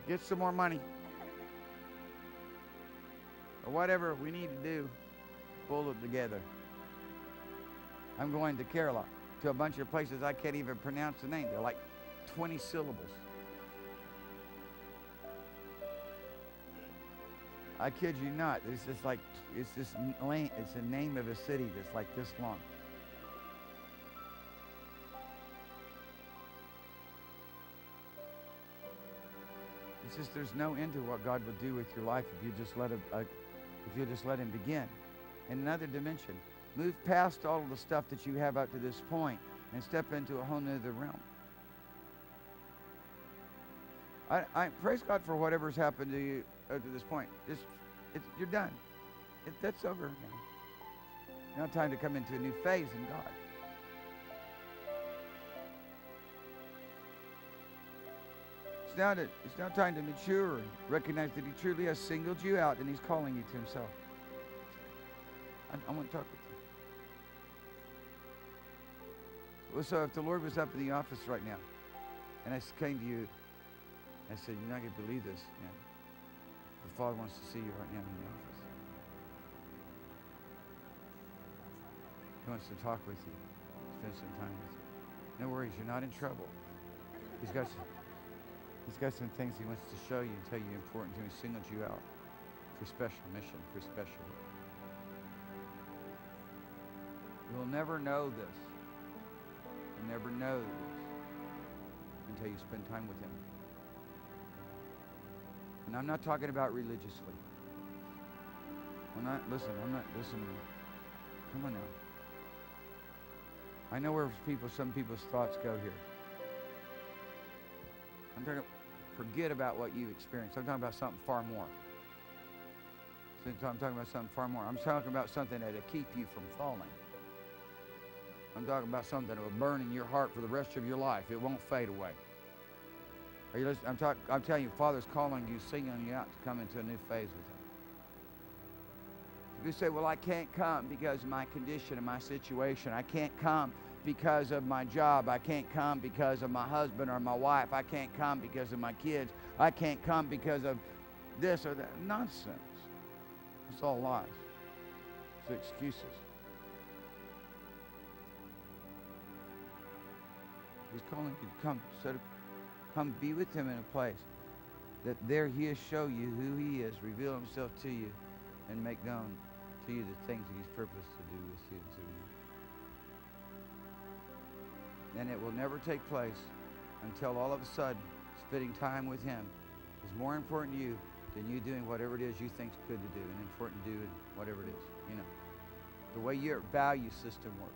Get some more money. Or whatever we need to do, pull it together. I'm going to Kerala to a bunch of places I can't even pronounce the name. They're like 20 syllables. I kid you not. It's just like it's this it's the name of a city that's like this long. It's just there's no end to what God will do with your life if you just let him, uh, if you just let Him begin. In another dimension, move past all of the stuff that you have up to this point and step into a whole nother realm. I, I praise God for whatever's happened to you up to this point. Just, you're done. It, that's over now. Now time to come into a new phase in God. It's now, to, it's now time to mature recognize that He truly has singled you out and He's calling you to Himself. I, I want to talk with you. Well, so if the Lord was up in the office right now, and I came to you, I said, "You're not going to believe this, man. The Father wants to see you right now in the office. He wants to talk with you, spend some time with you. No worries, you're not in trouble. He's got some, he's got some things he wants to show you and tell you important to him. He singled you out for special mission, for special work. You'll never know this. You'll never know this until you spend time with him. And I'm not talking about religiously. I'm not, listen, I'm not, listen. Come on now. I know where people, some people's thoughts go here. I'm talking, forget about what you've experienced. I'm talking about something far more. So I'm talking about something far more. I'm talking about something that'll keep you from falling. I'm talking about something that will burn in your heart for the rest of your life. It won't fade away. Are you listening? I'm, talk, I'm telling you, Father's calling you, singing you out to come into a new phase with Him. If you say, Well, I can't come because of my condition and my situation, I can't come because of my job, I can't come because of my husband or my wife, I can't come because of my kids, I can't come because of this or that. Nonsense. It's all lies. It's excuses. He's calling you to come, set up, come be with him in a place that there he'll show you who he is, reveal himself to you, and make known to you the things that He's purposed to do with you. Then it will never take place until all of a sudden spending time with Him is more important to you than you doing whatever it is you think's good to do and important to do and whatever it is. You know, the way your value system works.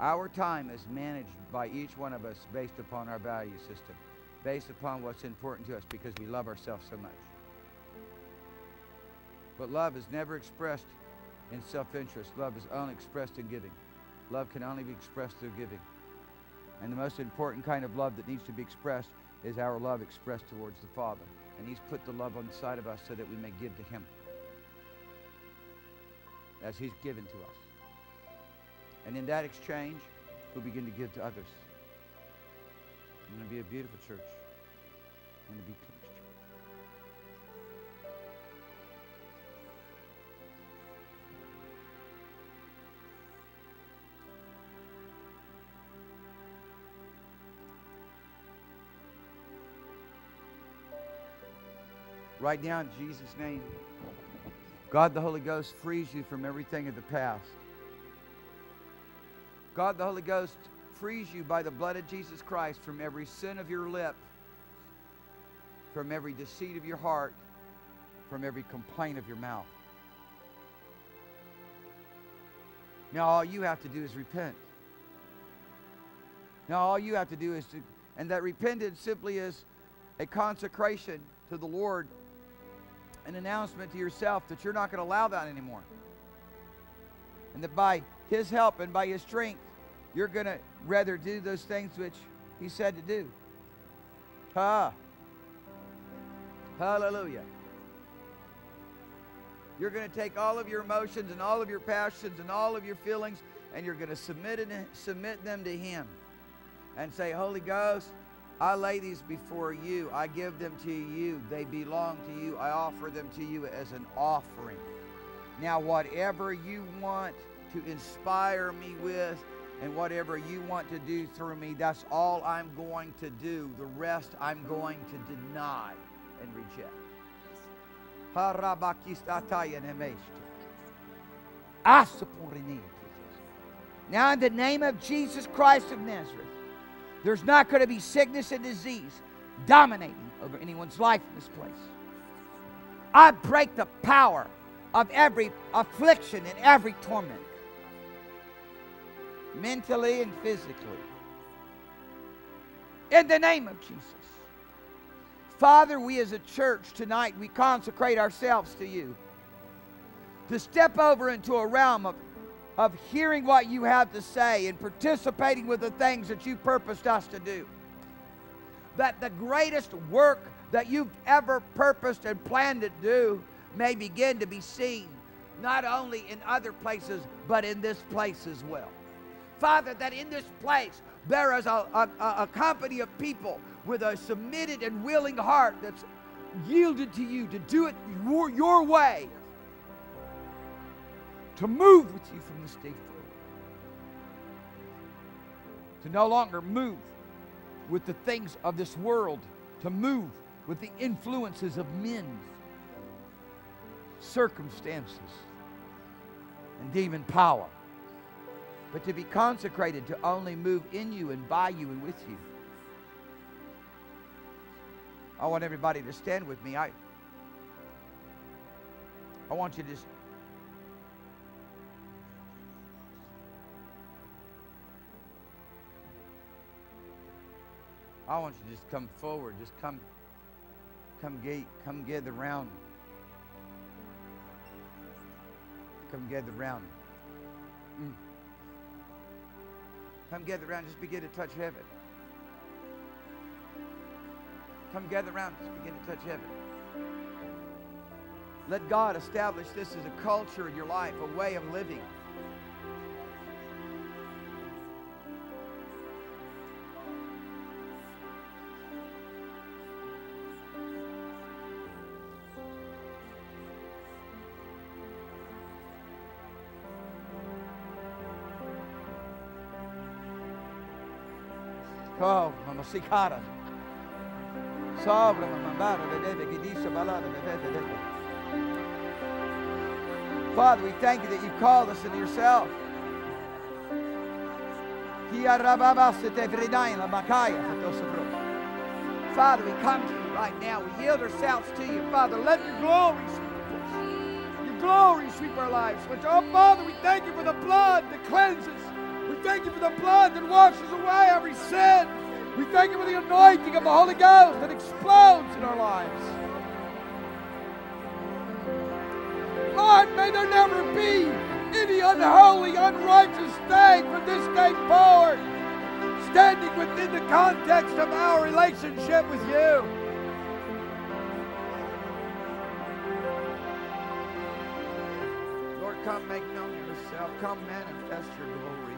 Our time is managed by each one of us based upon our value system, based upon what's important to us because we love ourselves so much. But love is never expressed in self interest. Love is only expressed in giving. Love can only be expressed through giving. And the most important kind of love that needs to be expressed is our love expressed towards the Father. And He's put the love on the side of us so that we may give to Him as He's given to us. And in that exchange, we'll begin to give to others. It's going to be a beautiful church. It's going to be Right now, in Jesus' name, God the Holy Ghost frees you from everything of the past. God the Holy Ghost frees you by the blood of Jesus Christ from every sin of your lip, from every deceit of your heart, from every complaint of your mouth. Now, all you have to do is repent. Now, all you have to do is to, and that repentance simply is a consecration to the Lord, an announcement to yourself that you're not going to allow that anymore. And that by His help and by His strength, you're going to rather do those things which He said to do. Ha! Hallelujah. You're going to take all of your emotions and all of your passions and all of your feelings and you're going to submit, it, submit them to Him and say, Holy Ghost, I lay these before you. I give them to you. They belong to you. I offer them to you as an offering. Now, whatever you want to inspire me with and whatever you want to do through me, that's all I'm going to do. The rest I'm going to deny and reject. Now, in the name of Jesus Christ of Nazareth, there's not going to be sickness and disease dominating over anyone's life in this place. I break the power of every affliction and every torment, mentally and physically. In the name of Jesus. Father, we as a church tonight, we consecrate ourselves to you to step over into a realm of of hearing what you have to say and participating with the things that you purposed us to do. That the greatest work that you've ever purposed and planned to do may begin to be seen, not only in other places, but in this place as well. Father, that in this place there is a, a, a company of people with a submitted and willing heart that's yielded to you to do it your, your way to move with you from this day forward. To no longer move with the things of this world, to move with the influences of men, circumstances, and demon power, but to be consecrated to only move in you and by you and with you. I want everybody to stand with me. I, I want you to just I want you to just come forward. Just come, come gate, come gather round. Come gather round. Mm. Come gather round. Just begin to touch heaven. Come gather round. Just begin to touch heaven. Let God establish this as a culture in your life, a way of living. Oh, mama sikara. Sobra mama bara de deve che dice balada deve deve. Father, we thank you that you've called us into yourself. Father, we come to you right now. We yield ourselves to you. Father, let your glory sweep us. Your glory sweep our lives. Oh, Father, we thank you for the blood that cleanses. We thank you for the blood that washes away every sin. We thank you for the anointing of the Holy Ghost that explodes in our lives. Lord, may there never be any unholy, unrighteous thing from this day forward standing within the context of our relationship with you. Lord, come make known yourself. Come manifest your glory.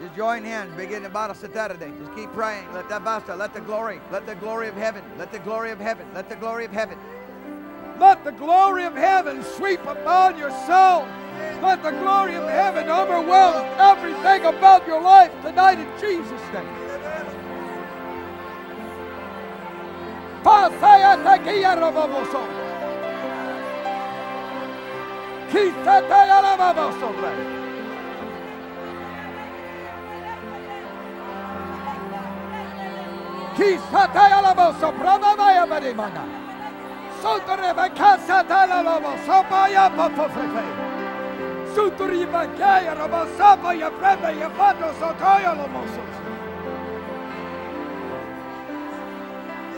Just join hands. Begin about Saturday. Just keep praying. Let that basta. Let the glory. Let the glory of heaven. Let the glory of heaven. Let the glory of heaven. Let the glory of heaven sweep upon your soul. Let the glory of heaven overwhelm everything about your life tonight in Jesus' name.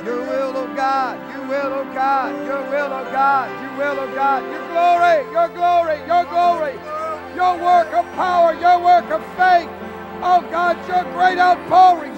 Your will, oh God, your will, oh God, your will, oh God, your will, oh God, your glory, your glory, your glory, your work of power, your work of faith. Oh God, your great outpourings, we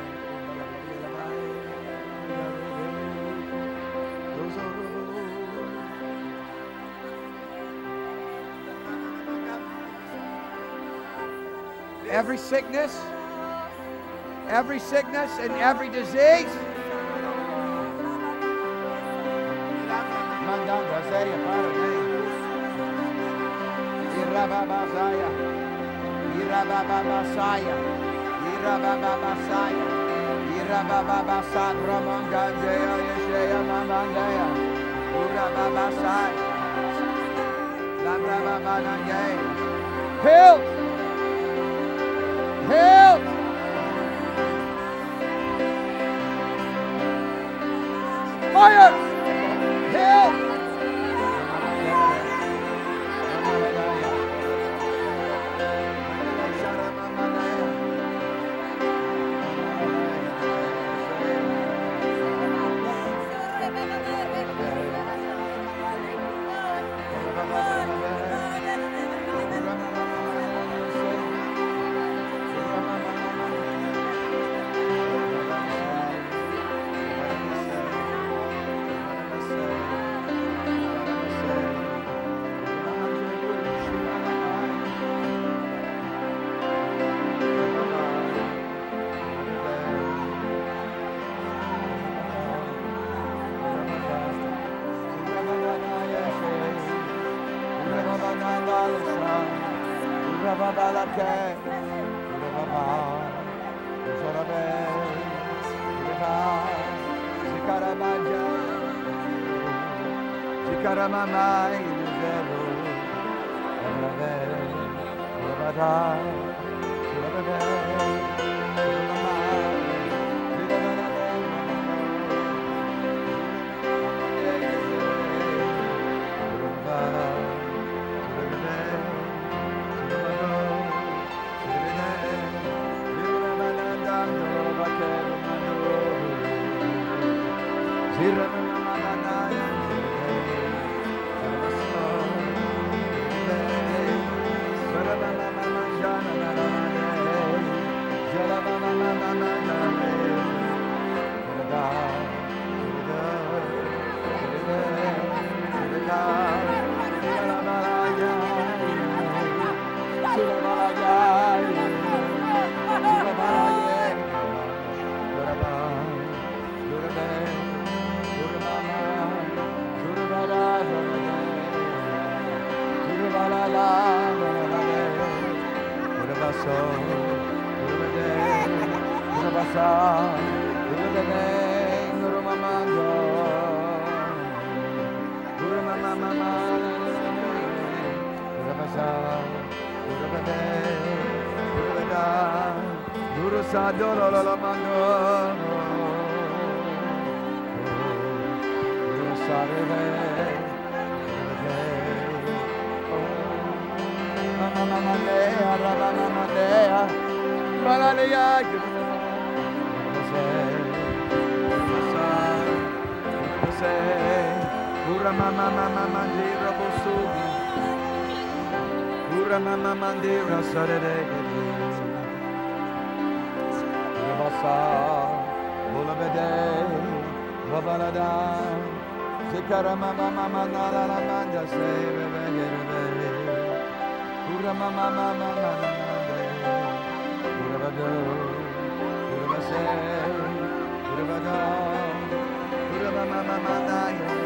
Every sickness, every sickness and every disease. Irababasaya, healed. Fire, healed. Mamamamandea, rabamamandea, malalea, Ura mama mama mandira bosu Ura mama mandira sarere Rabasa Bulabede Babalada Zikara mama mama nala la manda se bebe bebe Ura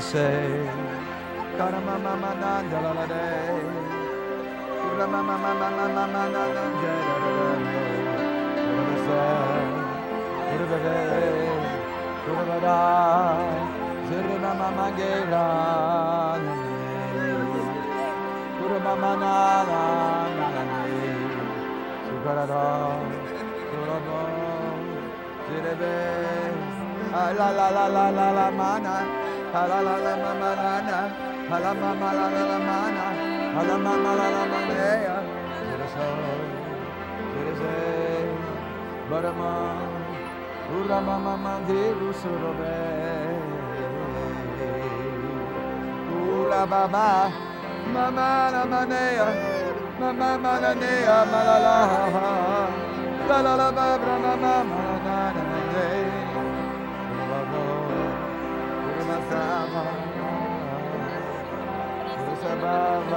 Say, Karama mama nanda la la day, Kurama mama mama mama nanda Kurabada, Zirina mama gera, Kurabamana, Sugarada, Kurabo, Zirebe, la la la la la la mana, la la la la mama nana, la mama la la la mana, la mama la la manea, Ziraso, Zirase, Barama, Ura mama mandiru surobe, Ura baba, mama la manea, mama Ura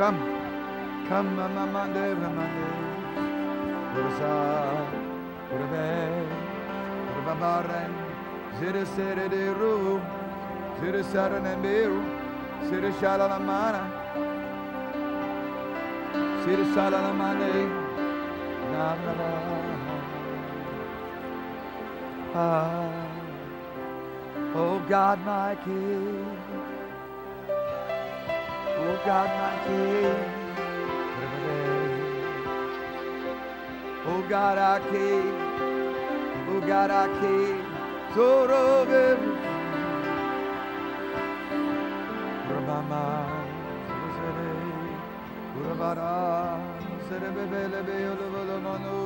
Come, come, mama, mande, mande, Ursa, Urbe, Urbabaren, Sere de Ru, and Beru, Zere Shalalamana, Zere Shalalamane, Nabra. Ah, oh God, my King. Oh God, my King. Oh God, our King. Oh God, our King. Zorobe. Urabama. Zere. Urabara. Zerebebelebe yolovolomanu.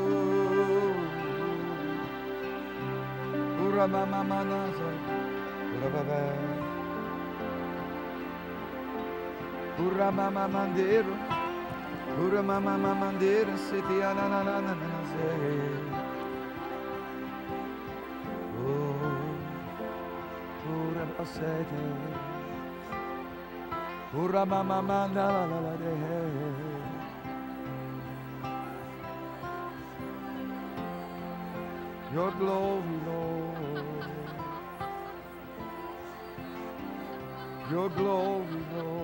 Uramamamana. Urababe. Ura mama mandero, ura mama mandero, siti ananana se. Oh, ura pasete, ura mama manda la la la de. Your glory, Lord. Your glory, Lord.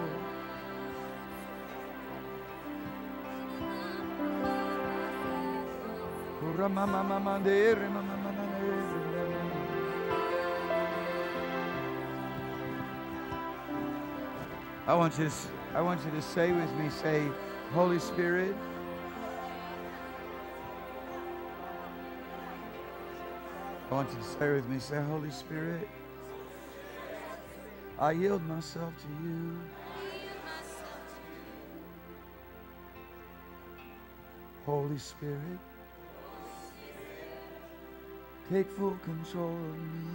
I want you to, I want you to say with me, say, Holy Spirit, I want you to say with me, say, Holy Spirit, I yield myself to you. Holy Spirit, take full control of me.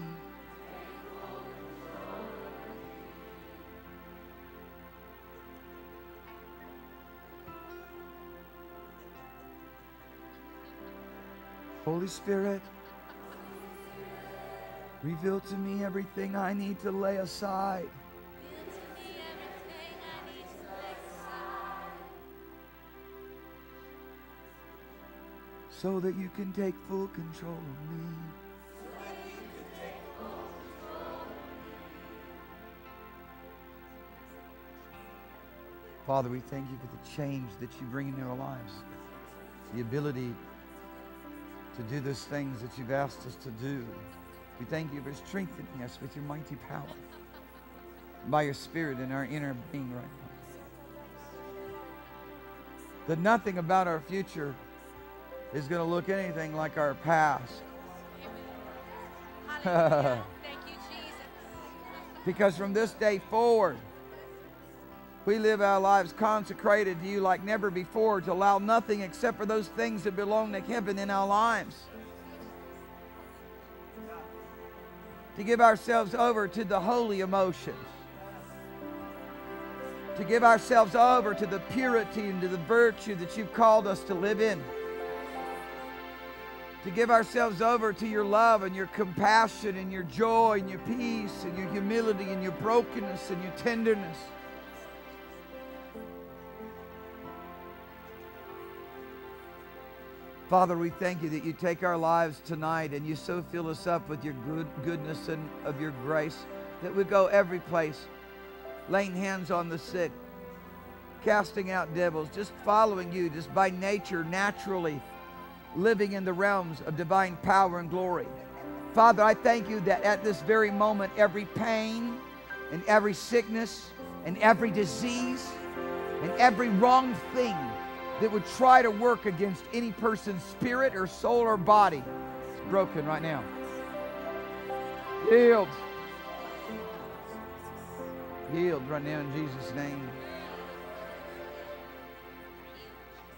Holy Spirit, reveal to me everything I need to lay aside so that you can take full control of me. Father, we thank you for the change that you bring into our lives, the ability to do those things that you've asked us to do. We thank you for strengthening us with your mighty power by your spirit in our inner being right now. That nothing about our future is going to look anything like our past. Thank you, Jesus. Because from this day forward, we live our lives consecrated to you like never before to allow nothing except for those things that belong to heaven in our lives. To give ourselves over to the holy emotions. To give ourselves over to the purity and to the virtue that you've called us to live in. To give ourselves over to your love and your compassion and your joy and your peace and your humility and your brokenness and your tenderness. Father, we thank you that you take our lives tonight and you so fill us up with your good goodness and of your grace that we go every place, laying hands on the sick, casting out devils, just following you, just by nature, naturally living in the realms of divine power and glory. Father, I thank you that at this very moment, every pain and every sickness and every disease and every wrong thing that would try to work against any person's spirit or soul or body is broken right now. Healed. Healed right now in Jesus' name.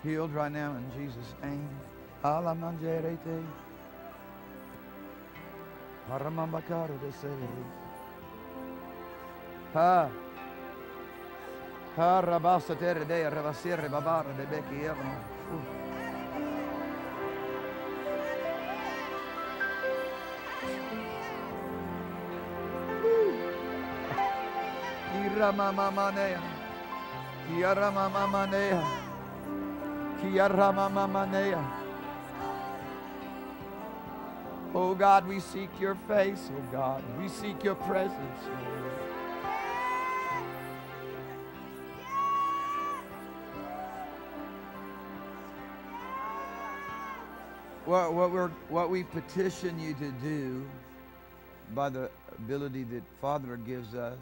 Healed right now in Jesus' name. Alamangerete. Paramambakara de se. Ha. Ha rabasa terre de ravasire babara de beki erno. Iramamamanea. Iaramamamanea. Kiaramamamanea. Oh God, we seek your face, oh God. We seek your presence. Lord. What, what, we're, what we petition you to do by the ability that Father gives us,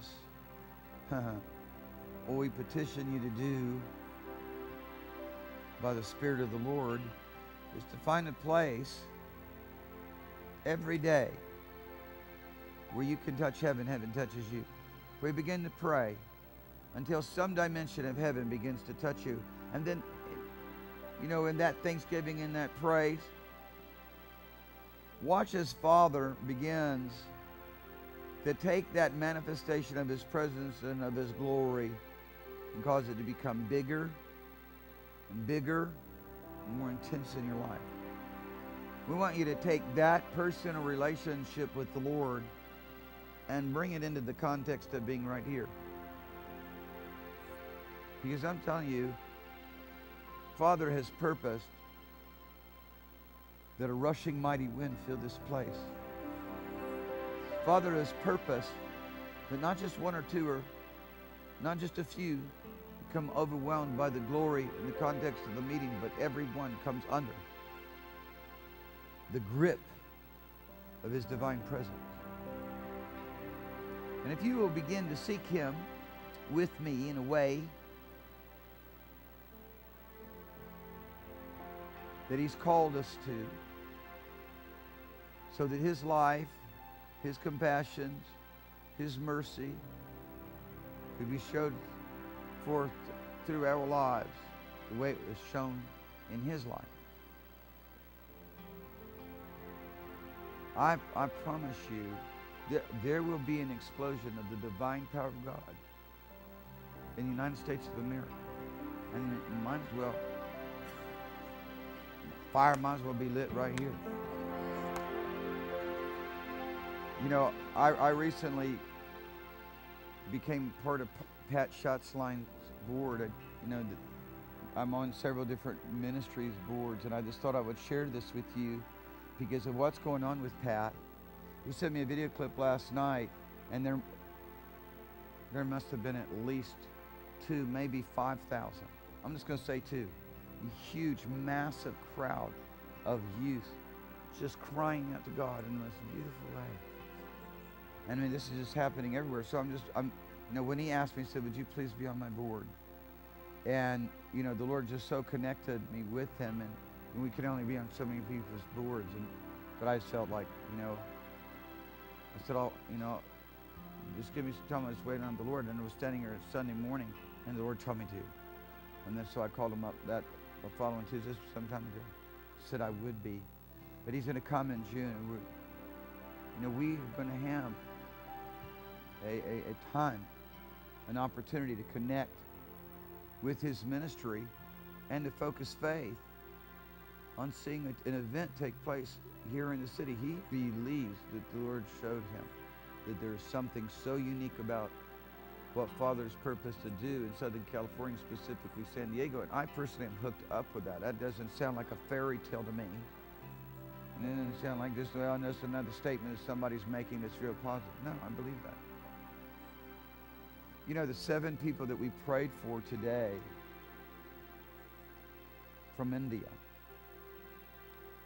what we petition you to do by the Spirit of the Lord is to find a place every day where you can touch heaven, heaven touches you. We begin to pray until some dimension of heaven begins to touch you. And then you know, in that thanksgiving, in that praise. Watch as Father begins to take that manifestation of His presence and of His glory and cause it to become bigger and bigger and more intense in your life. We want you to take that personal relationship with the Lord and bring it into the context of being right here. Because I'm telling you, Father has purposed that a rushing mighty wind fill this place. Father has purposed that not just one or two or not just a few become overwhelmed by the glory in the context of the meeting, but everyone comes under the grip of his divine presence. And if you will begin to seek him with me in a way that he's called us to, so that his life, his compassions, his mercy could be showed forth through our lives the way it was shown in his life. I, I promise you that there will be an explosion of the divine power of God in the United States of America. And it might as well, fire might as well be lit right here. You know, I, I recently became part of Pat Schatzline's board. I, you know, I'm on several different ministries boards, and I just thought I would share this with you because of what's going on with Pat. He sent me a video clip last night, and there, there must have been at least two, maybe 5,000. I'm just going to say two. A huge, massive crowd of youth just crying out to God in the most beautiful way. And I mean, this is just happening everywhere. So I'm just, I'm, you know, when he asked me, he said, Would you please be on my board? And, you know, the Lord just so connected me with him, and, and we could only be on so many people's boards. And, but I just felt like, you know, I said, Oh, you know, just give me some time. I was waiting on the Lord, and I was standing here Sunday morning, and the Lord told me to. And then so I called him up that following Tuesday, some time ago. Said I would be, but he's going to come in June. And we're, you know, we are going to have a, a, a time, an opportunity to connect with his ministry and to focus faith on seeing an event take place here in the city. He believes that the Lord showed him that there's something so unique about what Father's purpose to do in Southern California, specifically San Diego. And I personally am hooked up with that. That doesn't sound like a fairy tale to me. And it doesn't sound like just, well, that's another statement that somebody's making that's real positive. No, I believe that. You know, the seven people that we prayed for today from India,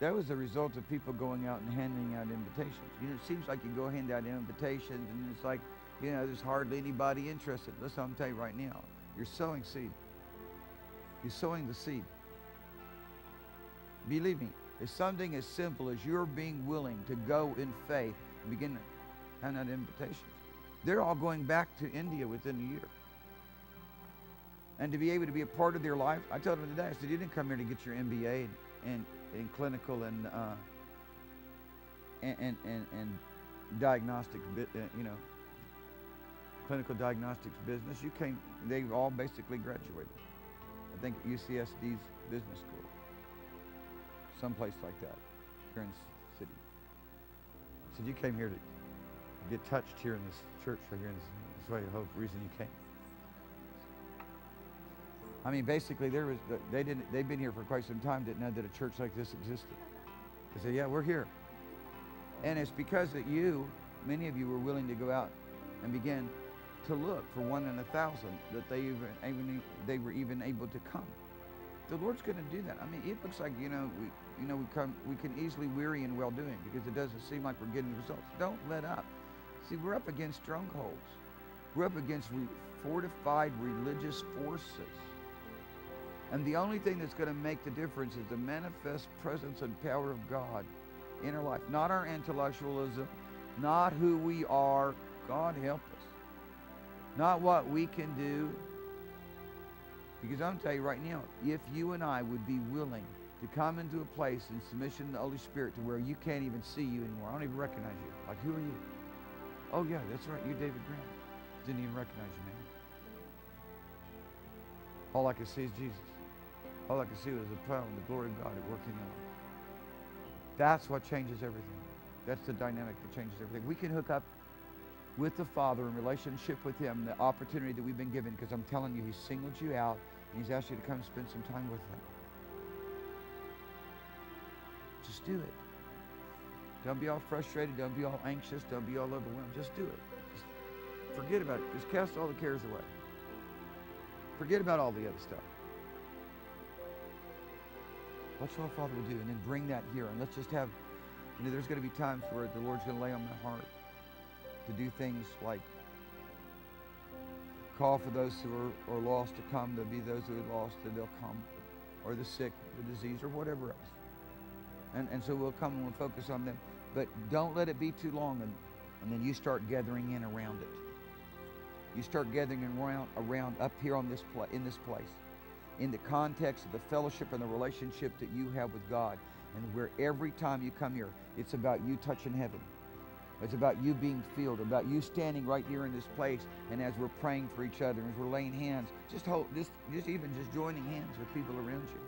that was the result of people going out and handing out invitations. You know, it seems like you go hand out invitations and it's like, you know, there's hardly anybody interested. Listen, I'm telling you right now, you're sowing seed. You're sowing the seed. Believe me, it's something as simple as you're being willing to go in faith and begin to hand out invitations. They're all going back to India within a year. And to be able to be a part of their life, I told them today, I said, you didn't come here to get your MBA in, in, in clinical and, uh, and, and, and, diagnostic, uh, you know, clinical diagnostics business. You came, they all basically graduated. I think UCSD's business school, someplace like that, here in the city. So you came here to get touched here in this church right here in this, this way, the whole reason you came. I mean, basically, there was they didn't. They've been here for quite some time. Didn't know that a church like this existed. They said, "Yeah, we're here," and it's because that you, many of you, were willing to go out and begin to look for one in a thousand that they even, even they were even able to come. The Lord's going to do that. I mean, it looks like you know we you know we come we can easily weary in well doing because it doesn't seem like we're getting results. Don't let up. See, we're up against strongholds. We're up against re- fortified religious forces. And the only thing that's going to make the difference is the manifest presence and power of God in our life. Not our intellectualism, not who we are. God help us. Not what we can do, Because I'm telling you right now, if you and I would be willing to come into a place in submission to the Holy Spirit to where you can't even see you anymore. I don't even recognize you. Like, who are you? Oh, yeah, that's right. You're David Graham. Didn't even recognize you, man. All I could see is Jesus. All I could see was the power and the glory of God at work in your life. That's what changes everything. That's the dynamic that changes everything. We can hook up with the Father in relationship with Him, the opportunity that we've been given, because I'm telling you, He's singled you out and He's asked you to come spend some time with Him. Just do it. Don't be all frustrated. Don't be all anxious. Don't be all overwhelmed. Just do it. Just forget about it. Just cast all the cares away. Forget about all the other stuff. What our Father will do, and then bring that here. And let's just have, you know, there's going to be times where the Lord's going to lay on my heart to do things like call for those who are, are lost to come. There'll be those who are lost that they'll come, or the sick, the disease, or whatever else. And, and so we'll come and we'll focus on them. But don't let it be too long, and, and then you start gathering in around it. You start gathering around, around up here on this pla- in this place, in the context of the fellowship and the relationship that you have with God, and where every time you come here, it's about you touching heaven. It's about you being filled, about you standing right here in this place, and as we're praying for each other, as we're laying hands, just hold, just, just even just joining hands with people around you.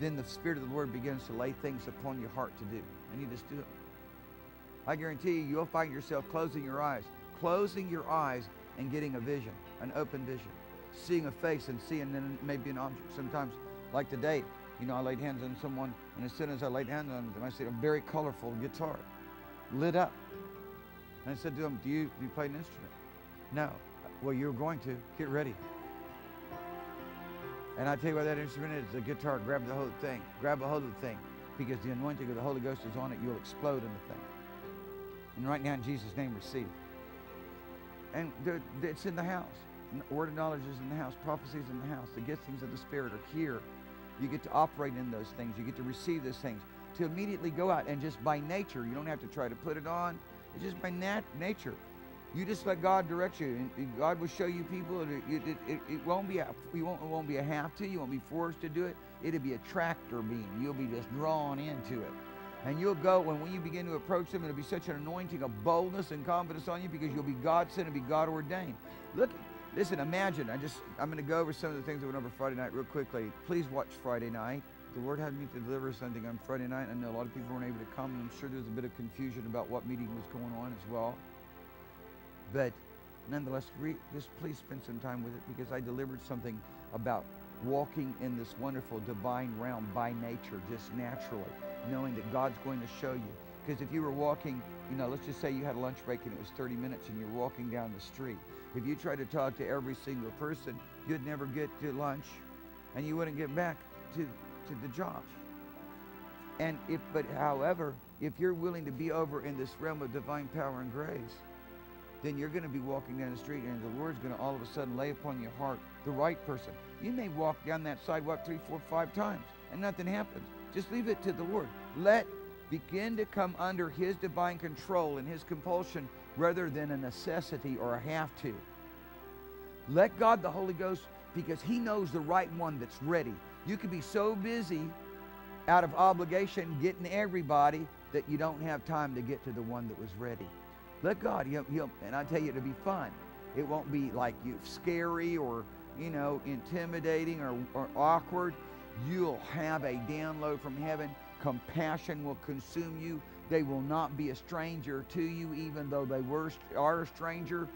Then the Spirit of the Lord begins to lay things upon your heart to do, and you just do it. I guarantee you, you'll find yourself closing your eyes, closing your eyes, and getting a vision, an open vision, seeing a face and seeing then maybe an object. Sometimes, like today, you know, I laid hands on someone, and as soon as I laid hands on them, I see a very colorful guitar, lit up. And I said to him, do you, do you play an instrument? No. Well, you're going to. Get ready. And I tell you what that instrument is, the guitar. Grab the whole thing. Grab a hold of the thing. Because the anointing of the Holy Ghost is on it. You'll explode in the thing. And right now, in Jesus' name, receive. And it's in the house. Word of knowledge is in the house. Prophecy is in the house. The giftings of the Spirit are here. You get to operate in those things. You get to receive those things. To immediately go out and just by nature, you don't have to try to put it on. It's just by nat- nature. You just let God direct you, and- and God will show you people. It, it, it, it won't be a, you won't, it won't be a have to. You won't be forced to do it. It'll be a tractor beam. You'll be just drawn into it, and you'll go. And when you begin to approach them, it'll be such an anointing of boldness and confidence on you because you'll be God sent and be God ordained. Look, listen. Imagine. I just I'm going to go over some of the things that went over Friday night real quickly. Please watch Friday night. The Lord had me to deliver something on Friday night. I know a lot of people weren't able to come, and I'm sure there was a bit of confusion about what meeting was going on as well. But nonetheless, just please spend some time with it because I delivered something about walking in this wonderful divine realm by nature, just naturally, knowing that God's going to show you. Because if you were walking, you know, let's just say you had a lunch break and it was 30 minutes and you're walking down the street. If you tried to talk to every single person, you'd never get to lunch and you wouldn't get back to, to the job. And if, but however, if you're willing to be over in this realm of divine power and grace, then you're going to be walking down the street and the Lord's going to all of a sudden lay upon your heart the right person. You may walk down that sidewalk three, four, five times and nothing happens. Just leave it to the Lord. Let begin to come under His divine control and His compulsion rather than a necessity or a have to. Let God, the Holy Ghost, because He knows the right one that's ready. You could be so busy out of obligation getting everybody that you don't have time to get to the one that was ready. Let God, he'll, he'll, and I tell you, it'll be fun. It won't be like you scary or you know intimidating or, or awkward. You'll have a download from heaven. Compassion will consume you. They will not be a stranger to you, even though they were are a stranger.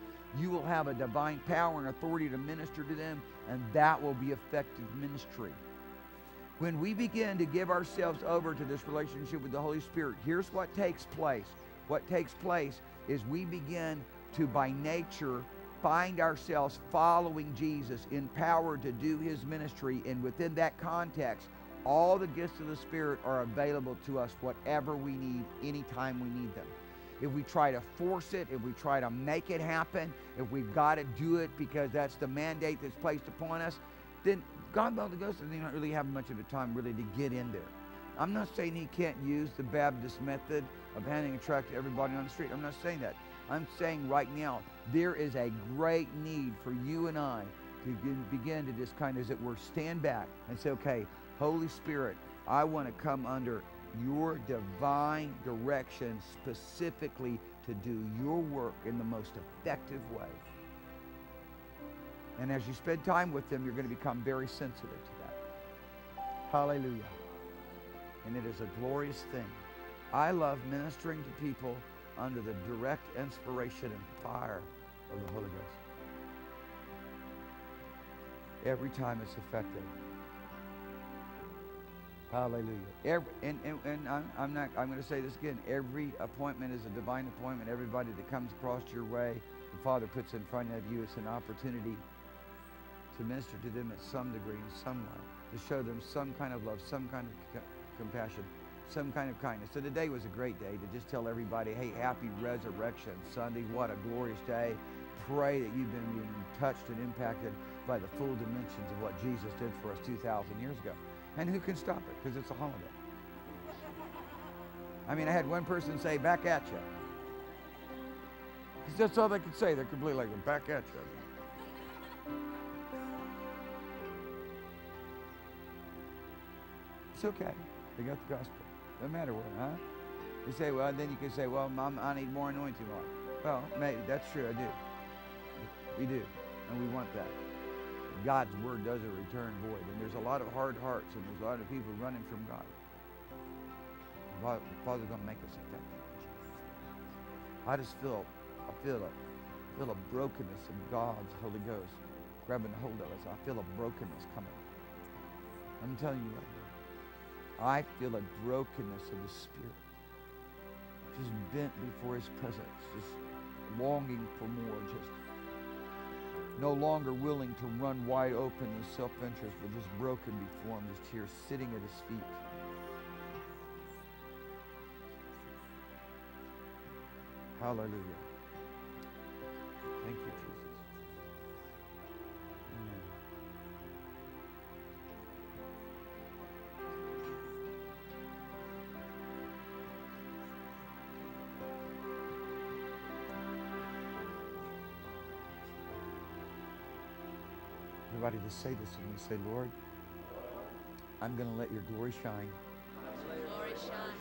You will have a divine power and authority to minister to them, and that will be effective ministry. When we begin to give ourselves over to this relationship with the Holy Spirit, here's what takes place. What takes place is we begin to, by nature, find ourselves following Jesus, empowered to do his ministry. And within that context, all the gifts of the Spirit are available to us, whatever we need, anytime we need them. If we try to force it, if we try to make it happen, if we've got to do it because that's the mandate that's placed upon us, then God the Holy Ghost doesn't really have much of a time really to get in there. I'm not saying he can't use the Baptist method of handing a tract to everybody on the street. I'm not saying that. I'm saying right now there is a great need for you and I to begin to just kind of, as it were, stand back and say, okay, Holy Spirit, I want to come under your divine direction specifically to do your work in the most effective way. And as you spend time with them, you're going to become very sensitive to that. Hallelujah. And it is a glorious thing. I love ministering to people under the direct inspiration and fire of the Holy Ghost. Every time it's effective. Hallelujah. Every, and and, and I'm, I'm not, I'm going to say this again. Every appointment is a divine appointment. Everybody that comes across your way, the Father puts in front of you, it's an opportunity to minister to them at some degree, in some way, to show them some kind of love, some kind of compassion, some kind of kindness. So today was a great day to just tell everybody, hey, happy Resurrection Sunday. What a glorious day. Pray that you've been touched and impacted by the full dimensions of what Jesus did for us 2,000 years ago. And who can stop it? Because it's a holiday. I mean, I had one person say, back at you. Because that's all they could say. They're completely like, back at you. It's okay. They got the gospel. Doesn't matter what, huh? You say, well, then you can say, well, Mom, I need more anointing on. Well, maybe that's true. I do. We do, and we want that. God's word doesn't return void, and there's a lot of hard hearts, and there's a lot of people running from God. Father's going to make us effective. I just feel, I feel a, feel a brokenness of God's Holy Ghost grabbing hold of us. I feel a brokenness coming. I'm telling you right now. I feel a brokenness of the Spirit. Just bent before His presence, just longing for more, just no longer willing to run wide open in self-interest, but just broken before Him, just here sitting at His feet. Hallelujah. Everybody just say this with me. Say, Lord, I'm going to let your glory shine, Glory shine.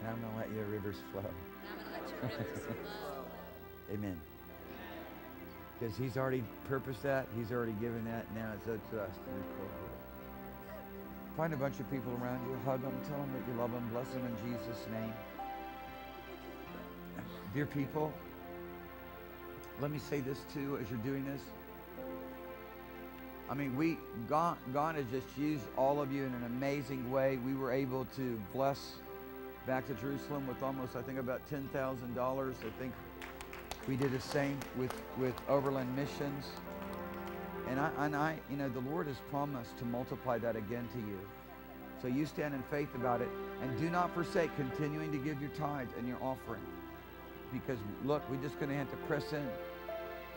and I'm going to let your rivers flow. And I'm going to let your rivers flow. Amen. Because he's already purposed that. He's already given that. Now it's up to us to record it. Find a bunch of people around you. Hug them. Tell them that you love them. Bless them in Jesus' name. Dear people, let me say this too as you're doing this. I mean, we God, God has just used all of you in an amazing way. We were able to bless back to Jerusalem with almost, I think, about ten thousand dollars. I think we did the same with with Overland Missions, and I and I, you know, the Lord has promised to multiply that again to you. So you stand in faith about it, and do not forsake continuing to give your tithe and your offering, because look, we're just going to have to press in.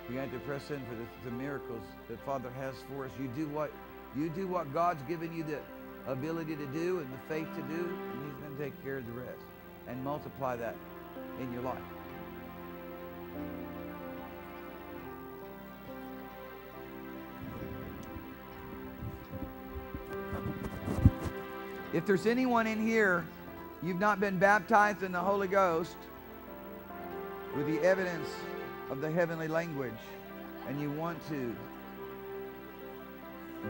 We have to press in for the, the miracles that Father has for us. You do what you do what God's given you the ability to do and the faith to do, and He's going to take care of the rest and multiply that in your life. If there's anyone in here, you've not been baptized in the Holy Ghost with the evidence of the heavenly language, and you want to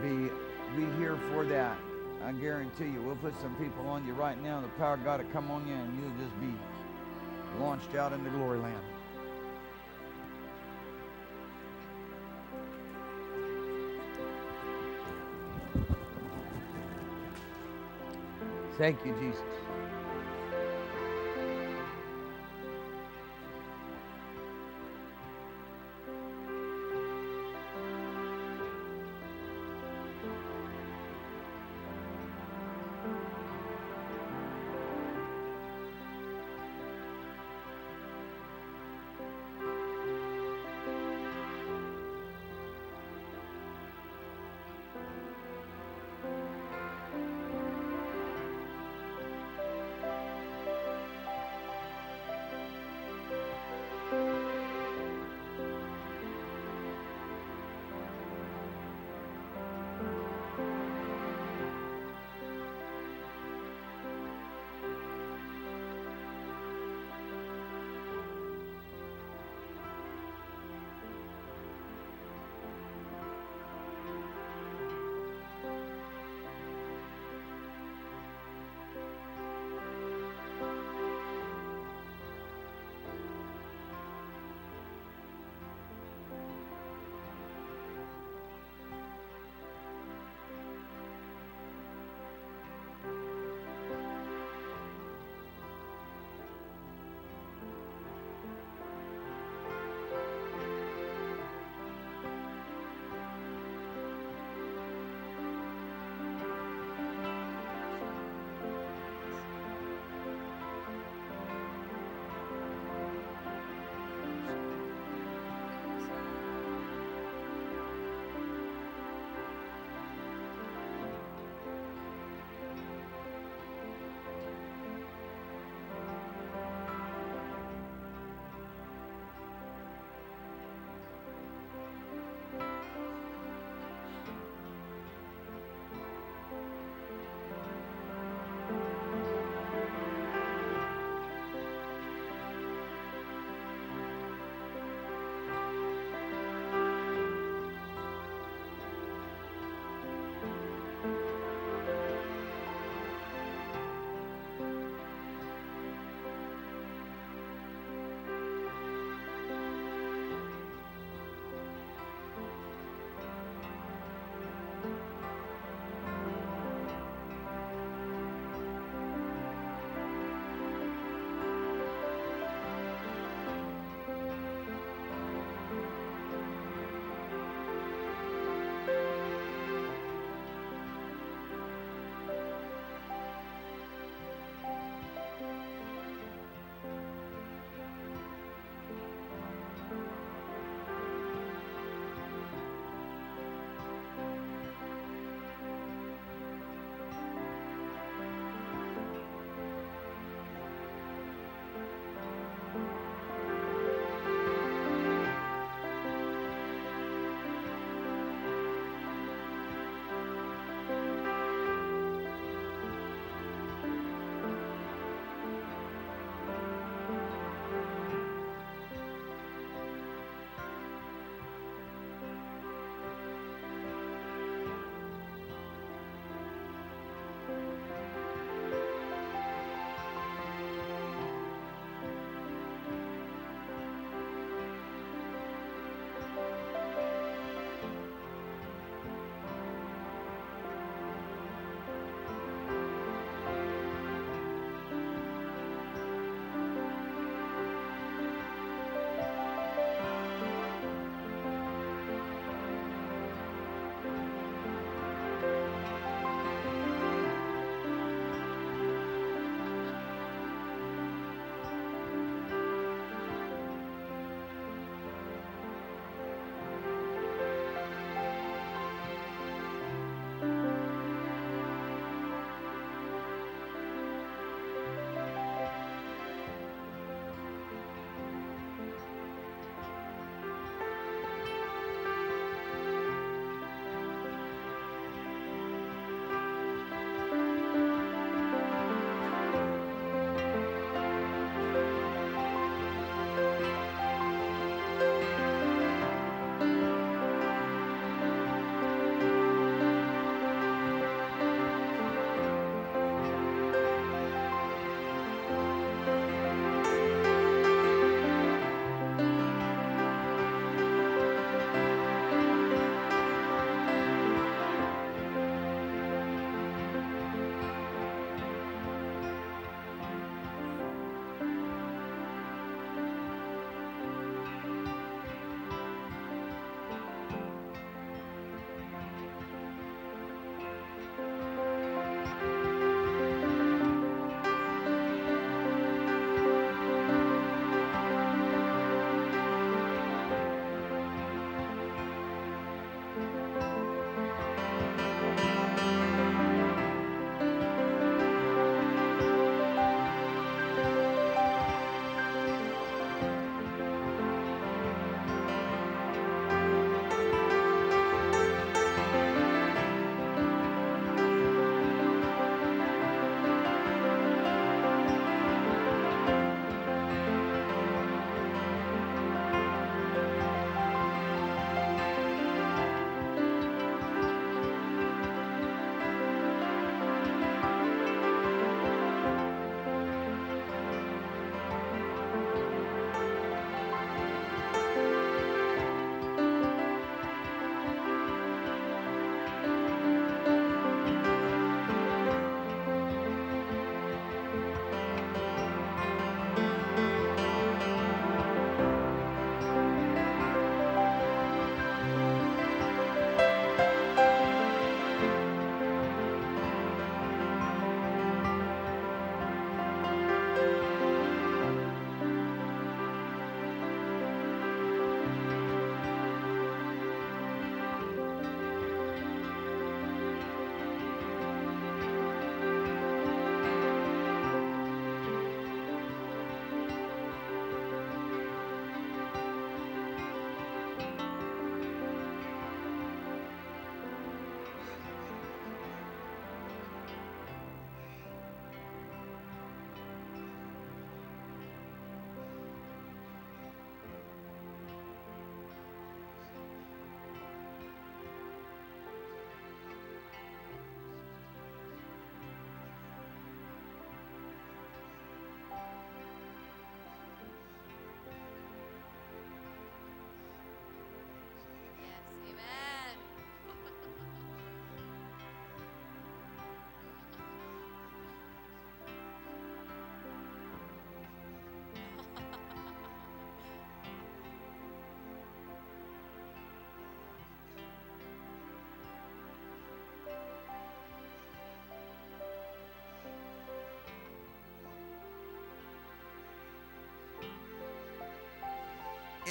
be be here for that, I guarantee you, we'll put some people on you right now. The power of God will come on you, and you'll just be launched out into glory land. Thank you, Jesus.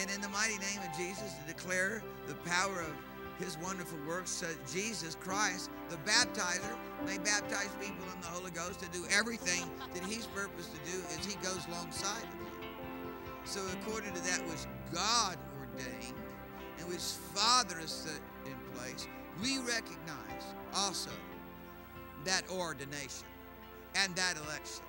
And in the mighty name of Jesus, to declare the power of his wonderful works, so that Jesus Christ, the baptizer, may baptize people in the Holy Ghost to do everything that he's purposed to do as he goes alongside of you. So according to that which God ordained and which Father has set in place, we recognize also that ordination and that election.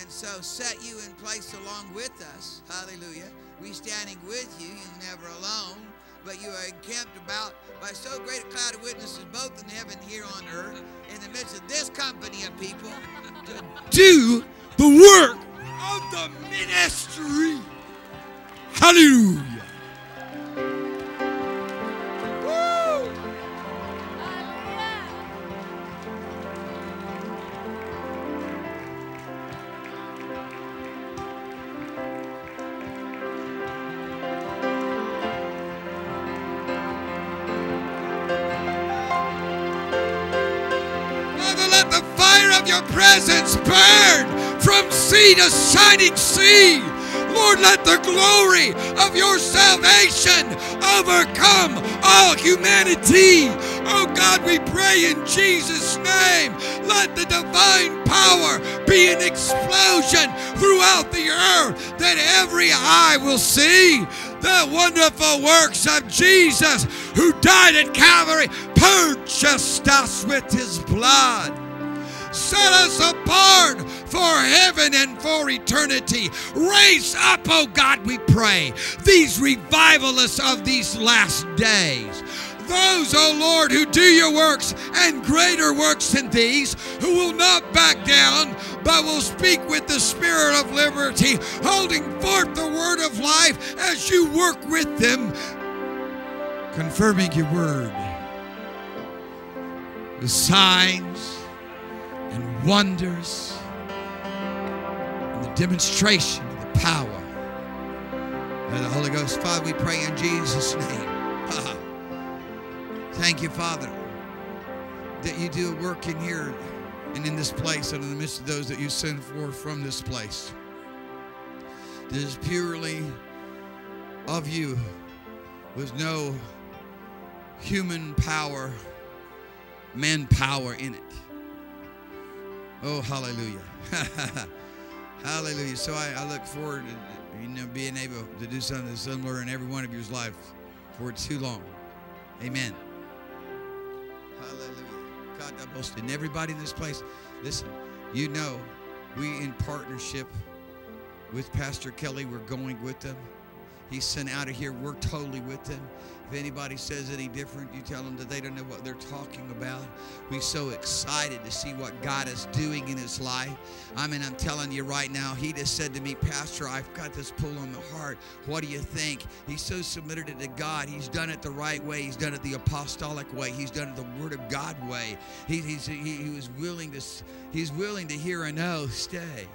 And so set you in place along with us. Hallelujah. We standing with you, you're never alone, but you are encamped about by so great a cloud of witnesses, both in heaven and here on earth, in the midst of this company of people, to do the work of the ministry. Hallelujah. To shining sea. Lord, let the glory of your salvation overcome all humanity. Oh God, we pray in Jesus' name. Let the divine power be an explosion throughout the earth that every eye will see the wonderful works of Jesus who died at Calvary, purchased us with his blood set us apart for heaven and for eternity. Raise up, oh God, we pray, these revivalists of these last days. Those, oh Lord, who do your works and greater works than these, who will not back down, but will speak with the spirit of liberty, holding forth the word of life as you work with them, confirming your word. The signs and wonders demonstration of the power of the Holy Ghost. Father, we pray in Jesus' name. Thank you, Father, that you do a work in here and in this place and in the midst of those that you send forth from this place. That is purely of you with no human power, manpower in it. Oh, hallelujah. hallelujah. So I, I look forward to you know, being able to do something similar in every one of your life for too long. Amen. Hallelujah. God, I boast in everybody in this place. Listen, you know, we in partnership with Pastor Kelly, we're going with them. He's sent out of here. We're totally with them. If anybody says any different, you tell them that they don't know what they're talking about. We're so excited to see what God is doing in his life. I mean, I'm telling you right now, he just said to me, Pastor, I've got this pull on my heart. What do you think? He's so submitted it to God. He's done it the right way. He's done it the apostolic way. He's done it the Word of God way. He, he's, he, he was willing to, he's willing to hear a no, stay.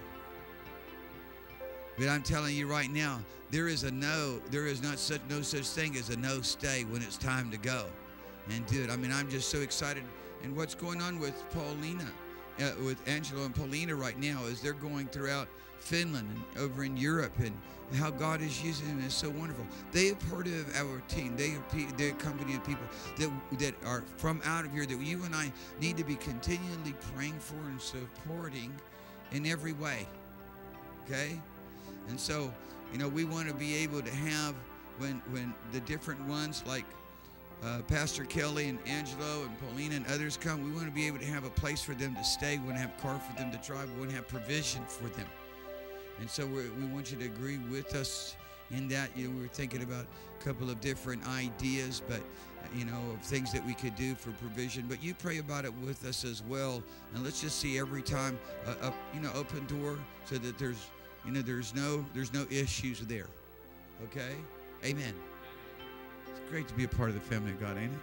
But I'm telling you right now, there is a no, there is not such no such thing as a no stay when it's time to go and dude. I mean, I'm just so excited. And what's going on with Paulina, uh, with Angelo and Paulina right now is they're going throughout Finland and over in Europe and how God is using them is so wonderful. They are part of our team. They they're a company of people that that are from out of here that you and I need to be continually praying for and supporting in every way. Okay? And so, you know, we want to be able to have when when the different ones like uh, Pastor Kelly and Angelo and Paulina and others come, we want to be able to have a place for them to stay. We want to have a car for them to drive. We want to have provision for them. And so we we want you to agree with us in that. You know, we were thinking about a couple of different ideas, but you know, of things that we could do for provision. But you pray about it with us as well, and let's just see every time a, a you know open door so that there's you know there's no there's no issues there. Okay, Amen. It's great to be a part of the family of God, ain't it?